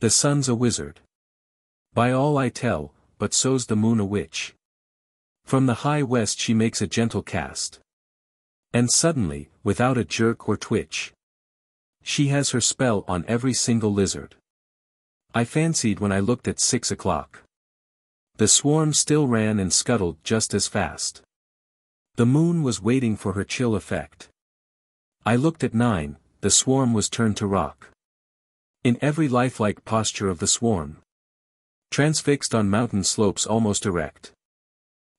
The sun's a wizard. By all I tell, but so's the moon a witch. From the high west she makes a gentle cast. And suddenly, without a jerk or twitch. She has her spell on every single lizard. I fancied when I looked at six o'clock. The swarm still ran and scuttled just as fast. The moon was waiting for her chill effect. I looked at nine, the swarm was turned to rock. In every lifelike posture of the swarm. Transfixed on mountain slopes almost erect.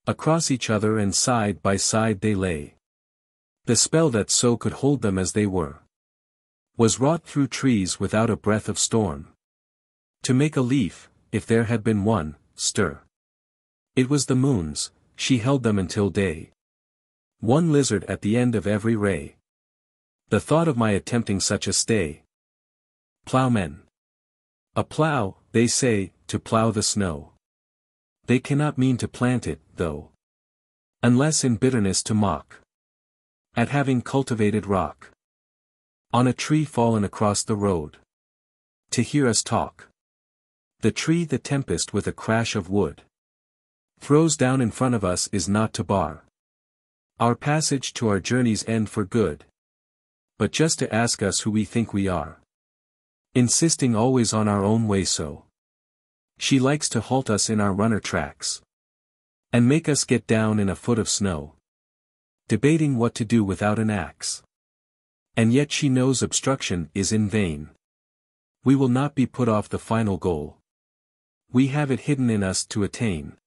Across each other and side by side they lay. The spell that so could hold them as they were. Was wrought through trees without a breath of storm. To make a leaf, if there had been one, stir. It was the moon's, she held them until day. One lizard at the end of every ray. The thought of my attempting such a stay. Plowmen. A plow, they say, to plow the snow. They cannot mean to plant it, though. Unless in bitterness to mock. At having cultivated rock. On a tree fallen across the road. To hear us talk. The tree the tempest with a crash of wood. Throws down in front of us is not to bar. Our passage to our journey's end for good. But just to ask us who we think we are. Insisting always on our own way so. She likes to halt us in our runner tracks. And make us get down in a foot of snow debating what to do without an axe. And yet she knows obstruction is in vain. We will not be put off the final goal. We have it hidden in us to attain.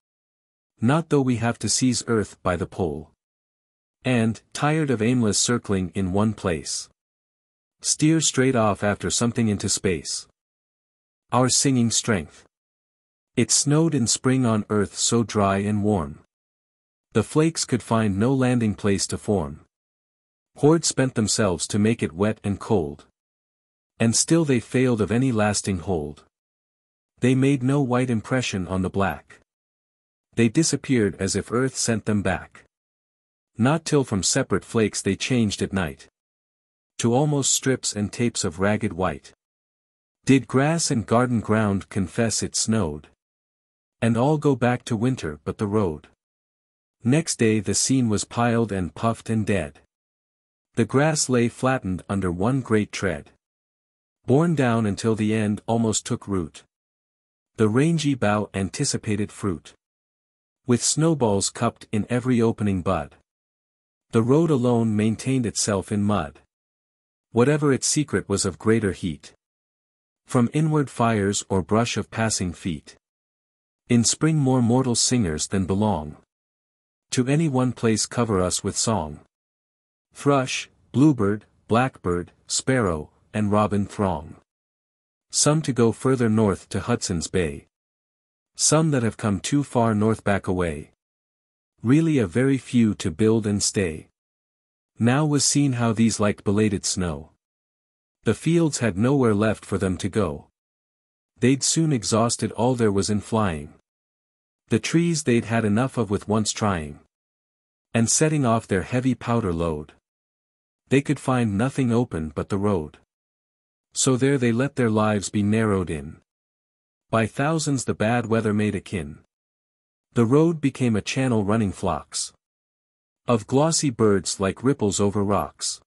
Not though we have to seize earth by the pole. And, tired of aimless circling in one place. Steer straight off after something into space. Our singing strength. It snowed in spring on earth so dry and warm. The flakes could find no landing place to form. Hordes spent themselves to make it wet and cold. And still they failed of any lasting hold. They made no white impression on the black. They disappeared as if earth sent them back. Not till from separate flakes they changed at night. To almost strips and tapes of ragged white. Did grass and garden ground confess it snowed? And all go back to winter but the road. Next day the scene was piled and puffed and dead. The grass lay flattened under one great tread. Borne down until the end almost took root. The rangy bough anticipated fruit. With snowballs cupped in every opening bud. The road alone maintained itself in mud. Whatever its secret was of greater heat. From inward fires or brush of passing feet. In spring more mortal singers than belong. To any one place cover us with song. Thrush, bluebird, blackbird, sparrow, and robin throng. Some to go further north to Hudson's Bay. Some that have come too far north back away. Really a very few to build and stay. Now was seen how these liked belated snow. The fields had nowhere left for them to go. They'd soon exhausted all there was in flying. The trees they'd had enough of with once trying. And setting off their heavy powder load. They could find nothing open but the road. So there they let their lives be narrowed in. By thousands the bad weather made akin. The road became a channel running flocks. Of glossy birds like ripples over rocks.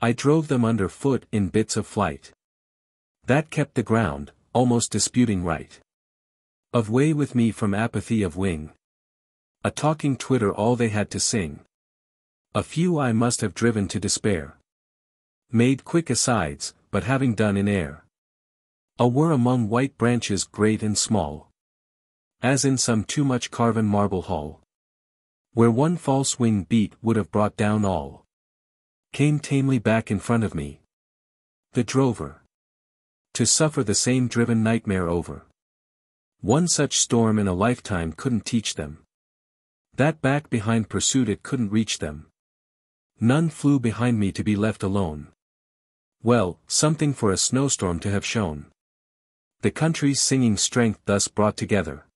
I drove them under foot in bits of flight. That kept the ground, almost disputing right. Of way with me from apathy of wing. A talking twitter all they had to sing. A few I must have driven to despair. Made quick asides, but having done in air. A whir among white branches great and small. As in some too much carven marble hall. Where one false wing beat would have brought down all. Came tamely back in front of me. The drover. To suffer the same driven nightmare over. One such storm in a lifetime couldn't teach them. That back behind pursued it couldn't reach them. None flew behind me to be left alone. Well, something for a snowstorm to have shown. The country's singing strength thus brought together.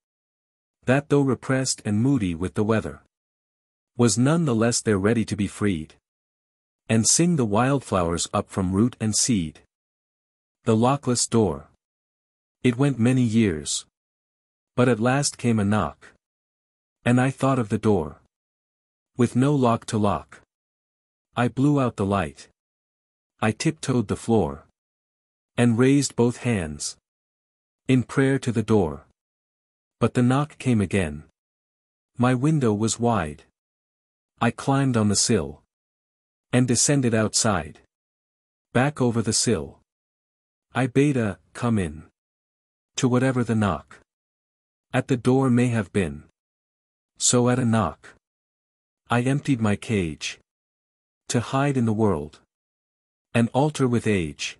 That though repressed and moody with the weather. Was none the less there ready to be freed. And sing the wildflowers up from root and seed. The lockless door. It went many years. But at last came a knock. And I thought of the door. With no lock to lock. I blew out the light. I tiptoed the floor. And raised both hands. In prayer to the door. But the knock came again. My window was wide. I climbed on the sill. And descended outside. Back over the sill. I bade a, come in. To whatever the knock. At the door may have been. So at a knock. I emptied my cage. To hide in the world. And alter with age.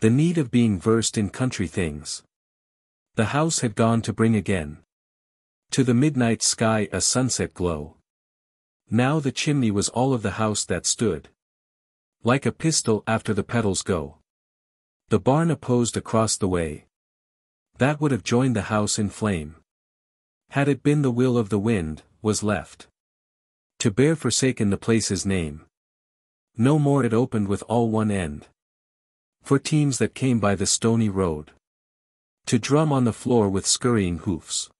The need of being versed in country things. The house had gone to bring again. To the midnight sky a sunset glow. Now the chimney was all of the house that stood. Like a pistil after the petals go. The barn opposed across the way. That would have joined the house in flame. Had it been the will of the wind, was left. To bear forsaken the place's name. No more it opened with all one end. For teams that came by the stony road. To drum on the floor with scurrying hoofs.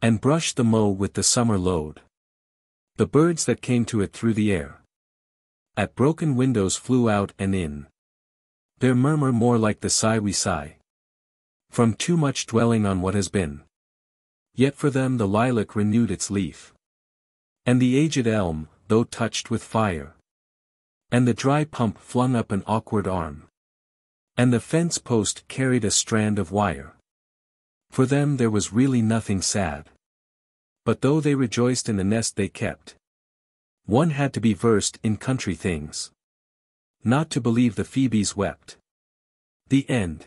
And brush the mow with the summer load. The birds that came to it through the air. At broken windows flew out and in. Their murmur more like the sigh we sigh. From too much dwelling on what has been. Yet for them the lilac renewed its leaf. And the aged elm, though touched with fire. And the dry pump flung up an awkward arm. And the fence post carried a strand of wire. For them there was really nothing sad. But though they rejoiced in the nest they kept. One had to be versed in country things. Not to believe the Phoebes wept. The end.